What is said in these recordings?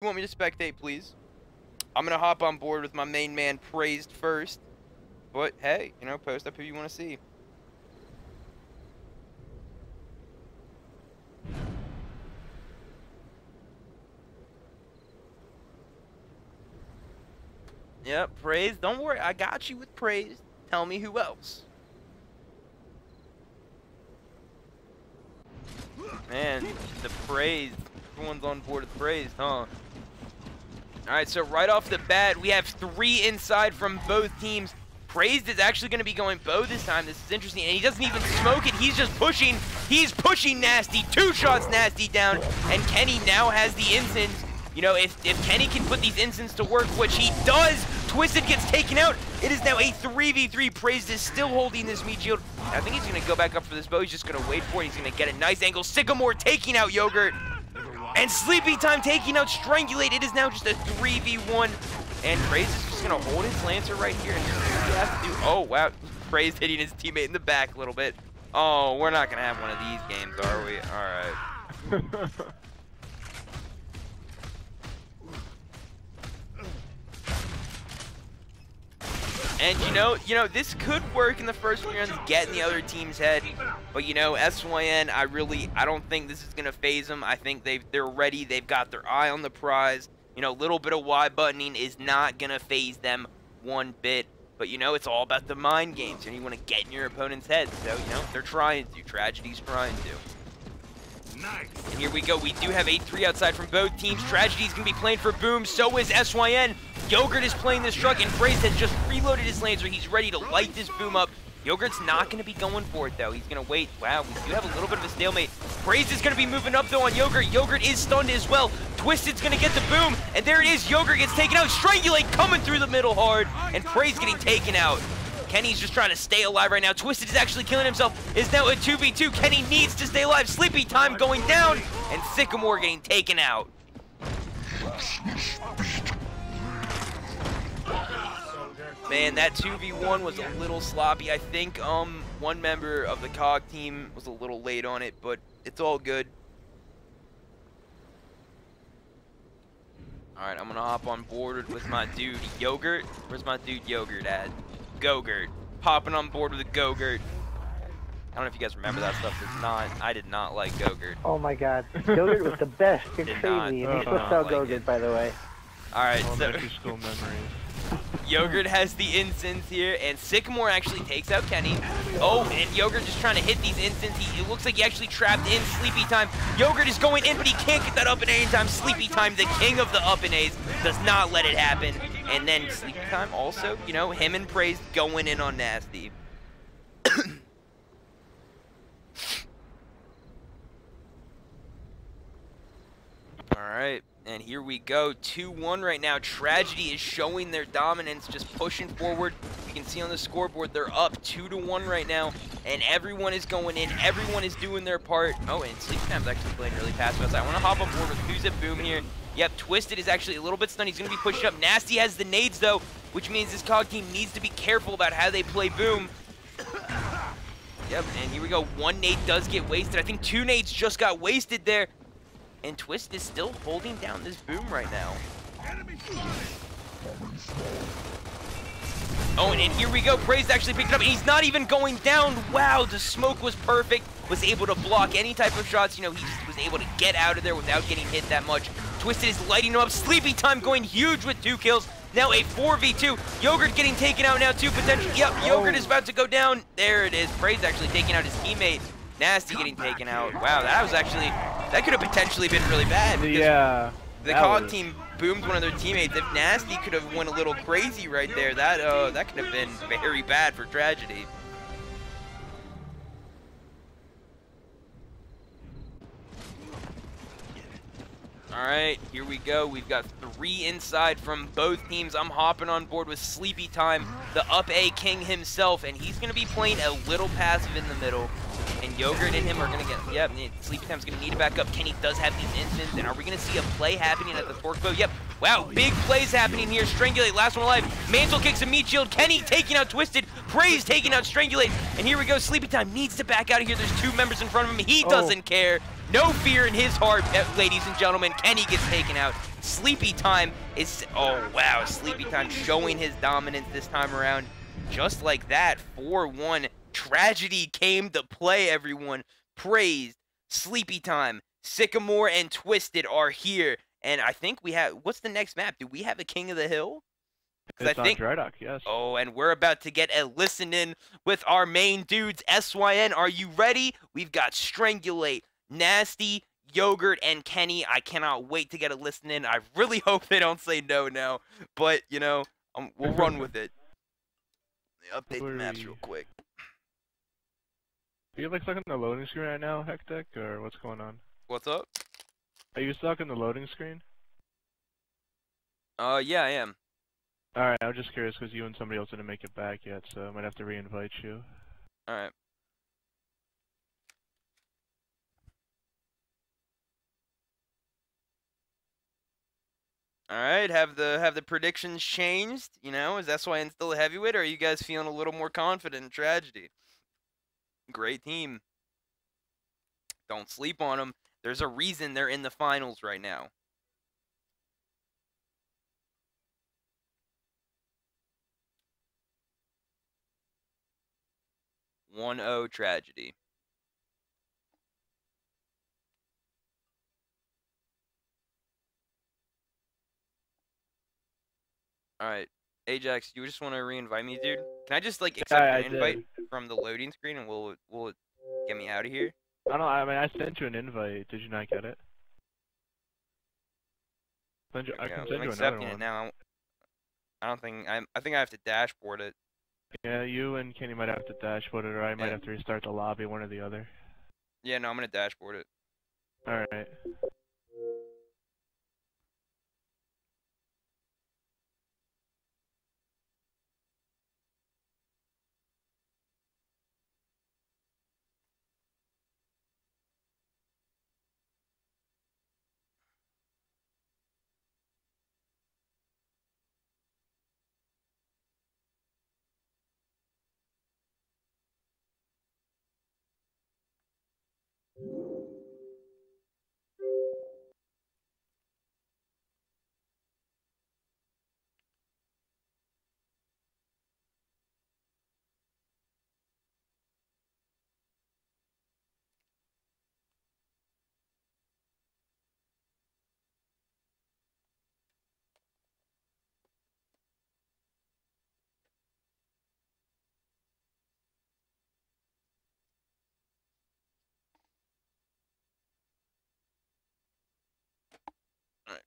you want me to spectate, please? I'm gonna hop on board with my main man praised first. But hey, you know, post up who you want to see. Yep, praise. Don't worry, I got you with praise. Tell me who else. Man, the praise. Everyone's on board with praise, huh? Alright, so right off the bat, we have three inside from both teams. Praised is actually going to be going bow this time. This is interesting. And he doesn't even smoke it. He's just pushing. He's pushing Nasty. Two shots Nasty down. And Kenny now has the incense. You know, if, if Kenny can put these incense to work, which he does, Twisted gets taken out. It is now a 3v3. Praised is still holding this meat shield. I think he's going to go back up for this bow. He's just going to wait for it. He's going to get a nice angle. Sycamore taking out Yogurt. And Sleepy Time taking out Strangulate. It is now just a 3v1. And Praise is just going to hold his Lancer right here. And do... Oh, wow. Praise hitting his teammate in the back a little bit. Oh, we're not going to have one of these games, are we? All right. And you know, you know, this could work in the first round, get in the other team's head. But you know, SYN, I really, I don't think this is gonna phase them. I think they they're ready. They've got their eye on the prize. You know, a little bit of Y buttoning is not gonna phase them one bit. But you know, it's all about the mind games, and you want to get in your opponent's head. So you know, they're trying to. Tragedy's trying to. And here we go. We do have 8-3 outside from both teams. Tragedy's going to be playing for Boom. So is SYN. Yogurt is playing this truck, and Praise has just reloaded his Lancer. He's ready to light this boom up. Yogurt's not going to be going for it, though. He's going to wait. Wow, we do have a little bit of a stalemate. Praise is going to be moving up, though, on Yogurt. Yogurt is stunned as well. Twisted's going to get the boom, and there it is. Yogurt gets taken out. Strangulate coming through the middle hard, and Praise getting taken out. Kenny's just trying to stay alive right now. Twisted is actually killing himself. Is now a 2v2. Kenny needs to stay alive. Sleepy time going down, and Sycamore getting taken out. Man, that 2v1 was a little sloppy. I think um one member of the COG team was a little late on it, but it's all good. Alright, I'm gonna hop on board with my dude Yogurt. Where's my dude Yogurt at? Gogurt. Popping on board with a Gogurt. I don't know if you guys remember that stuff. It's not. I did not like Gogurt. Oh my god. Gogurt was the best. You're Did crazy. not. and Oh, he's supposed to sell like Gogurt, it. by the way. Alright, so school memories. Yogurt has the incense here, and Sycamore actually takes out Kenny. Oh, and Yogurt just trying to hit these incense. He, it looks like he actually trapped in Sleepy Time. Yogurt is going in, but he can't get that up and A in time. Sleepy Time, the king of the up and A's, does not let it happen. And then Sleepy Time also, you know, him and Praise going in on Nasty. Alright, and here we go. 2-1 right now. Tragedy is showing their dominance, just pushing forward. You can see on the scoreboard, they're up 2-1 right now, and everyone is going in. Everyone is doing their part. Oh, and Sleep Time's actually playing really fast. I want to hop on board with Who's at Boom here. Yep, Twisted is actually a little bit stunned. He's going to be pushed up. Nasty has the nades, though, which means this COG team needs to be careful about how they play Boom. Yep, and here we go. One nade does get wasted. I think two nades just got wasted there. And Twist is still holding down this boom right now. Oh, and, and here we go. Praise actually picked it up, he's not even going down. Wow, the smoke was perfect. Was able to block any type of shots. You know, he just was able to get out of there without getting hit that much. Twisted is lighting him up. Sleepy Time going huge with two kills. Now a 4v2. Yogurt getting taken out now too, potentially. Yep, Yogurt is about to go down. There it is. Praise actually taking out his teammate. Nasty getting taken out. Wow, that was actually, that could have potentially been really bad. Yeah. The COG was- team boomed one of their teammates. If Nasty could have went a little crazy right there, that uh, that could have been very bad for Tragedy. All right, here we go. We've got three inside from both teams. I'm hopping on board with Sleepy Time, the up A king himself, and he's going to be playing a little passive in the middle. And Yogurt and him are going to get, yep, Sleepy Time's going to need to back up. Kenny does have these instants, and are we going to see a play happening at the fork bow? Yep, wow, big plays happening here. Strangulate, last one alive. Mantle kicks a meat shield. Kenny taking out Twisted. Praise taking out Strangulate. And here we go, Sleepy Time needs to back out of here. There's two members in front of him. He Oh. doesn't care. No fear in his heart, eh, ladies and gentlemen. Kenny gets taken out. Sleepy Time is, oh wow, Sleepy Time showing his dominance this time around. Just like that, 4-1. Tragedy came to play, everyone. Praised. Sleepy Time, Sycamore, and Twisted are here. And I think we have, what's the next map? Do we have a King of the Hill? It's I think, on Drydock, yes. Oh, and we're about to get a listen in with our main dudes, SYN. Are you ready? We've got Strangulate, Nasty, Yogurt, and Kenny. I cannot wait to get a listen in. I really hope they don't say no now, but you know, um, we'll run with it. Update the maps real quick. Are you like stuck in the loading screen right now, Hectic, or what's going on? What's up? Are you stuck in the loading screen? Uh, yeah, I am. Alright, I'm just curious because you and somebody else didn't make it back yet, so I might have to re-invite you. All right. All right, have the have the predictions changed? You know, is SYN still a heavyweight, or are you guys feeling a little more confident in tragedy? Great team. Don't sleep on them. There's a reason they're in the finals right now. One O tragedy. All right, Ajax, you just want to re-invite me, dude? Can I just like accept Yeah, I an invite did. from the loading screen and will it will it get me out of here? I don't I mean, I sent you an invite. Did you not get it? You, I can send I'm you another accepting it one. now. I don't think I'm. I think I have to dashboard it. Yeah, you and Kenny might have to dashboard it, or I might Yeah. have to restart the lobby, one or the other. Yeah, no, I'm gonna dashboard it. All right,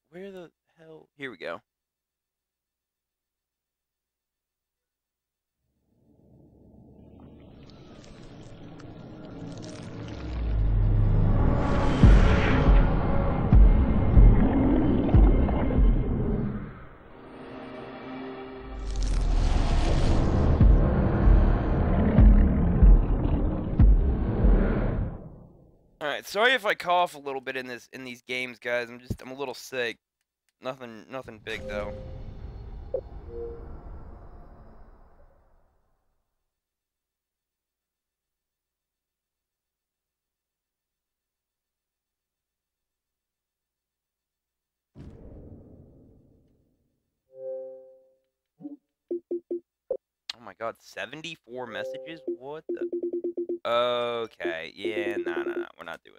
where the hell? Here we go. Sorry if I cough a little bit in this in these games, guys. I'm just I'm a little sick. Nothing nothing big though. Oh my god, 74 messages? What the? Okay, yeah, no, no, no, we're not doing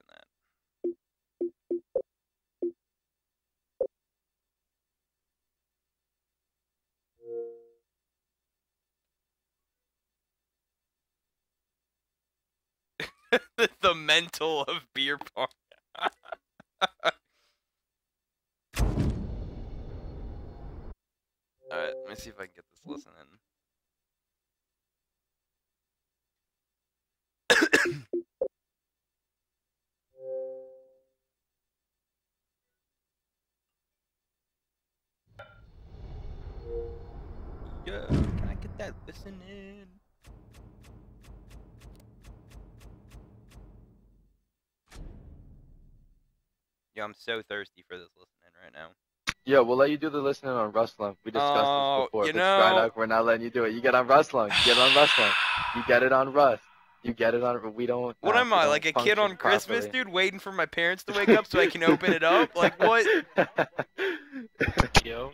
that. the mental of beer pong. Alright, let me see if I can get this listen in. Yeah, can I get that listen in? Yo, I'm so thirsty for this listening right now. Yeah, we'll let you do the listening on Rustlung. We discussed Oh, this before. you know- we're not letting you do it. You get on Rustlung. Get on Rustlung. You get it on Rust. You get it on. it, but We don't. What uh, am I, like a kid on Christmas, properly. dude, waiting for my parents to wake up so I can open it up? Like, what? Yo.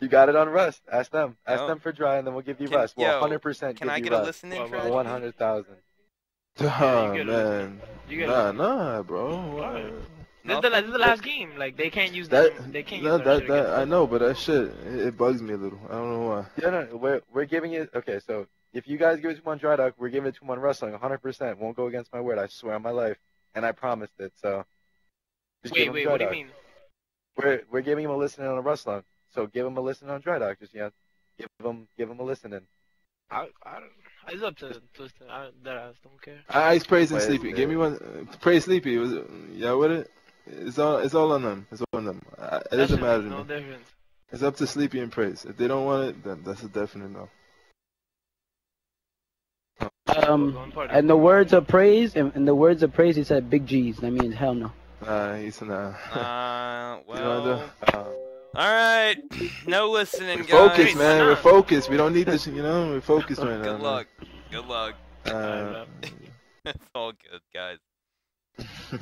You got it on Rust. Ask them. Ask Yo. them for dry, and then we'll give you Can- Rust. We'll 100% Can give I get a Rust. listen in, Well, well, 100,000. Oh, you get it. man. Nah, nah, bro. What? This is, the, this is the last game. Like they can't use That, that. They can't no, use that. that, that, I know, but that shit, it, it bugs me a little. I don't know why. Yeah, no, we're, we're giving it. Okay, so if you guys give it to him on dry dock, we're giving it to him on Rustlung 100%. Won't go against my word. I swear on my life. And I promised it, so. just give Wait, him wait. dry What do you mean? We're, we're giving him a listening on a Rustlung. So give him a listen on dry dock. Just, yeah. Give him, give him a listening. I, I don't. It's up to Twisted. I, that I don't care. I ice praise and sleepy. Give me one. Uh, praise sleepy. Was it, yeah, with it. It's all. It's all on them. It's all on them. I, it That doesn't matter No me. difference. It's up to sleepy and praise. If they don't want it, then that's a definite no. Um, and the words of praise, and in the words of praise, he said big G's. That means hell no. Nah, he's nah. Uh, You know, well, Uh, all right. No listening, We're guys. focused, man. We're focused. We don't need this. You know, we're focused right now. Good luck. Good luck. Uh, It's all good, guys.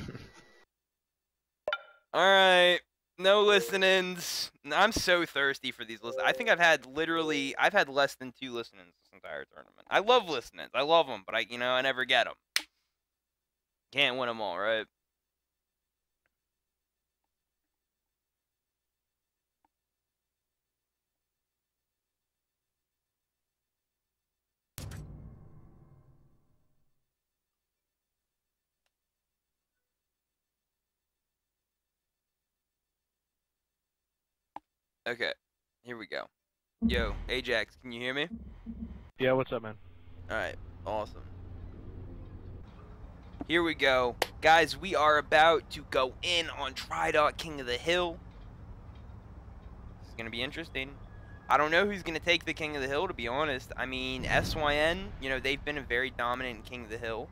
All right. No listenings. I'm so thirsty for these listens. I think I've had literally, I've had less than two listenings this entire tournament. I love listenings. I love them, but I, you know, I never get them. Can't win them all, right? Okay. Here we go. Yo, Ajax, can you hear me? yeah, what's up, man? Alright, awesome. Here we go. Guys, we are about to go in on Drydock King of the Hill. This is going to be interesting. I don't know who's going to take the King of the Hill, to be honest. I mean, SYN, you know, they've been a very dominant King of the Hill.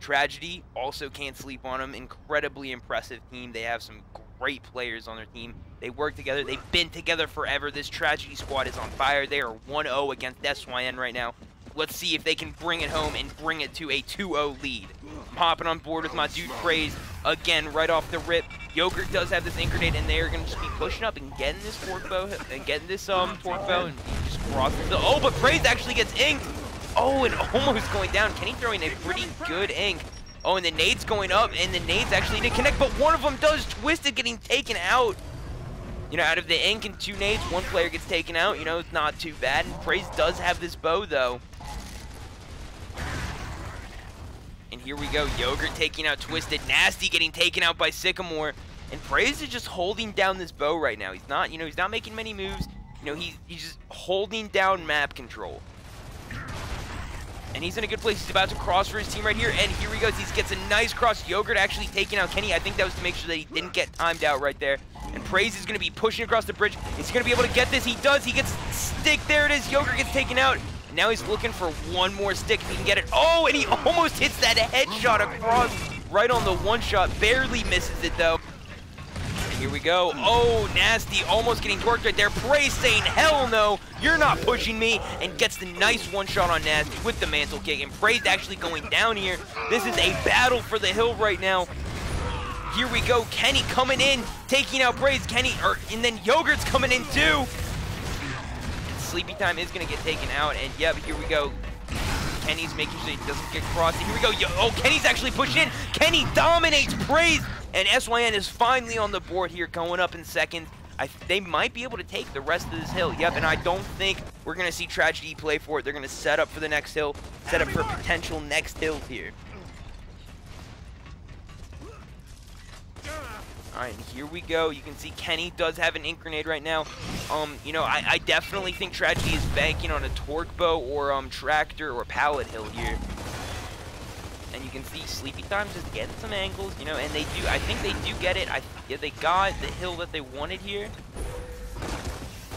Tragedy, also can't sleep on them. Incredibly impressive team. They have some great players on their team. They work together. They've been together forever. This Tragedy squad is on fire. They are 1-0 against SYN right now. Let's see if they can bring it home and bring it to a 2-0 lead. I'm hopping on board with my dude Praise again right off the rip. Yogurt does have this ink grenade, and they're gonna just be pushing up and getting this torque bow and getting this um torque bow and just crosses the. Oh, but Praise actually gets inked. Oh, and almost going down. Kenny throwing a pretty good ink. Oh, and the nade's going up, and the nade's actually didn't connect, but one of them does. Twisted getting taken out. You know, out of the ink and two nades, one player gets taken out. You know, it's not too bad. And Praise does have this bow, though. And here we go, Yogurt taking out Twisted, Nasty getting taken out by Sycamore, and Praise is just holding down this bow right now. He's not, you know, he's not making many moves. You know, he's, he's just holding down map control. And he's in a good place. He's about to cross for his team right here, and here he goes. He gets a nice cross. Yogurt actually taking out Kenny. I think that was to make sure that he didn't get timed out right there. And Praise is going to be pushing across the bridge. Is he going to be able to get this? He does. He gets stick. There it is. Yogurt gets taken out. And now he's looking for one more stick if he can get it. Oh, and he almost hits that headshot across right on the one shot. Barely misses it, though. Here we go. Oh, Nasty almost getting torqued right there. Praise saying, hell no, you're not pushing me. And gets the nice one shot on Nasty with the mantle kick. And Praise actually going down here. This is a battle for the hill right now. Here we go. Kenny coming in, taking out Praise. Kenny, or, and then Yogurt's coming in too. And Sleepy Time is to get taken out. And yep, here we go. Kenny's making sure he doesn't get crossed. Here we go. Oh, Kenny's actually pushed in. Kenny dominates Praise. And SYN is finally on the board here, going up in second. I, they might be able to take the rest of this hill. Yep, and I don't think we're going to see Tragedy play for it. They're going to set up for the next hill, set up for potential next hills here. All right, here we go. You can see Kenny does have an ink grenade right now. Um, you know, I, I definitely think Tragedy is banking on a torque bow or um tractor or pallet hill here. And you can see Sleepy Time just getting some angles, you know, and they do. I think they do get it. I yeah, they got the hill that they wanted here.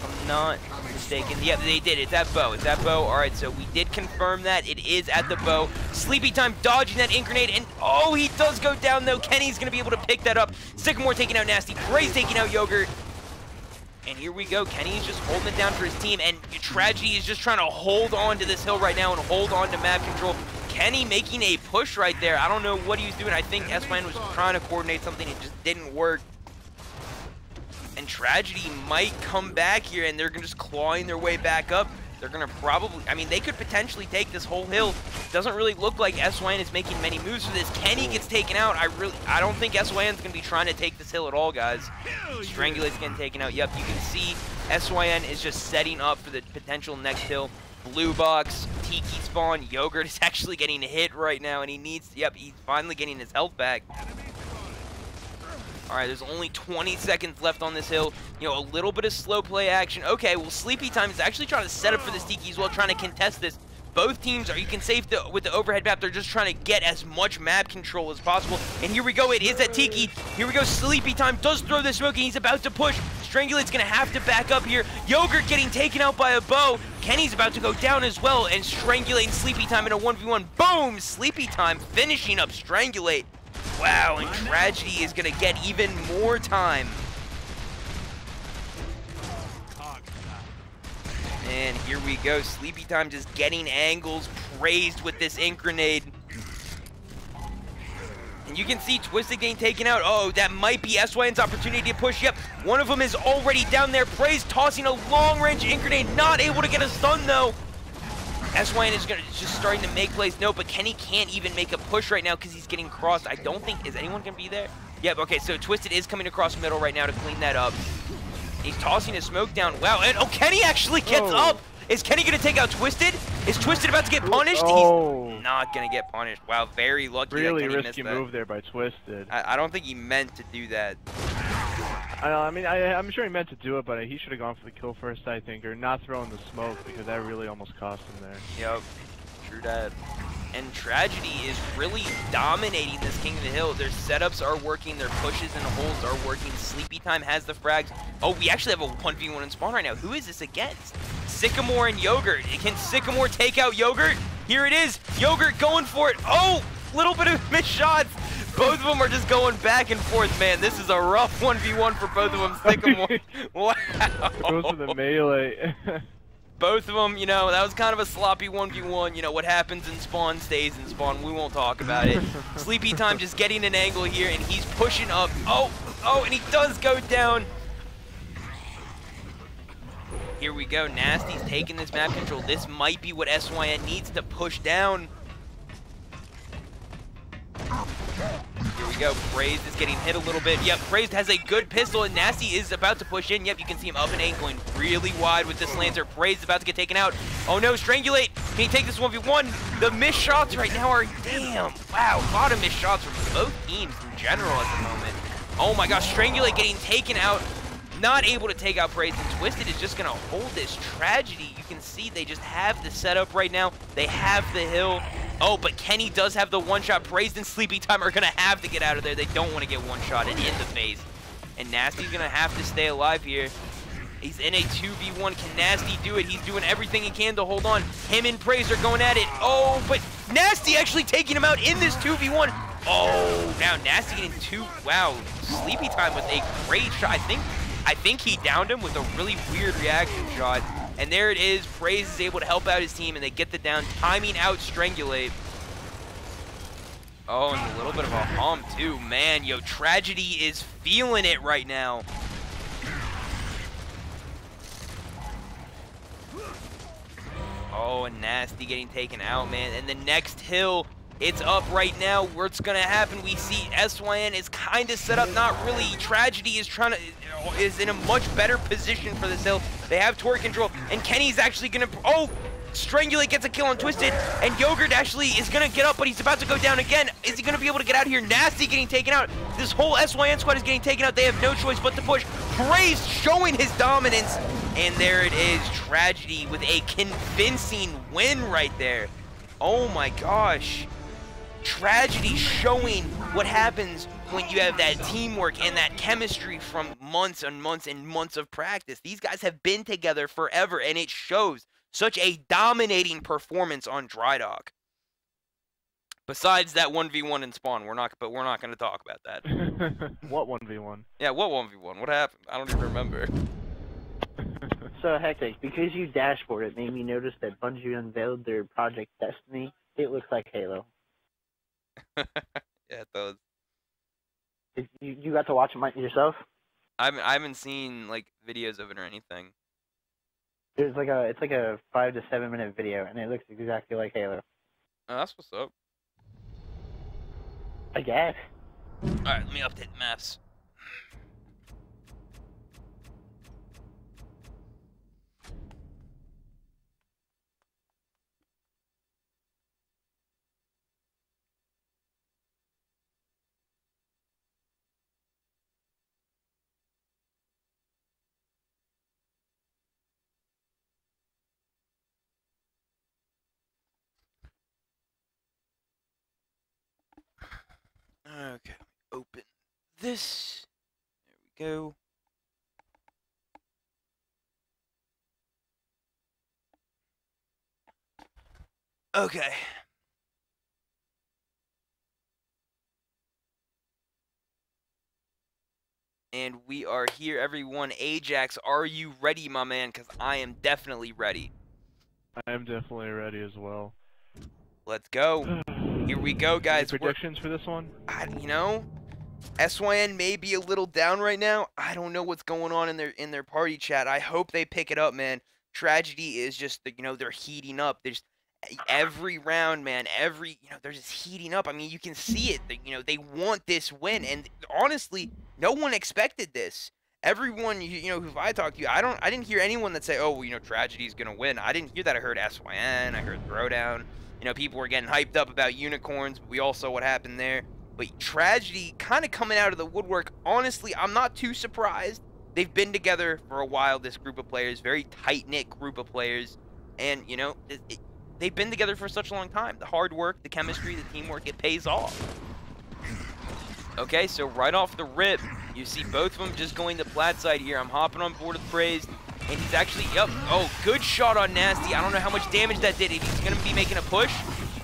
I'm not mistaken. Yep, they did. It's that bow. It's that bow. All right, so we did confirm that. It is at the bow. Sleepy Time dodging that ink grenade, and oh, he does go down, though. Kenny's going to be able to pick that up. Sycamore taking out Nasty. Praise taking out Yogurt. And here we go. Kenny is just holding it down for his team, and Tragedy is just trying to hold on to this hill right now and hold on to map control. Kenny making a push right there. I don't know what he was doing. I think S-Man was trying to coordinate something. It just didn't work. And Tragedy might come back here, and they're just clawing their way back up. They're gonna probably, I mean, they could potentially take this whole hill. Doesn't really look like SYN is making many moves for this. Kenny gets taken out. I really, I don't think SYN's gonna be trying to take this hill at all, guys. Strangulate's getting taken out. Yep, you can see SYN is just setting up for the potential next hill. Blue box, Tiki spawn, Yogurt is actually getting hit right now, and he needs, yep, he's finally getting his health back. All right, there's only 20 seconds left on this hill. You know, a little bit of slow play action. Okay, well, Sleepy Time is actually trying to set up for this Tiki as well, trying to contest this. Both teams are, you can save the, with the overhead map, they're just trying to get as much map control as possible. And here we go, it is at Tiki. Here we go, Sleepy Time does throw the smoke and he's about to push. Strangulate's gonna have to back up here. Yogurt getting taken out by a bow. Kenny's about to go down as well, and Strangulate and Sleepy Time in a 1v1. Boom! Sleepy Time finishing up Strangulate. Wow, and Tragedy is gonna get even more time. And here we go, Sleepy Time just getting angles, praised with this ink grenade. And you can see Twisted getting taken out. Oh, that might be SYN's opportunity to push. Yep, one of them is already down there. Praise tossing a long-range ink grenade, not able to get a stun though. SYN is gonna just starting to make plays. No, but Kenny can't even make a push right now because he's getting crossed. I don't think is anyone gonna be there. Yep. Okay. So Twisted is coming across middle right now to clean that up. He's tossing his smoke down. Wow. And oh, Kenny actually gets Oh. up. Is Kenny gonna take out Twisted? Is Twisted about to get punished? Oh. He's not gonna get punished. Wow. Very lucky. Really risky move there by Twisted. I, I don't think he meant to do that. I, know, I mean, I, I'm sure he meant to do it, but he should have gone for the kill first, I think, or not throwing the smoke because that really almost cost him there. Yep, true that. And Tragedy is really dominating this King of the Hill. Their setups are working, their pushes and holds are working. Sleepy Time has the frags. Oh, we actually have a 1v1 in spawn right now. Who is this against? Sycamore and Yogurt. Can Sycamore take out Yogurt? Here it is. Yogurt going for it. Oh, little bit of missed shots. Both of them are just going back and forth, man. This is a rough 1v1 for both of them. Sycamore. wow. Goes for the melee. Both of them, you know, that was kind of a sloppy 1v1. You know, what happens in spawn stays in spawn. We won't talk about it. Sleepy Time just getting an angle here, and he's pushing up. Oh, oh, and he does go down. Here we go. Nasty's taking this map control. This might be what SYN needs to push down. Here we go. Praised is getting hit a little bit. Yep, Praised has a good pistol, and Nasty is about to push in. Yep, you can see him up and in, going really wide with this Lancer. Praised about to get taken out. Oh no, Strangulate. Can he take this 1v1? The missed shots right now are, damn, wow, a lot of missed shots from both teams in general at the moment. Oh my gosh, Strangulate getting taken out. Not able to take out Praise, and Twisted is just going to hold this tragedy. You can see they just have the setup right now. They have the hill. Oh, but Kenny does have the one-shot. Praised and Sleepy Time are going to have to get out of there. They don't want to get one-shotted in the face. And Nasty's going to have to stay alive here. He's in a 2v1. Can Nasty do it? He's doing everything he can to hold on. Him and Praise are going at it. Oh, but Nasty actually taking him out in this 2v1. Oh, now Nasty getting two. Wow, Sleepy Time with a great shot. I think I think he downed him with a really weird reaction shot. And there it is. Praise is able to help out his team, and they get the down, timing out Strangulate. Oh, and a little bit of a hum, too. Man, yo, Tragedy is feeling it right now. Oh, and Nasty getting taken out, man. And the next hill, it's up right now. What's going to happen? We see SYN is kind of set up. Not really. Tragedy is trying to is in a much better position for this hill. They have torque control, and Kenny's actually going to... Oh! Strangulate gets a kill on Twisted, and Yogurt actually is going to get up, but he's about to go down again. Is he going to be able to get out here? Nasty getting taken out. This whole SYN squad is getting taken out. They have no choice but to push. Praise showing his dominance, and there it is. Tragedy with a convincing win right there. Oh my gosh. Tragedy showing what happens when you have that teamwork and that chemistry from months and months and months of practice. These guys have been together forever, and it shows such a dominating performance on Dry Dock. Besides that 1v1 in spawn, we're not but we're not going to talk about that. what 1v1? Yeah, what 1v1? What happened? I don't even remember. So hectic. Because you dashboard, it made me notice that Bungie unveiled their Project Destiny. It looks like Halo. yeah, it does. Did You, you got to watch it yourself? I haven't, I haven't seen like videos of it or anything. There's like a it's like a five to seven minute video, and it looks exactly like Halo. Oh, that's what's up. I guess. All right, let me update the maps. Okay, open this. There we go. Okay. And we are here, everyone. Ajax, are you ready, my man? Because I am definitely ready. I am definitely ready as well. Let's go. Here we go, guys. Any We're- predictions for this one? I, you know, SYN may be a little down right now. I don't know what's going on in their in their party chat. I hope they pick it up, man. Tragedy is just you know they're heating up. There's every round, man. Every you know they're just heating up. I mean, you can see it. You know they want this win, and honestly, no one expected this. Everyone, you, you know, who I talked to, I don't, I didn't hear anyone that say, "Oh, well, you know, Tragedy's gonna win." I didn't hear that. I heard SYN. I heard Throwdown. You know, people were getting hyped up about unicorns, but we all saw what happened there. But Tragedy kind of coming out of the woodwork. Honestly, I'm not too surprised. They've been together for a while, this group of players, very tight knit group of players. And, you know, it, it, they've been together for such a long time. The hard work, the chemistry, the teamwork, it pays off. Okay, so right off the rip, you see both of them just going to plat side here. I'm hopping on board with Praise. And he's actually, yep. Oh, good shot on Nasty. I don't know how much damage that did. If he's going to be making a push.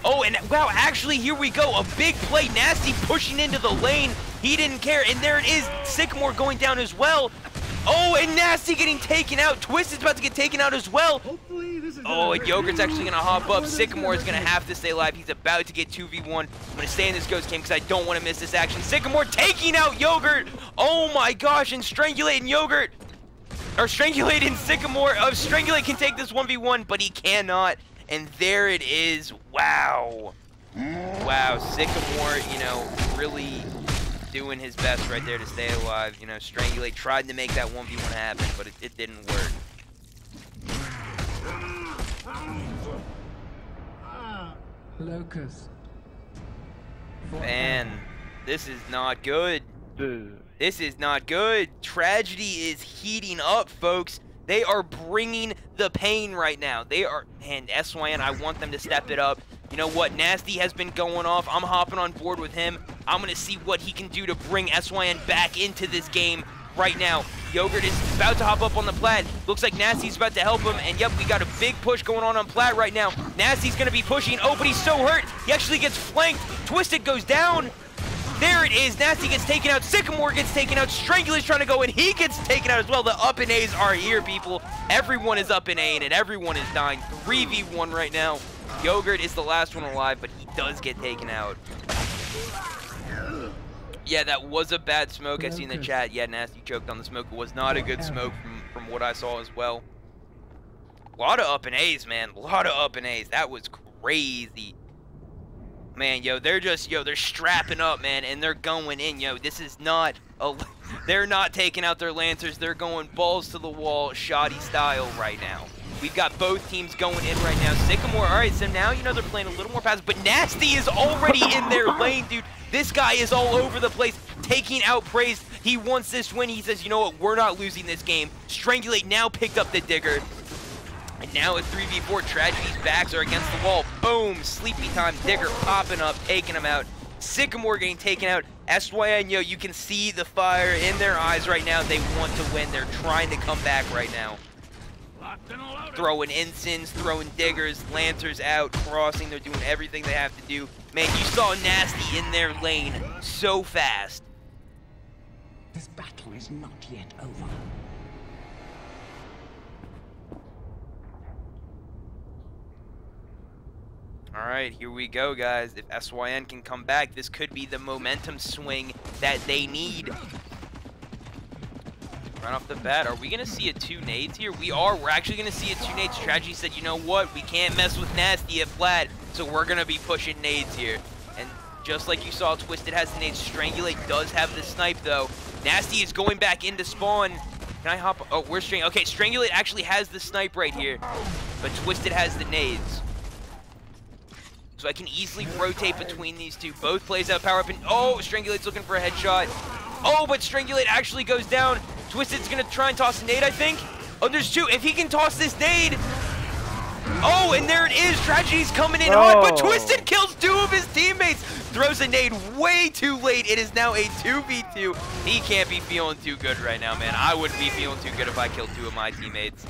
Oh, and wow, actually, here we go. A big play. Nasty pushing into the lane. He didn't care. And there it is. Sycamore going down as well. Oh, and Nasty getting taken out. Twist is about to get taken out as well. Oh, and Yogurt's actually going to hop up. Sycamore is going to have to stay alive. He's about to get 2v1. I'm going to stay in this ghost game because I don't want to miss this action. Sycamore taking out Yogurt. Oh my gosh, and strangulating Yogurt. Or strangulating Sycamore. Oh, Strangulate can take this 1v1, but he cannot. And there it is. Wow. Wow, Sycamore, you know, really doing his best right there to stay alive. You know, Strangulate tried to make that 1v1 happen, but it, it didn't work. Locus. Man, this is not good. Dude. This is not good. Tragedy is heating up, folks. They are bringing the pain right now. They are, and SYN, I want them to step it up. You know what? Nasty has been going off. I'm hopping on board with him. I'm going to see what he can do to bring SYN back into this game right now. Yogurt is about to hop up on the plat. Looks like Nasty's about to help him. And yep, we got a big push going on on plat right now. Nasty's going to be pushing. Oh, but he's so hurt. He actually gets flanked. Twisted goes down. There it is. Nasty gets taken out. Sycamore gets taken out. Strangulate's trying to go, and he gets taken out as well. The up and A's are here, people. Everyone is up in A, and everyone is dying. 3v1 right now. Yogurt is the last one alive, but he does get taken out. Yeah, that was a bad smoke. I see in the chat. Yeah, Nasty choked on the smoke. It was not a good smoke from, from what I saw as well. A lot of up and A's, man. A lot of up and A's. That was crazy. Man, yo, they're just, yo, they're strapping up, man, and they're going in, yo. This is not, a, they're not taking out their Lancers. They're going balls to the wall, shoddy style right now. We've got both teams going in right now. Sycamore, all right, so now, you know, they're playing a little more passive, but Nasty is already in their lane, dude. This guy is all over the place, taking out Praise. He wants this win. He says, you know what, we're not losing this game. Strangulate now picked up the Digger. And now at 3v4, Tragedy's backs are against the wall. Boom! Sleepy time. Digger popping up, taking him out. Sycamore getting taken out. SYN, yo, you can see the fire in their eyes right now. They want to win. They're trying to come back right now. Throwing ensigns, throwing diggers, lancers out, crossing. They're doing everything they have to do. Man, you saw Nasty in their lane so fast. This battle is not yet over. All right, here we go, guys. If SYN can come back, this could be the momentum swing that they need. Right off the bat, are we gonna see a two nades here? We are. We're actually gonna see a two nades. Tragedy said, you know what? We can't mess with Nasty at flat, so we're gonna be pushing nades here. And just like you saw, Twisted has the nades. Strangulate does have the snipe though. Nasty is going back into spawn. Can I hop? Oh, we're Strang. Okay, Strangulate actually has the snipe right here, but Twisted has the nades. So I can easily rotate between these two. Both plays out power up and oh, Strangulate's looking for a headshot. Oh, but Strangulate actually goes down. Twisted's gonna try and toss a nade, I think. Oh, there's two. If he can toss this nade. Oh, and there it is. Tragedy's coming in hot, but Oh. Twisted kills two of his teammates. Throws a nade way too late. It is now a 2v2. He can't be feeling too good right now, man. I wouldn't be feeling too good if I killed two of my teammates.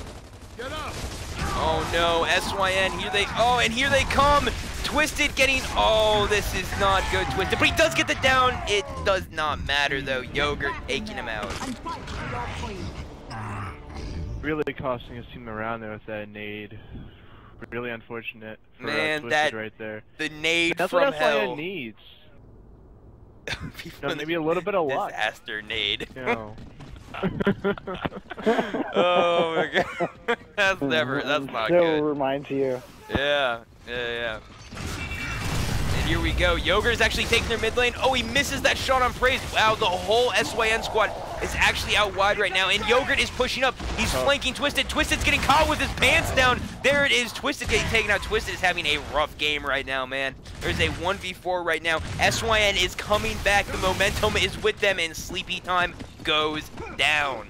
Oh no, SYN, here they, oh, and here they come. Twisted getting, oh, this is not good, Twisted. But he does get the down. It does not matter though. Yogurt taking him out. And fight for your queen. Really costing his team around there with that nade. Really unfortunate for uh, Man, Twisted that- right there. The nade That's from what hell. Needs. No, maybe a little bit of luck. Disaster nade. You know. oh my god. that's never, that's not Still good. reminds you. Yeah, yeah, yeah. And here we go. Yogurt's actually taking their mid lane. Oh, he misses that shot on Praise. Wow, the whole SYN squad is actually out wide right now. And Yogurt is pushing up. He's flanking Twisted. Twisted's getting caught with his pants down. There it is. Twisted getting taken out. Twisted is having a rough game right now, man. There's a 1v4 right now. SYN is coming back. The momentum is with them, in Sleepy Time goes down.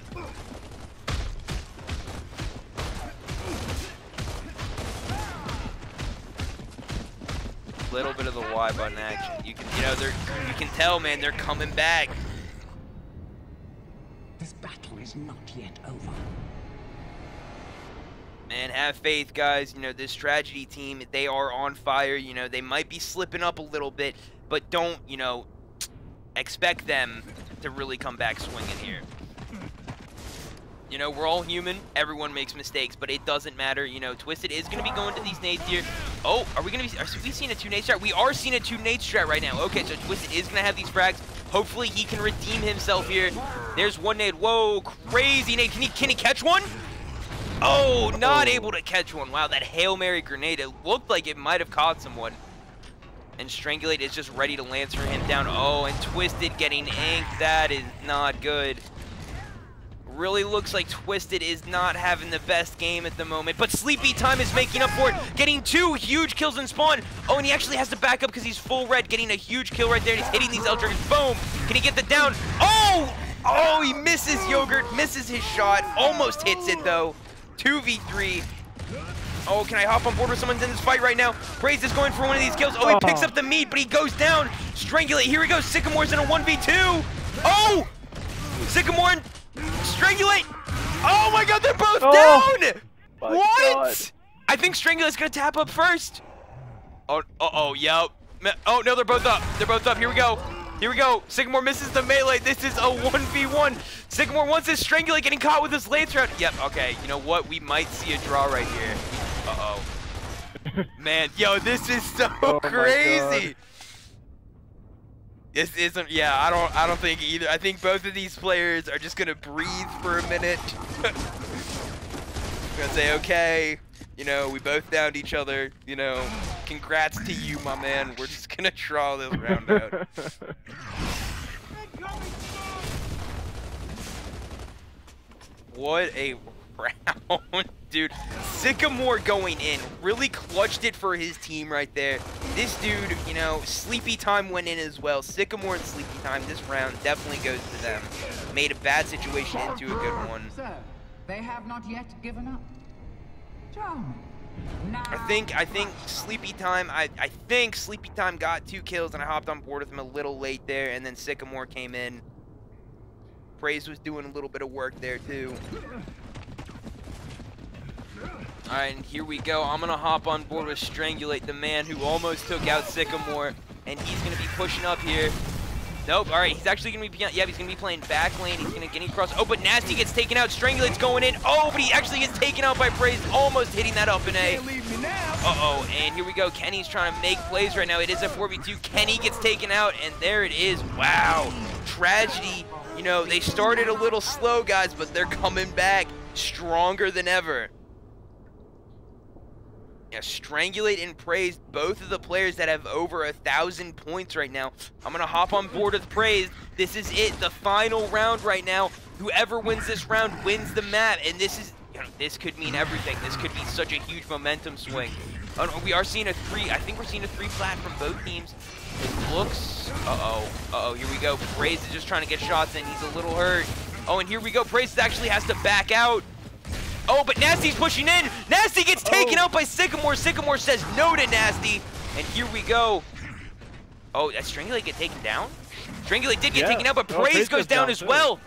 Little bit of the Y button action. You can, you know, they're, you can tell, man, they're coming back. This battle is not yet over. Man, have faith, guys. You know, this tragedy team, they are on fire. You know, they might be slipping up a little bit, but don't, you know, expect them to really come back swinging here. You know, we're all human. Everyone makes mistakes, but it doesn't matter. You know, Twisted is going to be going to these nades here. Oh, are we going to be... Are we seeing a two nade strat? We are seeing a two nade strat right now. Okay, so Twisted is going to have these frags. Hopefully, he can redeem himself here. There's one nade. Whoa, crazy nade. Can he, can he catch one? Oh, not able to catch one. Wow, that Hail Mary grenade. It looked like it might have caught someone. And Strangulate is just ready to lancer him down. Oh, and Twisted getting inked. That is not good. Really looks like Twisted is not having the best game at the moment. But Sleepy Time is making up for it. Getting two huge kills in spawn. Oh, and he actually has to back up because he's full red. Getting a huge kill right there. He's hitting these triggers. Boom. Can he get the down? Oh! Oh, he misses Yogurt. Misses his shot. Almost hits it, though. 2v3. Oh, can I hop on board with someone in this fight right now? Praise is going for one of these kills. Oh, he picks Oh. up the meat, but he goes down. Strangulate. Here he goes. Sycamore's in a 1v2. Oh! Sycamore and Strangulate. Oh my god, they're both Oh. down! My what? God. I think Strangulate's gonna tap up first. Oh, uh oh, yep. Oh no, they're both up. They're both up. Here we go. Here we go. Sycamore misses the melee. This is a 1v1. Sycamore wants his Strangulate getting caught with his Lancer out. Yep, okay. You know what? We might see a draw right here. Uh-oh. Man, yo, this is so Oh crazy. This isn't. Um, yeah, I don't. I don't think either. I think both of these players are just gonna breathe for a minute. gonna say, okay, you know, we both downed each other. You know, congrats to you, my man. We're just gonna draw this round out. What a round, dude. Sycamore going in, really clutched it for his team right there. This dude, you know, Sleepy Time went in as well. Sycamore and Sleepy Time, this round definitely goes to them. Made a bad situation into a good one. Sir, they have not yet given up. I think I think Sleepy Time I, I think Sleepy Time got two kills and I hopped on board with him a little late there and then Sycamore came in. Praise was doing a little bit of work there too. Alright, and here we go. I'm gonna hop on board with Strangulate, the man who almost took out Sycamore, and he's gonna be pushing up here. Nope, alright, he's actually gonna be, yeah, he's gonna be playing back lane, he's gonna get across, oh, but Nasty gets taken out, Strangulate's going in, oh, but he actually gets taken out by Praise, almost hitting that up in A. Uh-oh, and here we go, Kenny's trying to make plays right now, it is a 4v2, Kenny gets taken out, and there it is, wow. Tragedy You know, they started a little slow, guys, but they're coming back stronger than ever. Yeah, Strangulate and Praise, both of the players that have over a thousand points right now. I'm gonna hop on board with Praise. This is it, the final round right now. Whoever wins this round wins the map, and this is, you know, this could mean everything. This could be such a huge momentum swing. Oh, no, we are seeing a three. I think we're seeing a three flat from both teams. It looks. Uh oh. Uh oh. Here we go. Praise is just trying to get shots in. He's a little hurt. Oh, and here we go. Praise actually has to back out. Oh, but Nasty's pushing in. Nasty gets taken oh. out by Sycamore. Sycamore says no to Nasty. And here we go. Oh, that Strangulate get taken down? Strangulate did get Yeah. taken out, but Oh, Praise goes down down as well.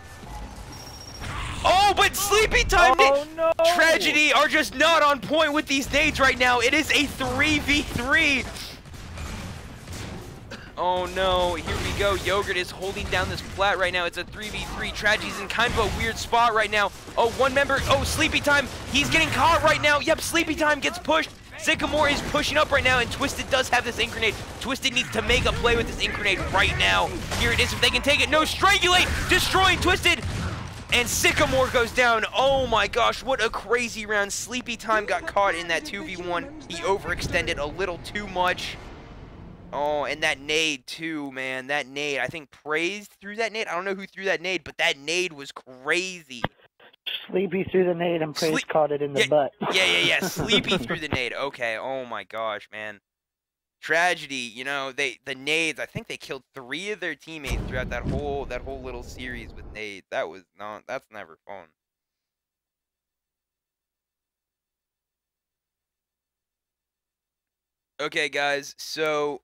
Oh, but Sleepy Time Oh, no. Tragedy are just not on point with these nades right now. It is a 3v3. Oh no, here we go. Yogurt is holding down this flat right now. It's a 3v3. Tragedy's in kind of a weird spot right now. Oh, one member. Oh, Sleepy Time. He's getting caught right now. Yep, Sleepy Time gets pushed. Sycamore is pushing up right now, and Twisted does have this ink grenade. Twisted needs to make a play with this ink grenade right now. Here it is if they can take it. No, Strangulate, destroying Twisted. And Sycamore goes down. Oh my gosh, what a crazy round. Sleepy Time got caught in that 2v1. He overextended a little too much. Oh, and that nade too, man. That nade. I think Praised threw that nade. I don't know who threw that nade, but that nade was crazy. Sleepy through the nade and Praise Sleep- caught it in the Yeah, butt. Yeah, yeah, yeah. Sleepy threw the nade. Okay. Oh my gosh, man. Tragedy. You know, they the nades. I think they killed three of their teammates throughout that whole that whole little series with nades. That was not. That's never fun. Okay, guys. So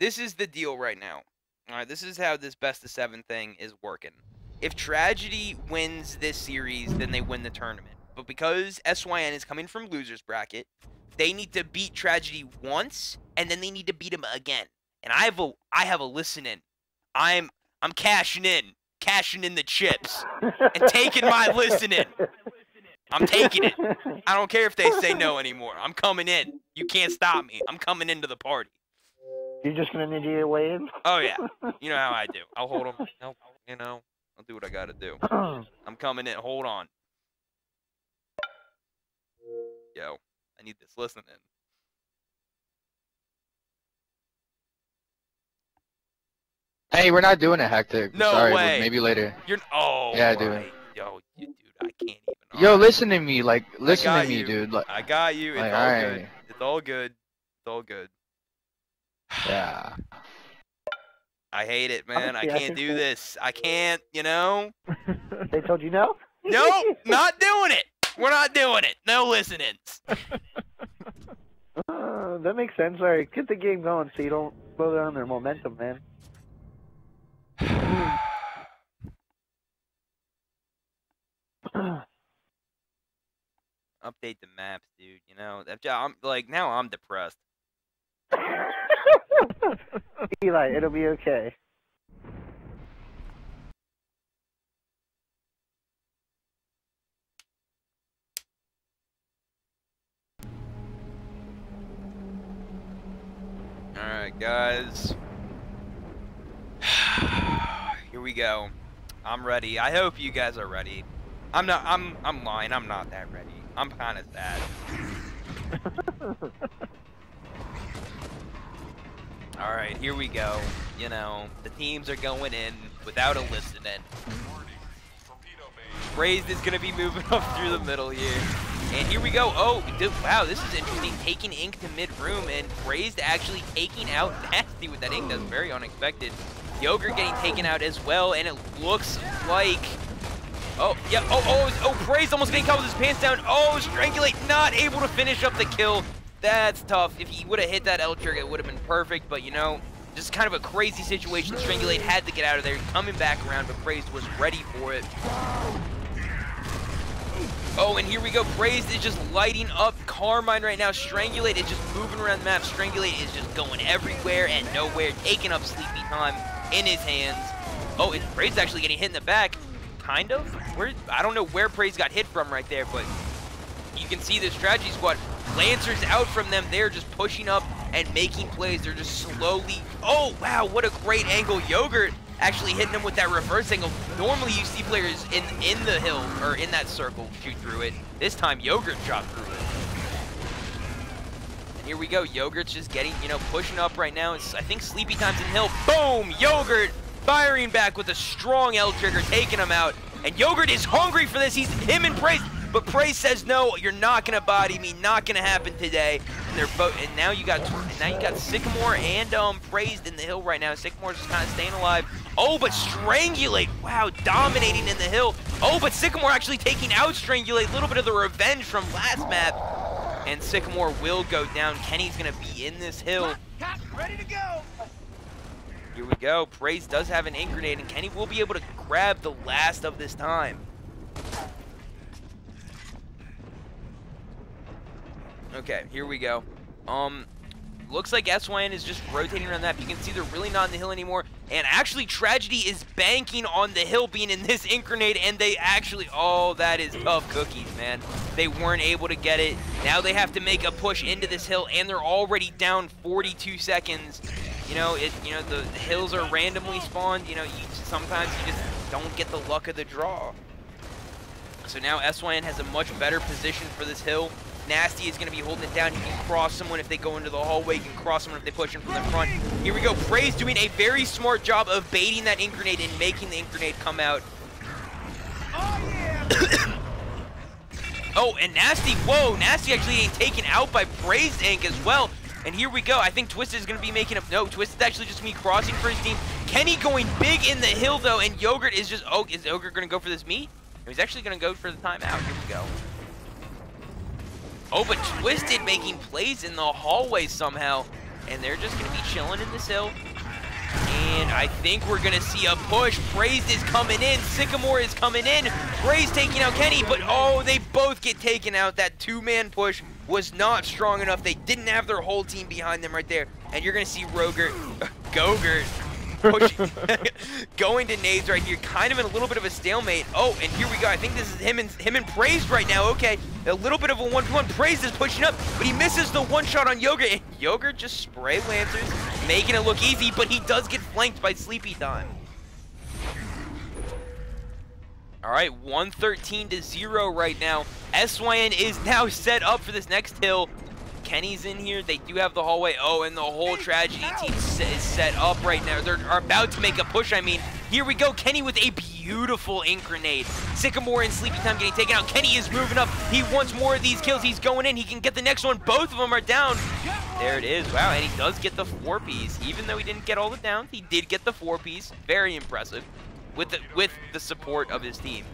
this is the deal right now. All right, this is how this best of seven thing is working. If Tragedy wins this series, then they win the tournament. But because SYN is coming from losers bracket, they need to beat Tragedy once, and then they need to beat him again. And I have a I have a listen in. I'm I'm cashing in, cashing in the chips, and taking my listening. I'm taking it. I don't care if they say no anymore. I'm coming in. You can't stop me. I'm coming into the party. You're just gonna need your way in. Oh yeah, you know how I do. I'll hold them. I'll, you know, I'll do what I gotta do. I'm coming in. Hold on. Yo, I need this listening. Hey, we're not doing it, Hectic. No Sorry, way. Maybe later. You're oh Yeah, my- dude. Yo, you, dude, I can't even. Yo, Alright. listen to me. Like, listen got to me, you. dude. Like, I got you. It's Like, all alright. good. It's all good. It's all good. Yeah. I hate it, man. I Honestly, I can't think do that- this. I can't. You know. they told you no? No, not doing it. We're not doing it. No listenings. Uh, that makes sense. All right, get the game going so you don't slow down their momentum, man. Update the maps, dude. You know, I'm like now I'm depressed. Eli, it'll be okay. All right, guys. Here we go. I'm ready. I hope you guys are ready. I'm not. I'm. I'm lying. I'm not that ready. I'm kind of sad. All right, here we go. You know, the teams are going in without a listening. Praise is gonna be moving up through the middle here. And here we go. Oh, dude, wow, this is interesting. Taking Ink to mid-room and Praise actually taking out Nasty with that Ink. That's very unexpected. Yogurt getting taken out as well, and it looks like... Oh, yeah, oh, oh, oh, Praise almost getting caught with his pants down. Oh, Strangulate not able to finish up the kill. That's tough. If he would have hit that L trigger, it would have been perfect, but you know, just kind of a crazy situation. Strangulate had to get out of there, coming back around, but Praise was ready for it. Oh, and here we go. Praised is just lighting up Carmine right now. Strangulate is just moving around the map. Strangulate is just going everywhere and nowhere, taking up Sleepy Time in his hands. Oh, and Praised actually getting hit in the back. Kind of. Where I don't know where Praise got hit from right there, but you can see this strategy squad. Lancers out from them. They're just pushing up and making plays. They're just slowly. Oh, wow. What a great angle. Yogurt actually hitting him with that reverse angle. Normally you see players in, in the hill, or in that circle, shoot through it. This time, Yogurt shot through it. And here we go, Yogurt's just getting, you know, pushing up right now. It's, I think Sleepy Time's in hill. Boom! Yogurt firing back with a strong L trigger, taking him out. And Yogurt is hungry for this. He's him and Praise. But Praise says no, you're not gonna body me, not gonna happen today. And they're both and now you got now you got Sycamore and um Praised in the hill right now. Sycamore's just kinda staying alive. Oh, but Strangulate! Wow, dominating in the hill. Oh, but Sycamore actually taking out Strangulate, a little bit of the revenge from last map. And Sycamore will go down. Kenny's gonna be in this hill. Ready to go. Here we go. Praise does have an ink grenade, and Kenny will be able to grab the last of this time. Okay, here we go. Um, looks like SYN is just rotating around that. You can see they're really not in the hill anymore. And actually, Tragedy is banking on the hill being in this ink grenade, and they actually, oh, that is tough cookies, man. They weren't able to get it. Now they have to make a push into this hill, and they're already down 42 seconds. You know, it. You know, the, the hills are randomly spawned. You know, you sometimes you just don't get the luck of the draw. So now SYN has a much better position for this hill. Nasty is going to be holding it down. He can cross someone if they go into the hallway. He can cross someone if they push him from the front. Here we go. Praise doing a very smart job of baiting that ink grenade and making the ink grenade come out. oh, yeah. oh, and Nasty, whoa, Nasty actually getting taken out by Praised Ink as well. And here we go. I think Twisted is going to be making a... No, Twisted actually just me crossing for his team. Kenny going big in the hill, though, and Yogurt is just... Oh, is Yogurt going to go for this meat? He's actually going to go for the timeout. Here we go. Oh, but Twisted making plays in the hallway somehow. And they're just going to be chilling in this hill. And I think we're going to see a push. Praised is coming in. Sycamore is coming in. Praised taking out Kenny. But, oh, they both get taken out. That two-man push was not strong enough. They didn't have their whole team behind them right there. And you're going to see Rogert, Gogurt, pushing, going to nades right here, kind of in a little bit of a stalemate. Oh, and here we go. I think this is him and him and Praised right now. Okay, a little bit of a one-to-one. Praised is pushing up, but he misses the one shot on Yogurt. And Yogurt just spray lancers, making it look easy, but he does get flanked by Sleepy Time. All right, 113 to 0 right now. SYN is now set up for this next hill. Kenny's in here. They do have the hallway. Oh, and the whole tragedy team is set up right now. They're about to make a push, I mean. Here we go. Kenny with a beautiful ink grenade. Sycamore and Sleepy Time getting taken out. Kenny is moving up. He wants more of these kills. He's going in. He can get the next one. Both of them are down. There it is. Wow, and he does get the four piece. Even though he didn't get all the downs, he did get the four piece. Very impressive with the, with the support of his team.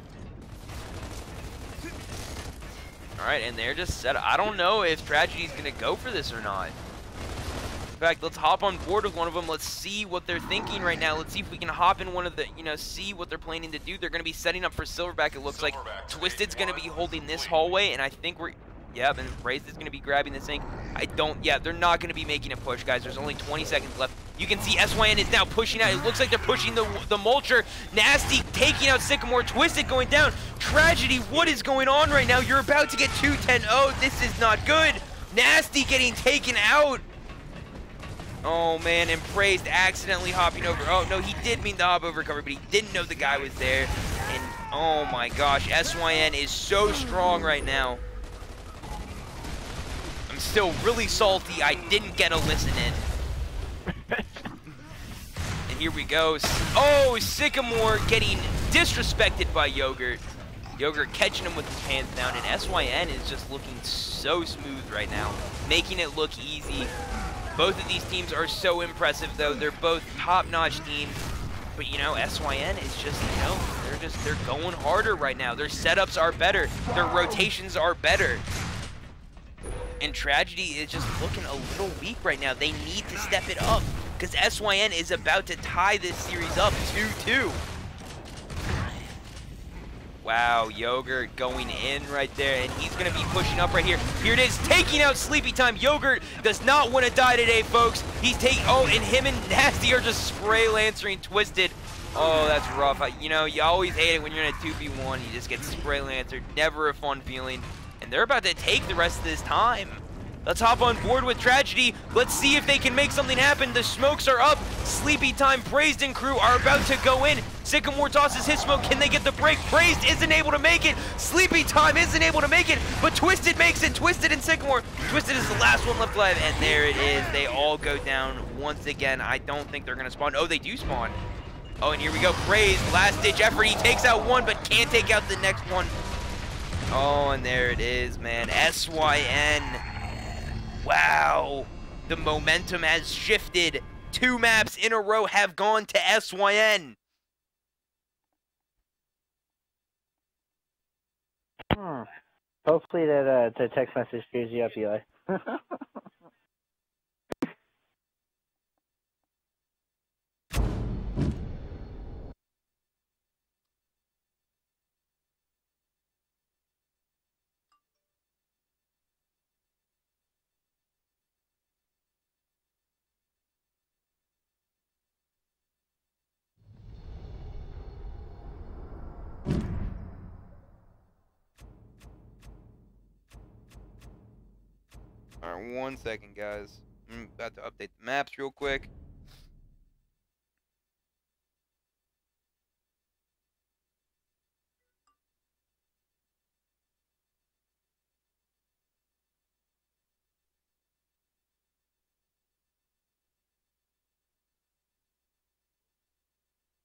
All right, and they're just set. I don't know if Tragedy's going to go for this or not. In fact, let's hop on board with one of them. Let's see what they're thinking right now. Let's see if we can hop in one of the, you know, see what they're planning to do. They're going to be setting up for Silverback, it looks like. Twisted's going to be holding this hallway, and I think we're... Yep, and Praised is going to be grabbing this thing. I don't... Yeah, they're not going to be making a push, guys. There's only 20 seconds left. You can see SYN is now pushing out. It looks like they're pushing the, the Mulcher. Nasty taking out Sycamore. Twisted going down. Tragedy, what is going on right now? You're about to get 2-10-0. This is not good. Nasty getting taken out. Oh, man, and Praised accidentally hopping over. Oh, no, he did mean to hop over cover, but he didn't know the guy was there. And, oh, my gosh, SYN is so strong right now. Still really salty I didn't get a listen in. and here we go. Oh, Sycamore getting disrespected by Yogurt. Yogurt catching him with his hands down, and SYN is just looking so smooth right now, making it look easy. Both of these teams are so impressive, though. They're both top-notch teams. But, you know, SYN is just, you know, they're just, they're going harder right now. Their setups are better. Their rotations are better. And Tragedy is just looking a little weak right now. They need to step it up because SYN is about to tie this series up 2-2. Wow, Yogurt going in right there, and he's going to be pushing up right here. Here it is, taking out Sleepy Time. Yogurt does not want to die today, folks. He's taking, oh, and him and Nasty are just spray lancering Twisted. Oh, that's rough. You know, you always hate it when you're in a 2v1. You just get spray lancered. Never a fun feeling. And they're about to take the rest of this time. Let's hop on board with Tragedy. Let's see if they can make something happen. The smokes are up. Sleepy Time, Praised and crew are about to go in. Sycamore tosses his smoke. Can they get the break? Praised isn't able to make it. Sleepy Time isn't able to make it, but Twisted makes it. Twisted and Sycamore. Twisted is the last one left alive, and there it is. They all go down once again. I don't think they're going to spawn. Oh, they do spawn. Oh, and here we go. Praised, last ditch effort. He takes out one, but can't take out the next one. Oh, and there it is, man. SYN. Wow. The momentum has shifted. Two maps in a row have gone to SYN. Hmm. Hopefully that uh, the text message cheers you up, Eli. one second, guys. I'm about to update the maps real quick.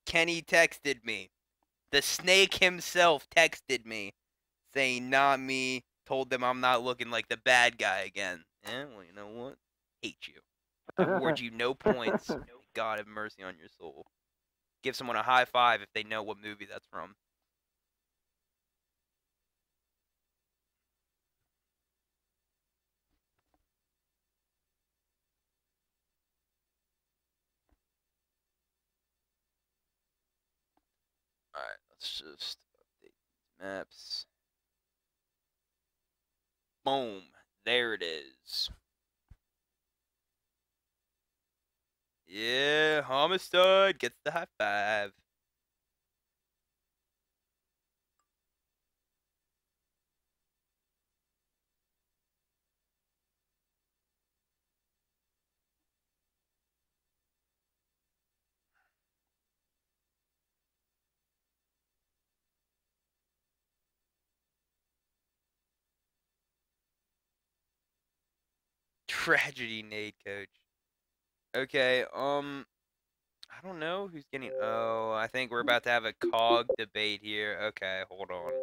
Kenny texted me. The snake himself texted me saying, not me. Told them I'm not looking like the bad guy again. Yeah, well, you know what? Hate you. Award you no points. God have mercy on your soul. Give someone a high five if they know what movie that's from. Alright, let's just update these maps. Boom. There it is. Yeah, Homicide gets the high five. Tragedy nade coach. Okay, um I don't know who's getting oh, I think we're about to have a cog debate here. Okay, hold on.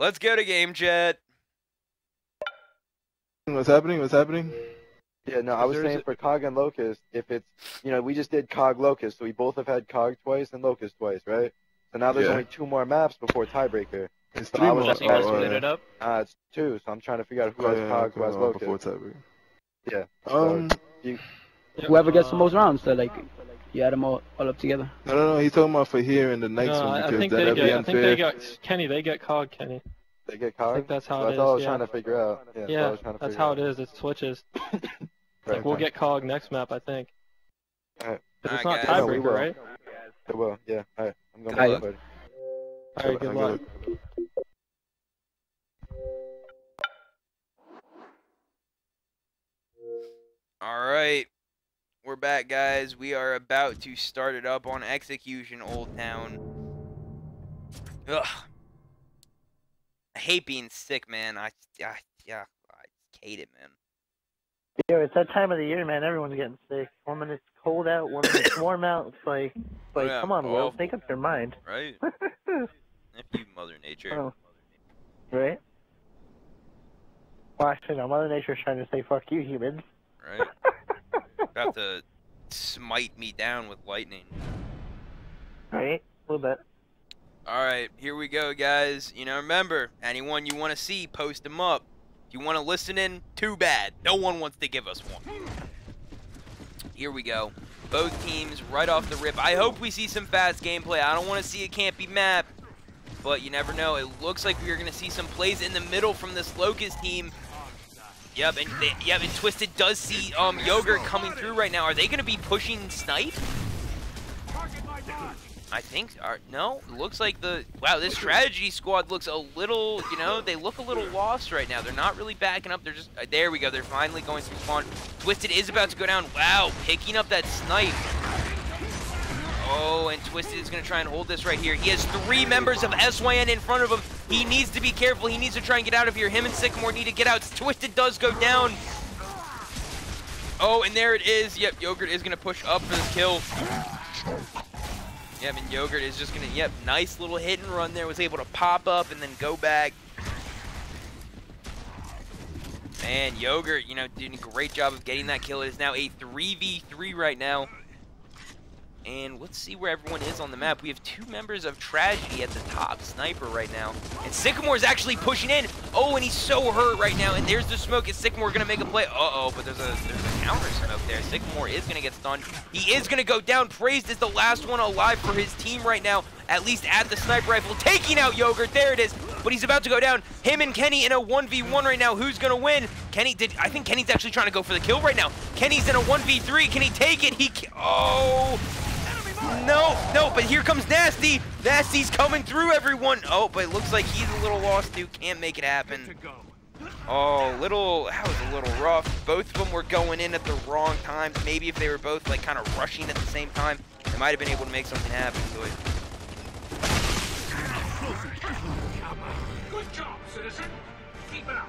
Let's go to game chat. What's happening? What's happening? Yeah, no, I was There's saying a- for Cog and Locust, if it's, you know, we just did Cog Locust, so we both have had Cog twice and Locust twice, right? So now there's Yeah. only two more maps before tiebreaker. It's So three I was more. just You guys oh, split it up? Uh, it's two, so I'm trying to figure out who Oh, has yeah, Cog, who has well, before Locust. tiebreaker. Yeah. Um, Whoever gets the Uh, most rounds, so like you add them all, all up together. no, no, no. He's talking about for here and the next no, one I- I because think that, they that'd get. be I think they unfair. got Kenny. They get cog Kenny. They get I think that's how So it that's all I was Yeah, trying to figure out. Yeah, that's yeah, was trying that's how out. it is. It switches. Right, Like we'll right. get cog next map, I think. Alright. 'Cause it's not guys. No, tiebreaker, right? It will, yeah. Alright, I'm going Good back luck. to All right, good luck. All right. We're back, guys. We are about to start it up on Execution Old Town. Ugh. I hate being sick, man. I, I yeah, I hate it, man. Yo, it's that time of the year, man. Everyone's getting sick. One minute it's cold out, one minute it's warm out. It's like, it's like, Yeah, come on, Will, awful. make up your mind. Right? If you, Mother Nature. Oh. right? Well, actually, no. Mother Nature's trying to say, "Fuck you, humans." Right? About to smite me down with lightning. right? A little bit. All right, here we go, guys. You know, remember, anyone you want to see, post them up. If you want to listen in, too bad. No one wants to give us one. Here we go. Both teams right off the rip. I hope we see some fast gameplay. I don't want to see a campy map, but you never know. It looks like we're going to see some plays in the middle from this Locust team. Yep, and they, yep, and Twisted does see um Yogurt coming through right now. Are they going to be pushing Snipe? I think, are, no, looks like the, wow, this strategy squad looks a little, you know, they look a little lost right now. They're not really backing up. They're just, uh, there we go. They're finally going through spawn. Twisted is about to go down. Wow, picking up that snipe. Oh, and Twisted is going to try and hold this right here. He has three members of SYN in front of him. He needs to be careful. He needs to try and get out of here. Him and Sycamore need to get out. Twisted does go down. Oh, and there it is. Yep, Yogurt is going to push up for the kill. Yep, and Yogurt is just going to, yep, nice little hit and run there. Was able to pop up and then go back. Man, Yogurt, you know, doing a great job of getting that kill. It is now a 3v3 right now. And let's see where everyone is on the map. We have two members of Tragedy at the top sniper right now. And Sycamore's actually pushing in. Oh, and he's so hurt right now. And there's the smoke. Is Sycamore going to make a play? Uh-oh, but there's a, there's a counter smoke there. Sycamore is going to get stunned. He is going to go down. Praised is the last one alive for his team right now, at least at the sniper rifle. Taking out Yogurt. There it is. But he's about to go down. Him and Kenny in a 1v1 right now. Who's going to win? Kenny did. I think Kenny's actually trying to go for the kill right now. Kenny's in a 1v3. Can he take it? He. Oh. No, no, but here comes Nasty. Nasty's coming through everyone. Oh, but it looks like he's a little lost too. Can't make it happen. Oh, little, that was a little rough. Both of them were going in at the wrong times. Maybe if they were both like kind of rushing at the same time, they might have been able to make something happen. But Good job, citizen. Keep it up.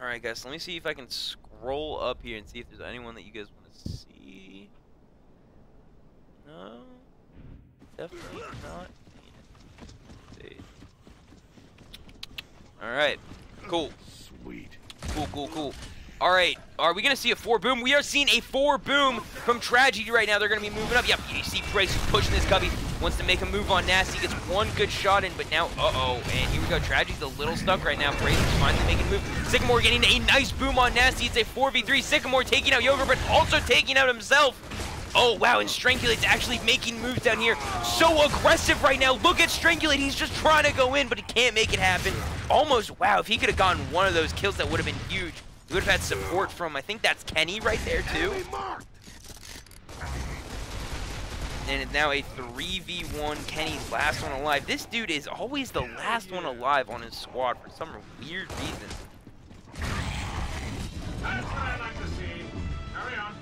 all right, guys, let me see if I can scroll up here and see if there's anyone that you guys want to see. No, definitely not. All right, cool. Sweet. Cool, cool, cool. All right, are we gonna see a four boom? We are seeing a four boom from Tragedy right now. They're gonna be moving up. Yep, you see Praise pushing this cubby. Wants to make a move on Nasty. Gets one good shot in, but now, uh-oh. And here we go. Tragedy's a little stuck right now. Praise is finally making a move. Sycamore getting a nice boom on Nasty. It's a 4v3. Sycamore taking out Yogurt, but also taking out himself. Oh, wow, and Strangulate's actually making moves down here. So aggressive right now. Look at Strangulate. He's just trying to go in, but he can't make it happen. Almost, wow, if he could have gotten one of those kills, that would have been huge. He would have had support from, I think that's Kenny right there, too. And it's now a 3v1 Kenny's last one alive. This dude is always the last one alive on his squad for some weird reason. That's what I like to see. Carry on.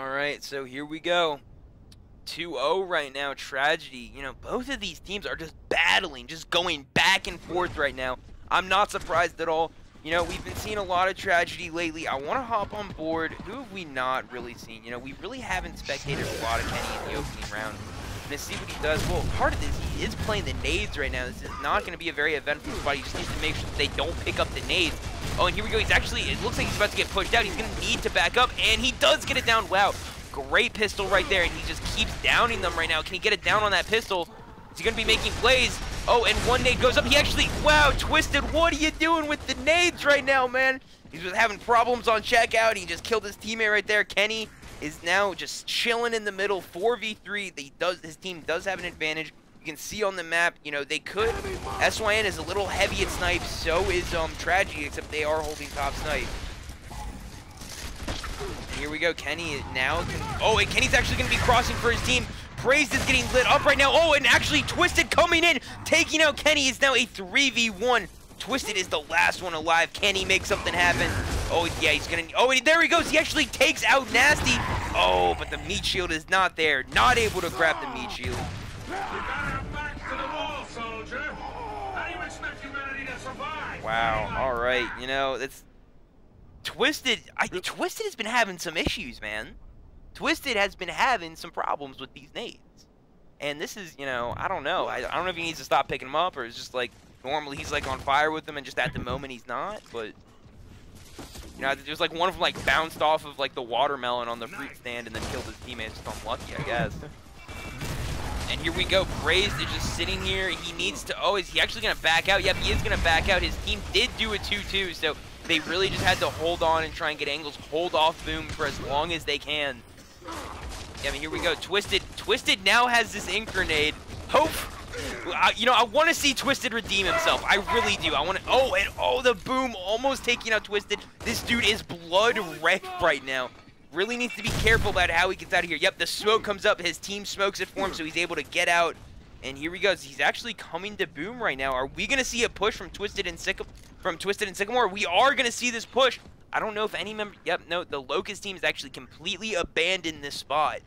All right, so here we go. 2-0 right now, Tragedy. You know, both of these teams are just battling, just going back and forth right now. I'm not surprised at all. You know, we've been seeing a lot of Tragedy lately. I want to hop on board. Who have we not really seen? You know, we really haven't spectated a lot of Kenny in the opening round. To see what he does, well, part of this, he is playing the nades right now. This is not going to be a very eventful spot. He just needs to make sure that they don't pick up the nades. Oh, and here we go. He's actually, it looks like he's about to get pushed out. He's going to need to back up, and he does get it down. Wow, great pistol right there, and he just keeps downing them right now. Can he get it down on that pistol? Is he going to be making plays? Oh, and one nade goes up. He actually, wow, Twisted, what are you doing with the nades right now, man? He's been having problems on checkout. He just killed his teammate right there. Kenny is now just chilling in the middle, 4v3. He does, his team does have an advantage. You can see on the map, you know, they could. SYN is a little heavy at snipe, so is um Tragedy, except they are holding top snipe. Here we go, Kenny now can, oh, and Kenny's actually going to be crossing for his team. Praised is getting lit up right now. Oh, and actually Twisted coming in, taking out Kenny is now a 3v1. Twisted is the last one alive. Can he make something happen? Oh, yeah, he's gonna, oh, there he goes. He actually takes out Nasty. Oh, but the meat shield is not there. Not able to grab the meat shield. Wow, all right. You know, it's Twisted. I Twisted has been having some issues, man. Twisted has been having some problems with these nades. And this is, you know, I don't know. I, I don't know if he needs to stop picking them up or it's just like normally he's like on fire with them and just at the moment he's not. But you know, there's like one of them like bounced off of like the watermelon on the fruit stand and then killed his teammate. Just unlucky, I guess. And here we go. Praised is just sitting here. He needs to. Oh, is he actually going to back out? Yep, he is going to back out. His team did do a 2-2, so they really just had to hold on and try and get angles, hold off Boom for as long as they can. Yeah, I mean, here we go. Twisted. Twisted now has this ink grenade. Hope I, you know, I want to see Twisted redeem himself. I really do. I want to. Oh, and oh, the boom almost taking out Twisted. This dude is blood red right now. Really needs to be careful about how he gets out of here. Yep, the smoke comes up. His team smokes it for him, so he's able to get out. And here he goes. He's actually coming to boom right now. Are we gonna see a push from Twisted and Sycamore? From Twisted and Sycamore? We are gonna see this push. I don't know if any member. Yep, no. The Locust team has actually completely abandoned this spot.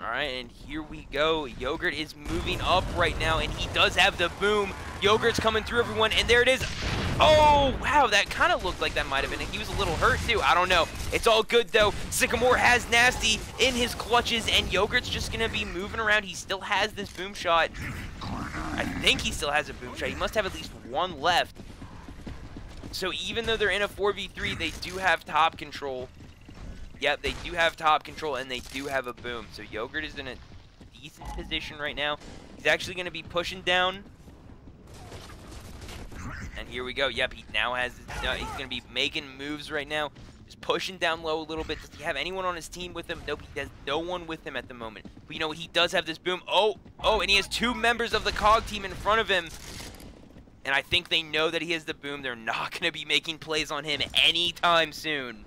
Alright, and here we go. Yogurt is moving up right now, and he does have the boom. Yogurt's coming through everyone, and there it is. Oh, wow, that kind of looked like that might have been. He was a little hurt, too. I don't know. It's all good, though. Sycamore has Nasty in his clutches, and Yogurt's just going to be moving around. He still has this boom shot. I think he still has a boom shot. He must have at least one left. So even though they're in a 4v3, they do have top control. Yep, they do have top control, and they do have a boom. So Yogurt is in a decent position right now. He's actually going to be pushing down. And here we go. Yep, he now has, uh, he's going to be making moves right now. Just pushing down low a little bit. Does he have anyone on his team with him? Nope, he has no one with him at the moment. But you know, he does have this boom. Oh, oh, and he has two members of the COG team in front of him. And I think they know that he has the boom. They're not going to be making plays on him anytime soon.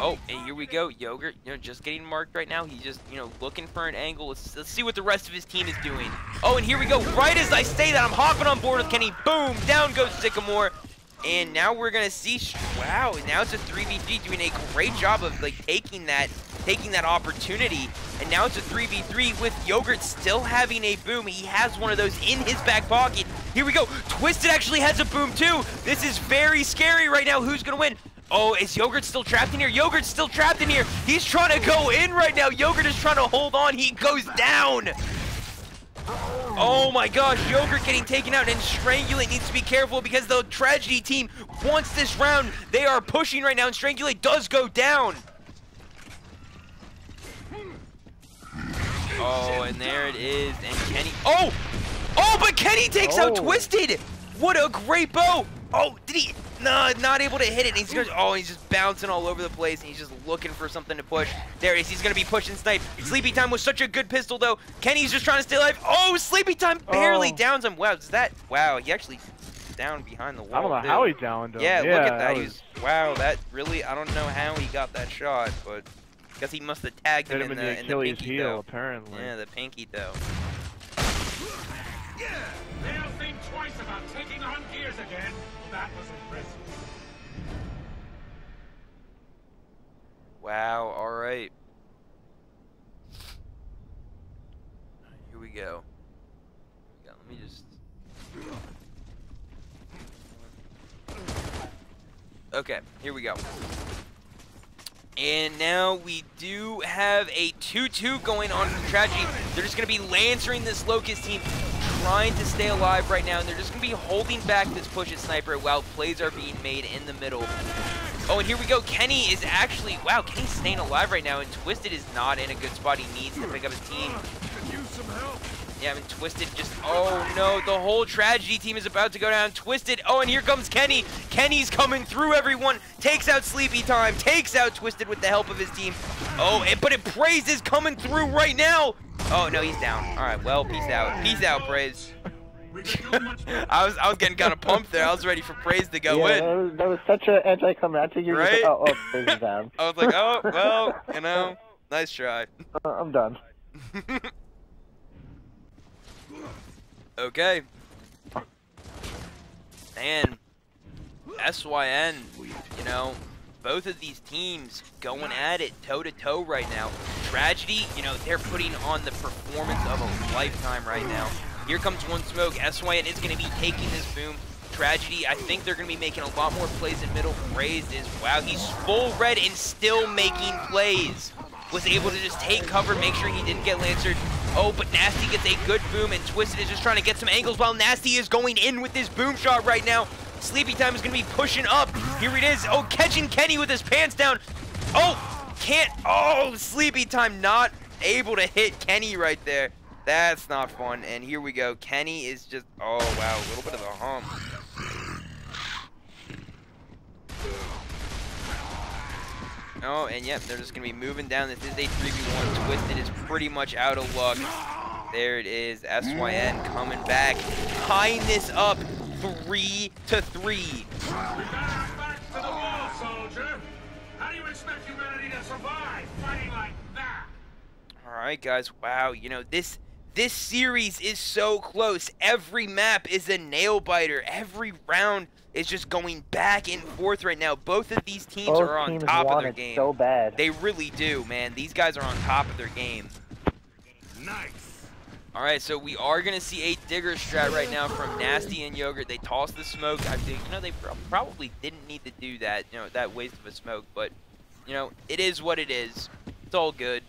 Oh, and here we go. Yogurt, you know, just getting marked right now. He's just, you know, looking for an angle. Let's, let's see what the rest of his team is doing. Oh, and here we go. Right as I say that, I'm hopping on board with Kenny. Boom, down goes Sycamore. And now we're going to see, wow, now it's a 3v3 doing a great job of, like, taking that taking that opportunity. And now it's a 3v3 with Yogurt still having a boom. He has one of those in his back pocket. Here we go. Twisted actually has a boom too. This is very scary right now. Who's going to win? Oh, is Yogurt still trapped in here? Yogurt's still trapped in here. He's trying to go in right now. Yogurt is trying to hold on. He goes down. Oh my gosh, Yogurt getting taken out and Strangulate needs to be careful because the Tragedy team wants this round. They are pushing right now and Strangulate does go down. Oh, and there it is. And Kenny. Oh! Oh, but Kenny takes out Oh. Twisted! What a great bow! Oh, did he? No, not able to hit it. And he's just, oh, he's just bouncing all over the place, and he's just looking for something to push. There it is. He's gonna be pushing snipe. Sleepy Time was such a good pistol, though. Kenny's just trying to stay alive. Oh, Sleepy Time barely Oh. downs him. Wow, is that? Wow, he actually down behind the wall. I don't know too. how he downed him. Yeah, look at that. that He was, wow, that really. I don't know how he got that shot, but because he must have tagged him him in in the, the in the pinky heel, toe. apparently. Yeah, the pinky toe. They'll think twice about taking on gears again. That was Wow, alright. Here we go. Yeah, let me just. Okay, here we go. And now we do have a 2-2 going on for Tragedy. They're just going to be lancering this Locust team, trying to stay alive right now, and they're just going to be holding back this push at Sniper while plays are being made in the middle. Oh, and here we go. Kenny is actually, wow, Kenny's staying alive right now, and Twisted is not in a good spot. He needs to pick up his team. Yeah, I mean, Twisted just, oh no, the whole Tragedy team is about to go down. Twisted, oh, and here comes Kenny. Kenny's coming through everyone, takes out Sleepy Time, takes out Twisted with the help of his team. Oh, and, but it Praise is coming through right now. Oh, no, he's down. All right, well, peace out. Peace out, Praise. I was I was getting kind of pumped there. I was ready for Praise to go yeah, in. that was, that was such an anticlimactic. You're Right? just like, oh, oh, this is down. I was like, oh, well, you know, nice try. Uh, I'm done. Okay. And SYN, you know, both of these teams going at it toe to toe right now. Tragedy, you know, they're putting on the performance of a lifetime right now. Here comes one smoke. SYN is going to be taking this boom. Tragedy, I think they're going to be making a lot more plays in middle. Praise is, wow, he's full red and still making plays. Was able to just take cover, make sure he didn't get lancered. Oh, but Nasty gets a good boom, and Twisted is just trying to get some angles while Nasty is going in with his boom shot right now. Sleepy Time is going to be pushing up. Here it is. Oh, catching Kenny with his pants down. Oh, can't. Oh, Sleepy Time not able to hit Kenny right there. That's not fun. And here we go. Kenny is just, oh, wow, a little bit of a hump. Oh, and yep, they're just gonna be moving down. This is a 3v1. Twisted is pretty much out of luck. There it is. SYN coming back. Tying this up three to three. To the wall, soldier. How do you expect humanity to survive fighting like that? All right, guys. Wow, you know this this series is so close. Every map is a nail biter. Every round is just going back and forth right now. Both of these teams Both are on teams top of their it game. so bad. They really do, man. These guys are on top of their game. Nice. All right, so we are gonna see a digger strat right now from Nasty and Yogurt. They toss the smoke. I think you know they prob- probably didn't need to do that. You know that waste of a smoke, but you know it is what it is. It's all good.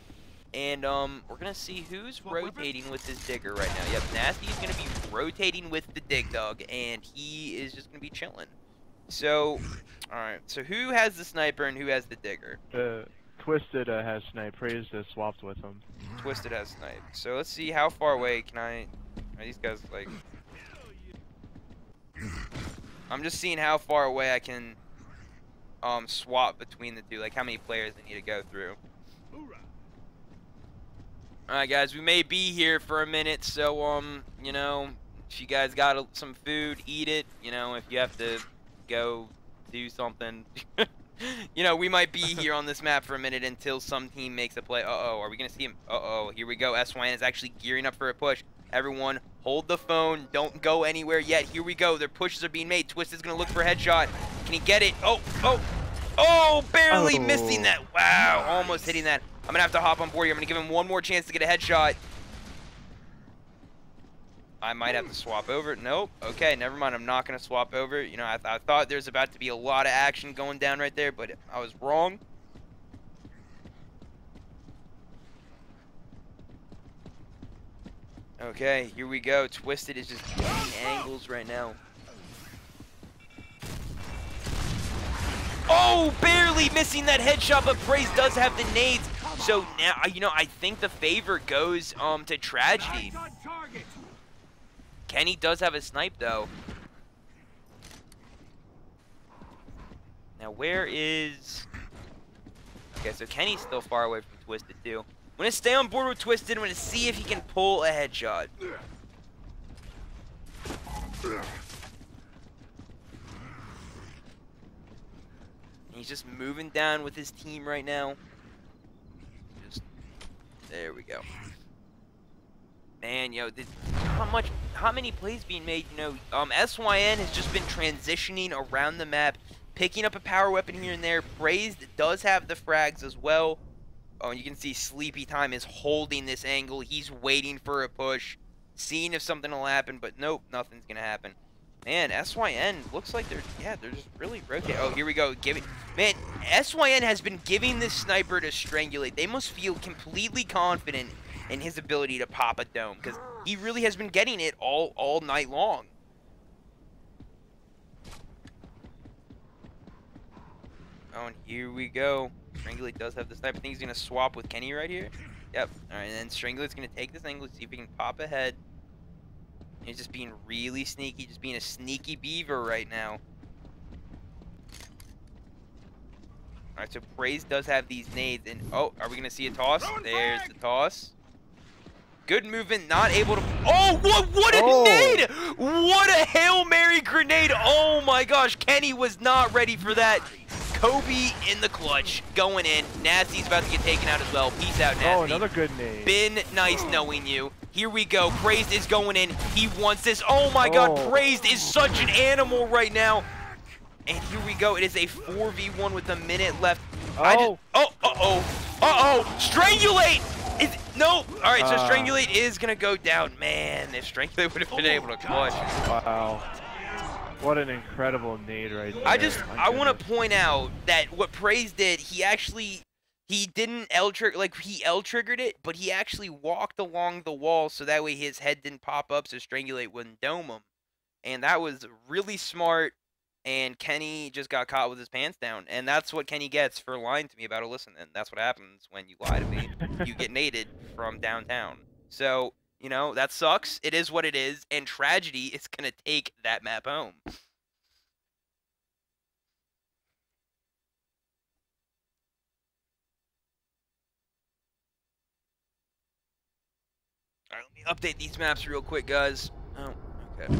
And um, we're gonna see who's rotating with this digger right now. Yep, Nasty's gonna be rotating with the dig dog, and he is just gonna be chilling. So, all right. So who has the sniper and who has the digger? Uh, Twisted uh, has snipe. Praise uh, swapped with him. Twisted has snipe. So let's see how far away can I. Are these guys like? I'm just seeing how far away I can um swap between the two. Like how many players I need to go through. Alright guys, we may be here for a minute, so um, you know, if you guys got a, some food, eat it. You know, if you have to go do something, you know, we might be here on this map for a minute until some team makes a play. Uh-oh, are we gonna see him? Uh-oh, here we go. SYN is actually gearing up for a push. Everyone, hold the phone. Don't go anywhere yet. Here we go. Their pushes are being made. Twist is gonna look for a headshot. Can he get it? Oh, oh, oh, barely Oh. missing that. Wow, almost hitting that. I'm gonna have to hop on board here. I'm gonna give him one more chance to get a headshot. I might have to swap over. Nope. Okay, never mind. I'm not gonna swap over. You know, I, th I thought there was about to be a lot of action going down right there, but I was wrong. Okay, here we go. Twisted is just getting angles right now. Oh, barely missing that headshot, but Praise does have the nades. So now, you know, I think the favor goes um to Tragedy. Kenny does have a snipe, though. Now, where is... Okay, so Kenny's still far away from Twisted, too. I'm going to stay on board with Twisted. I'm going to see if he can pull a headshot. He's just moving down with his team right now. There we go man, yo, this, how much, how many plays being made? You know, um, SYN has just been transitioning around the map, picking up a power weapon here and there. Praised does have the frags as well. Oh, you can see Sleepy Time is holding this angle. He's waiting for a push, seeing if something will happen, but nope, nothing's gonna happen. Man, SYN looks like they're yeah, they're just really rotating. Oh, here we go. Give it, man. SYN has been giving this sniper to strangulate. They must feel completely confident in his ability to pop a dome because he really has been getting it all all night long. Oh, and here we go. Strangulate does have the sniper. I think he's gonna swap with Kenny right here. Yep. All right, and then Strangulate's gonna take this angle, see if he can pop ahead. He's just being really sneaky, just being a sneaky beaver right now. Alright, so Praise does have these nades, and oh, are we gonna see a toss? There's the toss. Good movement, not able to. Oh, what? What a Oh. nade! What a hail mary grenade! Oh my gosh, Kenny was not ready for that. Kobe in the clutch, going in. Nasty's about to get taken out as well. Peace out, oh, Nasty. Oh, another good nade. Been nice knowing you. Here we go. Praised is going in. He wants this. Oh my god, Oh. Praised is such an animal right now. And here we go. It is a 4v1 with a minute left. I just, Oh. oh, uh-oh. Uh-oh. Strangulate! Is, no. All right, so Uh. Strangulate is going to go down. Man, if Strangulate would have been able to clutch. Wow. What an incredible nade right there. I just, My I want to point out that what Praise did, he actually, he didn't L trigger, like he L triggered it, but he actually walked along the wall so that way his head didn't pop up so Strangulate wouldn't dome him. And that was really smart. And Kenny just got caught with his pants down. And that's what Kenny gets for lying to me about Alyssa. And that's what happens when you lie to me. you get nated from downtown. So, you know, that sucks. It is what it is. And tragedy is going to take that map home. Update these maps real quick, guys. Oh, okay.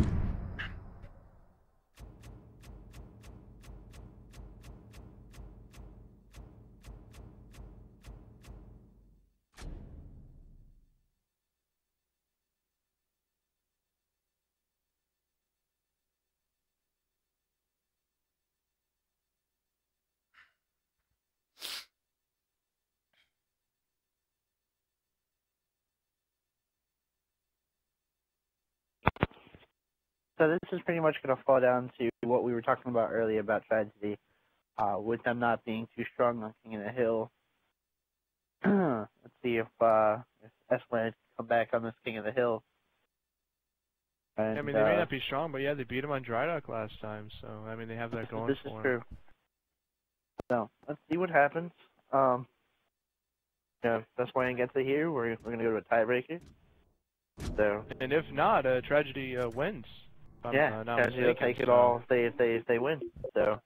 So this is pretty much going to fall down to what we were talking about earlier about tragedy, uh, with them not being too strong on King of the Hill. Let's see if uh, if S-Land can come back on this King of the Hill. And, I mean, they may uh, not be strong, but yeah, they beat him on Drydock last time, so I mean, they have that going this is true. So let's see what happens. Um, yeah, that's why I get to here. We're we're gonna go to a tiebreaker. So And if not, uh, Tragedy uh, wins. If I'm, yeah, uh, not Tragedy will take it all if they if they if they win. So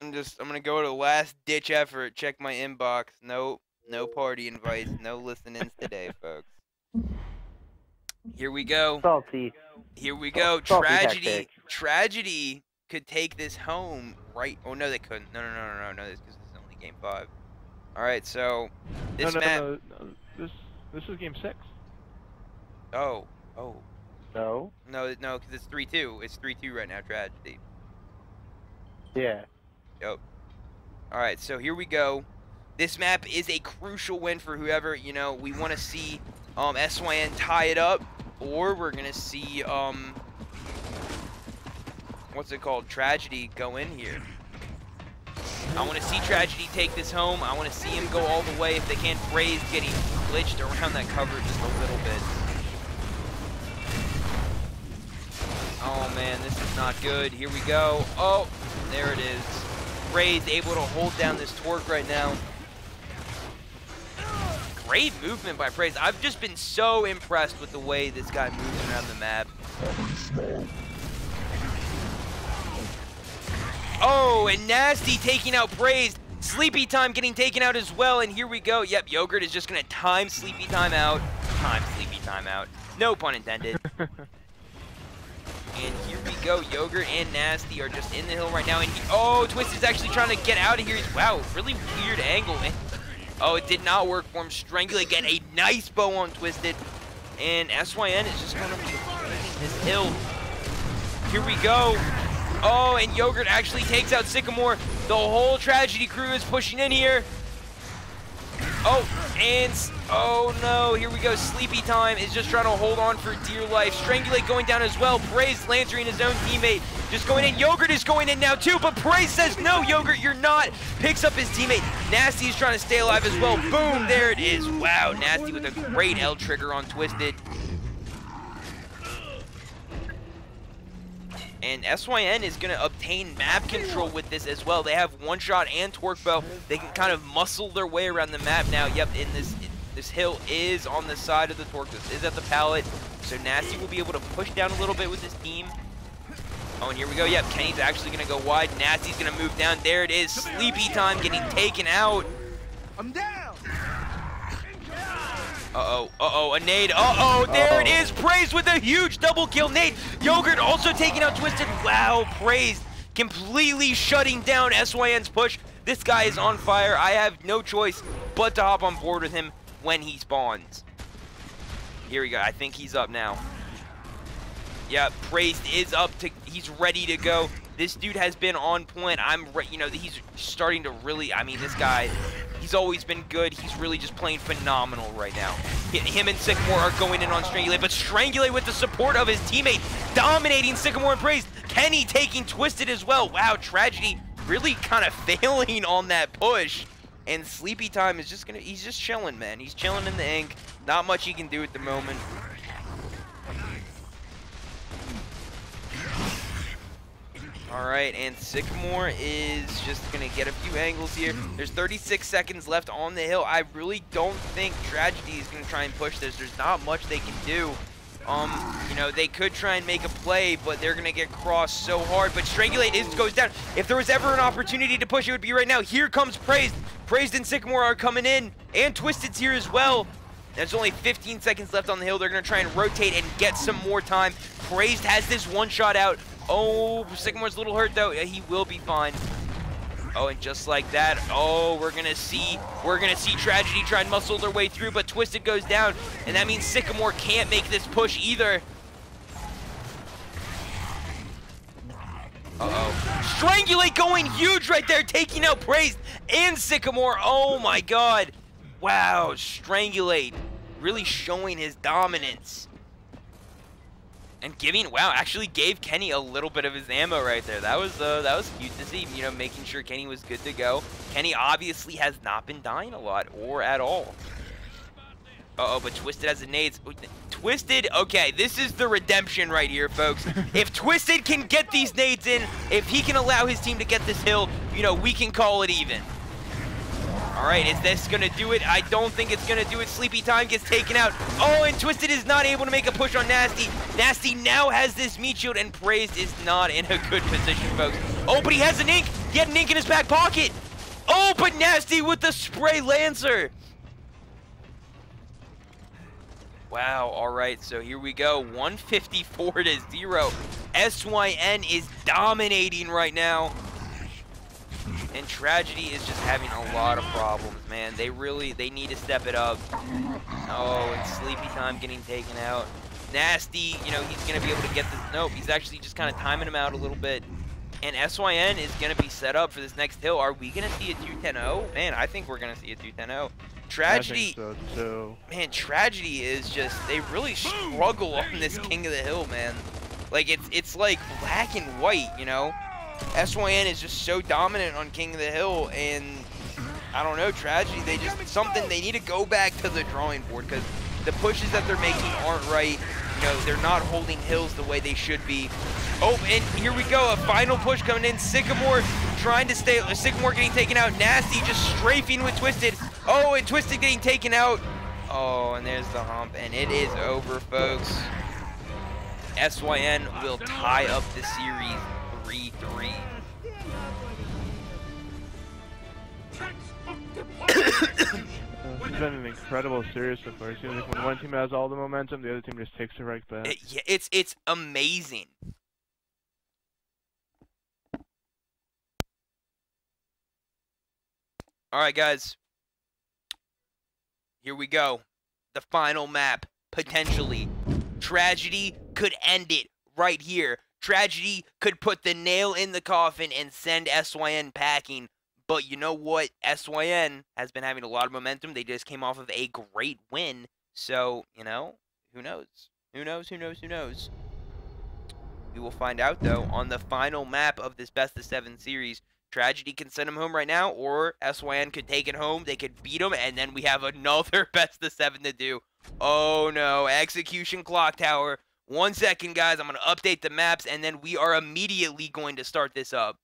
I'm just I'm gonna go to last ditch effort. Check my inbox. No no party invites. No listenings today, folks. Here we go. salty. Here we go. Salty Tragedy. tactic. Tragedy could take this home, right? Oh no, they couldn't. No, no, no, no, no, no. This because this is only game five. All right, so this no, map. no, no, this this is game six. Oh, oh. No. No, no, because it's three two. It's three two right now. Tragedy. Yeah. Yep. All right, so here we go. This map is a crucial win for whoever, you know, we want to see um, SYN tie it up, or we're going to see, um, what's it called, Tragedy go in here. I want to see Tragedy take this home. I want to see him go all the way. If they can't Praise getting glitched around that cover just a little bit. Oh man, this is not good. Here we go. Oh, there it is. Praise able to hold down this torque right now. Great movement by Praise. I've just been so impressed with the way this guy moves around the map. Oh, and Nasty taking out Praise. Sleepy Time getting taken out as well, and here we go. Yep, Yogurt is just gonna time Sleepy Time out. Time Sleepy Time out. No pun intended. And here we go. Yogurt and Nasty are just in the hill right now. And he, oh, Twist is actually trying to get out of here. Wow, really weird angle, man. Oh, it did not work for him. Strangulate get a nice bow on Twisted. And SYN is just be defending this hill. Here we go. Oh, and Yogurt actually takes out Sycamore. The whole Tragedy crew is pushing in here. Oh, and, oh no, here we go. Sleepy Time is just trying to hold on for dear life. Strangulate going down as well. Praise Landry and his own teammate just going in. Yogurt is going in now too, but Praise says, no, Yogurt, you're not. Picks up his teammate. Nasty is trying to stay alive as well. Boom, there it is. Wow, Nasty with a great L trigger on Twisted. And SYN is going to obtain map control with this as well. They have one shot and torque bow. They can kind of muscle their way around the map now. Yep, in this this hill is on the side of the torque. This is at the pallet. So Nasty will be able to push down a little bit with his team. Oh, and here we go. Yep, Kenny's actually going to go wide. Nasty's going to move down. There it is. Sleepy time getting taken out. I'm down. Uh-oh, uh-oh, a nade. Uh-oh, there it is. Praise with a huge double kill nade, Yogurt also taking out Twisted. Wow, Praise completely shutting down SYN's push. This guy is on fire. I have no choice but to hop on board with him when he spawns. Here we go. I think he's up now. Yeah, Praise is up to, he's ready to go. This dude has been on point. I'm, you know, he's starting to really, I mean, this guy, he's always been good. He's really just playing phenomenal right now. Him and Sycamore are going in on Strangulate, but Strangulate with the support of his teammate, dominating Sycamore and Praise. Kenny taking Twisted as well. Wow, Tragedy really kind of failing on that push. And Sleepy Time is just gonna, he's just chilling, man. He's chilling in the ink. Not much he can do at the moment. All right, and Sycamore is just gonna get a few angles here. There's 36 seconds left on the hill. I really don't think Tragedy is gonna try and push this. There's not much they can do. Um, you know, they could try and make a play, but they're gonna get crossed so hard. But Strangulate is goes down. If there was ever an opportunity to push, it would be right now. Here comes Praised. Praised and Sycamore are coming in, and Twisted's here as well. There's only 15 seconds left on the hill. They're going to try and rotate and get some more time. Praised has this one shot out. Oh, Sycamore's a little hurt though. He will be fine. Oh, and just like that, oh, we're gonna see, we're gonna see Tragedy try and muscle their way through, but Twisted goes down, and that means Sycamore can't make this push either. Uh-oh. Strangulate going huge right there, taking out Praised and Sycamore. Oh my god. Wow, Strangulate really showing his dominance. And giving, wow, actually gave Kenny a little bit of his ammo right there. That was, uh, that was cute to see, you know, making sure Kenny was good to go. Kenny obviously has not been dying a lot or at all. Uh-oh, but Twisted has the nades. Twisted, okay, this is the redemption right here, folks. if Twisted can get these nades in, if he can allow his team to get this hill, you know, we can call it even. All right, is this gonna do it? I don't think it's gonna do it. Sleepy Time gets taken out. Oh, and Twisted is not able to make a push on Nasty. Nasty now has this meat shield, and Praised is not in a good position, folks. Oh, but he has an ink. He had an ink in his back pocket. Oh, but Nasty with the spray Lancer. Wow, all right, so here we go. 154 to 0. SYN is dominating right now. And Tragedy is just having a lot of problems, man. They really, they need to step it up. Oh, and Sleepy Time getting taken out. Nasty, you know, he's going to be able to get this. Nope, he's actually just kind of timing him out a little bit. And SYN is going to be set up for this next hill. Are we going to see a 210-0? Man, I think we're going to see a 210-0. Tragedy, so man, Tragedy is just, they really struggle on this King of the Hill, man. Like, it's, it's like black and white, you know? SYN is just so dominant on King of the Hill, and I don't know, Tragedy, they just, something, they need to go back to the drawing board, because the pushes that they're making aren't right. You know, they're not holding hills the way they should be. Oh, and here we go, a final push coming in. Sycamore trying to stay, Sycamore getting taken out. Nasty just strafing with Twisted. Oh, and Twisted getting taken out. Oh, and there's the hump, and it is over, folks. SYN will tie up the series 3-3. Uh, This has been an incredible series so far. It seems like when one team has all the momentum, the other team just takes it right back. It- yeah, it's it's amazing. All right, guys. Here we go. The final map, potentially. Tragedy could end it right here. Tragedy could put the nail in the coffin and send SYN packing. But you know what? SYN has been having a lot of momentum. They just came off of a great win. So, you know, who knows? Who knows? Who knows? Who knows? We will find out, though, on the final map of this best of seven series. Tragedy can send him home right now, or SYN could take it home. They could beat him, and then we have another best of seven to do. Oh no, execution clock tower. One second, guys. I'm going to update the maps, and then we are immediately going to start this up.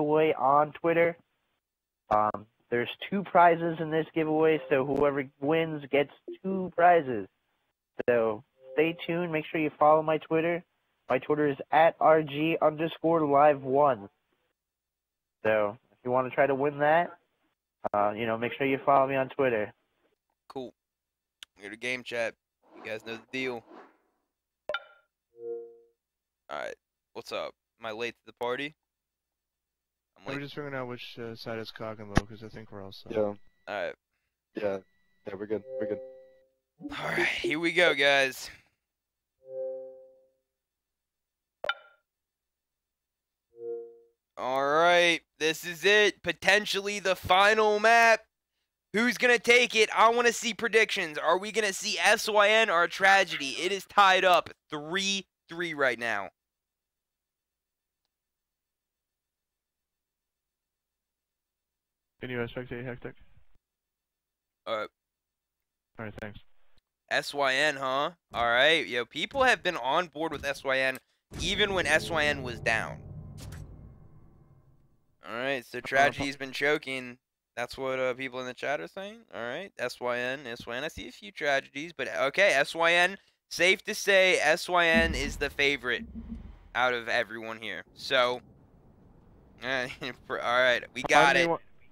Giveaway on Twitter. Um, there's two prizes in this giveaway, so whoever wins gets two prizes. So stay tuned. Make sure you follow my Twitter. My Twitter is at rg underscore live one. So if you want to try to win that, uh, you know, make sure you follow me on Twitter. Cool. Go to game chat. You guys know the deal. Alright. What's up? Am I late to the party? I'm We're late. just figuring out which uh, side is cock and low, because I think we're all set. Yeah. Alright. Yeah. Yeah, we're good. We're good. Alright, here we go, guys. Alright, this is it. Potentially the final map. Who's gonna take it? I want to see predictions. Are we gonna see SYN or a tragedy? It is tied up 3 3 right now. Can you spectate Hectic? Uh, Alright, thanks. SYN, huh? Alright, yo, people have been on board with SYN even when SYN was down. All right, so tragedy's been choking. That's what uh, people in the chat are saying. All right, SYN, SYN. I see a few tragedies, but okay, SYN. Safe to say, SYN is the favorite out of everyone here. So, all right, we got it.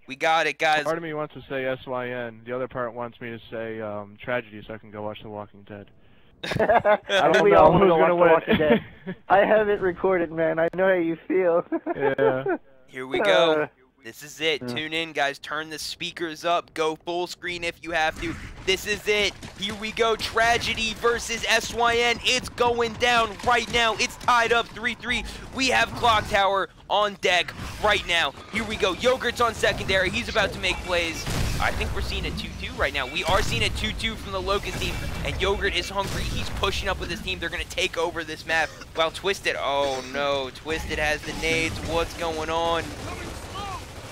Wa- We got it, guys. Part of me wants to say SYN. The other part wants me to say um, tragedy, so I can go watch The Walking Dead. I don't we know all who's want to gonna watch win. The Walking Dead. I have it recorded, man. I know how you feel. Yeah. Here we go. This is it. Yeah. Tune in, guys. Turn the speakers up. Go full screen if you have to. This is it. Here we go. Tragedy versus SYN. It's going down right now. It's tied up 3-3. We have Clock Tower on deck right now. Here we go. Yogurt's on secondary. He's about to make plays. I think we're seeing a 2-2 right now. We are seeing a 2-2 from the Locust team, and Yogurt is hungry. He's pushing up with his team. They're going to take over this map while Twisted... Oh, no. Twisted has the nades. What's going on?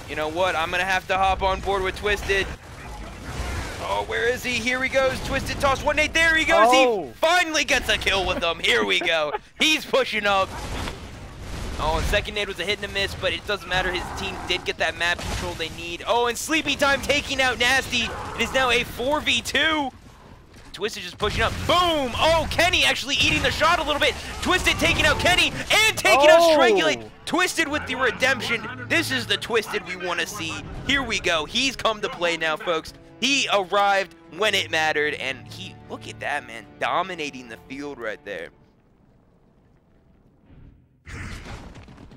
You know what? I'm going to have to hop on board with Twisted. Oh, where is he? Here he goes. Twisted toss. One eight. There he goes. Oh. He finally gets a kill with them. Here we go. He's pushing up. Oh, and second nade was a hit and a miss, but it doesn't matter. His team did get that map control they need. Oh, and Sleepy Time taking out Nasty. It is now a 4v2. Twisted just pushing up. Boom! Oh, Kenny actually eating the shot a little bit. Twisted taking out Kenny and taking out Oh. Strangulate. Twisted with the redemption. This is the Twisted we want to see. Here we go. He's come to play now, folks. He arrived when it mattered, and he look at that man dominating the field right there.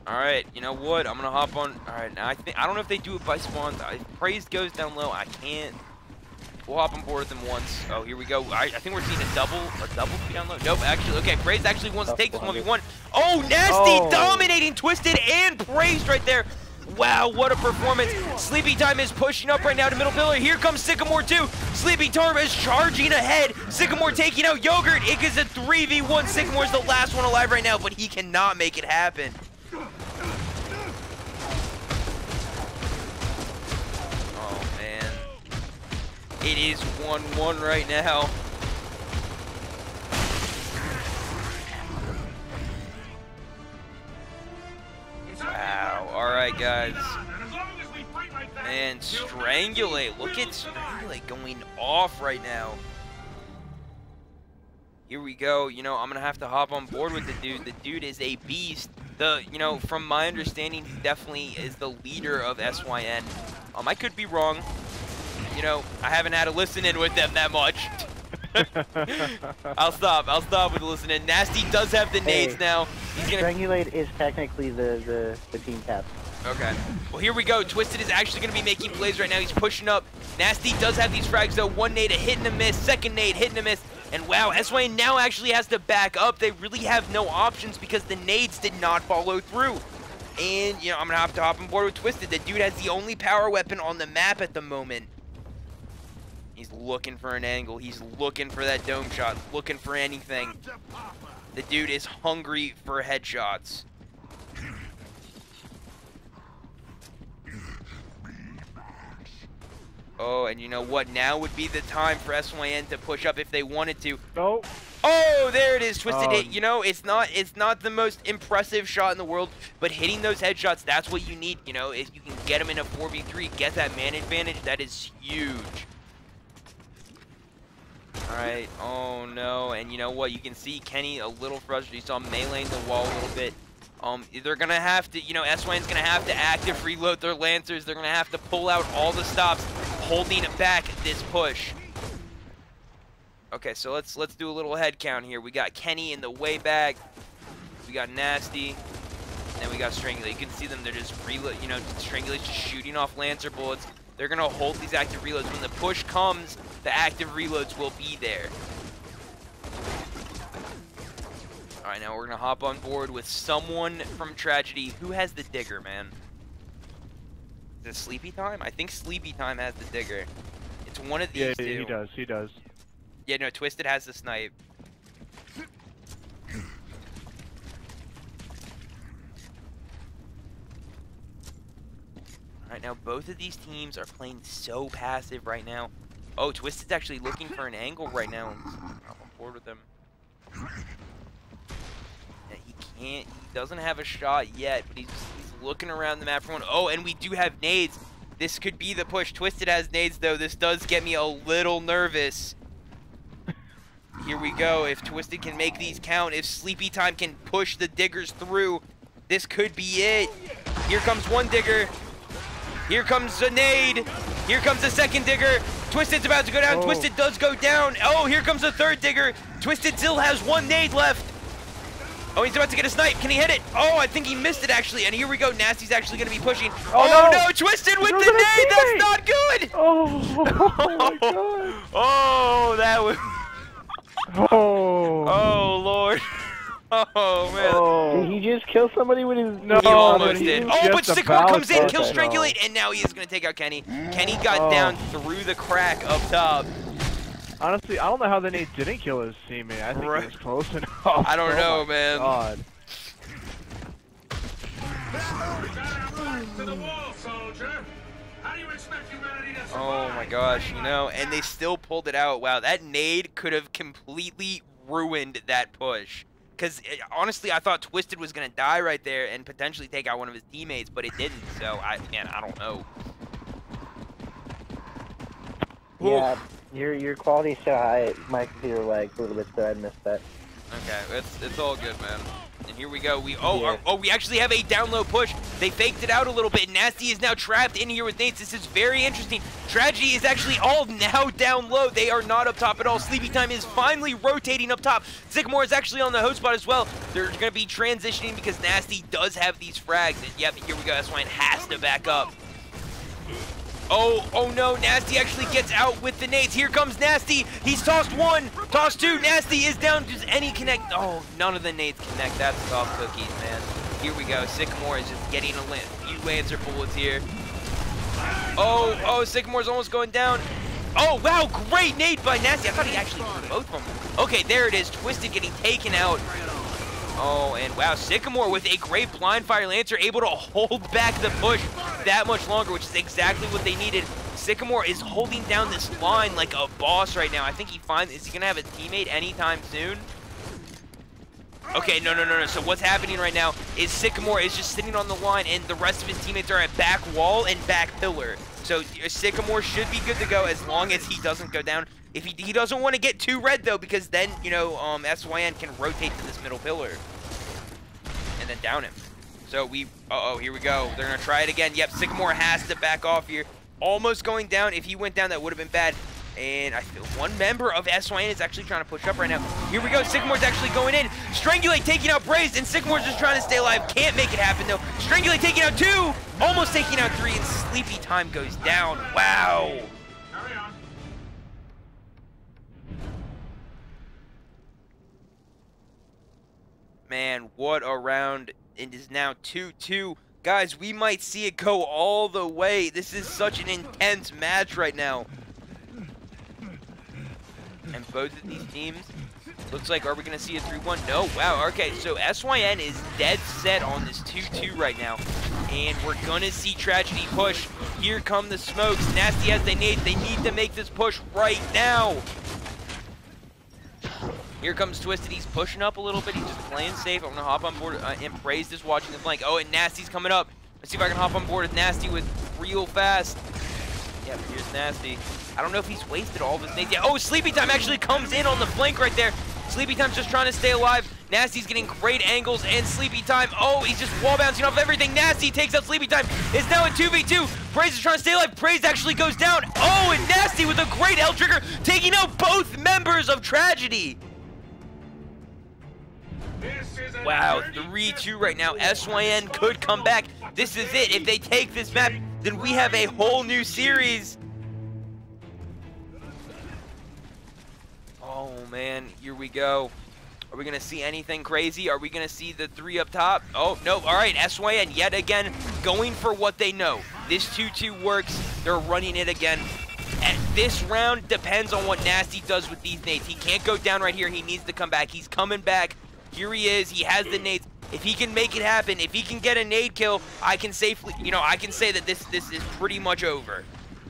All right, you know what? I'm gonna hop on. All right, now I think I don't know if they do it by spawns. If praise goes down low, I can't. We'll hop on board with them once. Oh, here we go. I, I think we're seeing a double, a double down low. Nope, actually, okay. Praise actually wants to take this 1v1. Oh, Nasty Oh. dominating Twisted and Praised right there. Wow, what a performance. Sleepy Time is pushing up right now to middle pillar. Here comes Sycamore too. Sleepy Time is charging ahead. Sycamore taking out Yogurt. It is a 3v1. Sycamore's the last one alive right now, but he cannot make it happen. It is 1-1 right now. Wow. All right, guys. We'll- Strangulate. Look at. Strangulate going off right now. Here we go. You know, I'm going to have to hop on board with the dude. The dude is a beast. The, you know, from my understanding, he definitely is the leader of SYN. Um, I could be wrong. You know, I haven't had a listen in with them that much. I'll stop. I'll stop with listening. Nasty does have the nades Hey. now. He's gonna Strangulate is technically the, the, the team cap. Okay. Well, here we go. Twisted is actually going to be making plays right now. He's pushing up. Nasty does have these frags, though. One nade, a hit and a miss. Second nade, hit and a miss. And wow, SY now actually has to back up. They really have no options because the nades did not follow through. And, you know, I'm going to have to hop on board with Twisted. The dude has the only power weapon on the map at the moment. He's looking for an angle. He's looking for that dome shot. Looking for anything. The dude is hungry for headshots. Oh, and you know what? Now would be the time for SYN to push up if they wanted to. No. Oh, there it is, twisted Oh. hit. You know, it's not it's not the most impressive shot in the world, but hitting those headshots, that's what you need. You know, if you can get them in a 4v3, get that man advantage, that is huge. All right. Oh no, and you know what? You can see Kenny a little frustrated. You saw meleeing the wall a little bit. Um, they're gonna have to, you know, SYN's gonna have to active reload their lancers. They're gonna have to pull out all the stops, holding back this push. Okay, so let's let's do a little head count here. We got Kenny in the way back. We got Nasty. And then we got Strangulate. You can see them. They're just reload. You know, Strangulate's just shooting off Lancer bullets. They're gonna hold these active reloads. When the push comes, the active reloads will be there. All right, now we're gonna hop on board with someone from Tragedy. Who has the digger, man? Is it Sleepy Time? I think Sleepy Time has the digger. It's one of Yeah, these two. he does. He does. Yeah, no, Twisted has the snipe. Alright, now both of these teams are playing so passive right now. Oh, Twisted's actually looking for an angle right now. I'm on board with him. Yeah, he can't. He doesn't have a shot yet, but he's, he's looking around the map for one. Oh, and we do have nades. This could be the push. Twisted has nades, though. This does get me a little nervous. Here we go. If Twisted can make these count, if Sleepy Time can push the diggers through, this could be it. Here comes one digger. Here comes a nade. Here comes the second digger. Twisted's about to go down. Oh. Twisted does go down. Oh, here comes the third digger. Twisted still has one nade left. Oh, he's about to get a snipe. Can he hit it? Oh, I think he missed it actually. And here we go. Nasty's actually going to be pushing. Oh, oh, no. No. Twisted with It the nade. That's not good. Oh, oh my god. Oh, that was. Oh. Oh, Lord. Oh, man. Oh. Did he just kill somebody with his? No, He almost he did. Oh, but Sycamore comes in, kills Okay. Strangulate, and now he is going to take out Kenny. Kenny got Oh. down through the crack up top. Honestly, I don't know how the nade didn't kill his teammate. I think Right. he was close enough. I don't Oh know, man. God. To the wall, soldier. How do you expect humanity to survive? Oh my gosh, you know, and they still pulled it out. Wow, that nade could have completely ruined that push. Because eh, honestly, I thought Twisted was going to die right there and potentially take out one of his teammates, but it didn't. So, I man, I don't know. Yeah, your your quality's so high, my computer lagged a little bit, so I missed that. Okay, it's it's all good, man. And here we go. We oh Yeah. Oh, oh we actually have a down low push. They faked it out a little bit. Nasty is now trapped in here with nades. This is very interesting. Tragedy is actually all now down low. They are not up top at all. Sleepy Time is finally rotating up top. Sycamore is actually on the host spot as well. They're going to be transitioning because Nasty does have these frags. And yep, here we go. That's why has to back up. Oh, oh no, Nasty actually gets out with the nades. Here comes Nasty. He's tossed one, tossed two. Nasty is down. Does any connect? Oh, none of the nades connect. That's soft cookies, man. Here we go. Sycamore is just getting a lin- few Lancer bullets here. Oh, oh, Sycamore's almost going down. Oh, wow, great nade by Nasty. I thought he actually both of them. Okay, there it is. Twisted getting taken out. Oh, and wow, Sycamore with a great blind fire lancer able to hold back the push that much longer, which is exactly what they needed. Sycamore is holding down this line like a boss right now. I think he finds, is he gonna have a teammate anytime soon? Okay, no, no, no, no. So what's happening right now is Sycamore is just sitting on the line and the rest of his teammates are at back wall and back pillar. So uh, Sycamore should be good to go as long as he doesn't go down. If he, he doesn't want to get too red though, because then, you know, um, SYN can rotate to this middle pillar and then down him. So we, uh-oh, here we go. They're gonna try it again. Yep, Sycamore has to back off here. Almost going down. If he went down, that would have been bad. And I feel one member of SYN is actually trying to push up right now. Here we go. Sycamore's actually going in. Strangulate taking out Praised, and Sycamore's just trying to stay alive. Can't make it happen, though. Strangulate taking out two. Almost taking out three, and Sleepy Time goes down. Wow. Man, what a round. It is now 2-2. Guys, we might see it go all the way. This is such an intense match right now. And both of these teams, looks like, are we going to see a 3-1? No, wow, okay, so SYN is dead set on this 2-2 right now. And we're going to see Tragedy push. Here come the smokes. Nasty as they need. They need to make this push right now. Here comes Twisted. He's pushing up a little bit. He's just playing safe. I'm going to hop on board. Uh, and Praised is watching the flank. Oh, and Nasty's coming up. Let's see if I can hop on board with Nasty with real fast. Yep, here's Nasty. I don't know if he's wasted all of his nades. Yeah, oh, Sleepy Time actually comes in on the flank right there. Sleepy Time's just trying to stay alive. Nasty's getting great angles, and Sleepy Time, oh, he's just wall bouncing off everything. Nasty takes out Sleepy Time. It's now in 2v2. Praise is trying to stay alive. Praise actually goes down. Oh, and Nasty with a great L trigger, taking out both members of Tragedy. Wow, 3-2 right now. SYN could come back. This is it. If they take this map, then we have a whole new series. Oh, man. Here we go. Are we going to see anything crazy? Are we going to see the three up top? Oh, no. All right, SYN yet again going for what they know. This 2-2 works. They're running it again. And this round depends on what Nasty does with these nades. He can't go down right here. He needs to come back. He's coming back. Here he is. He has the nades. If he can make it happen, if he can get a nade kill, I can safely, you know, I can say that this this is pretty much over.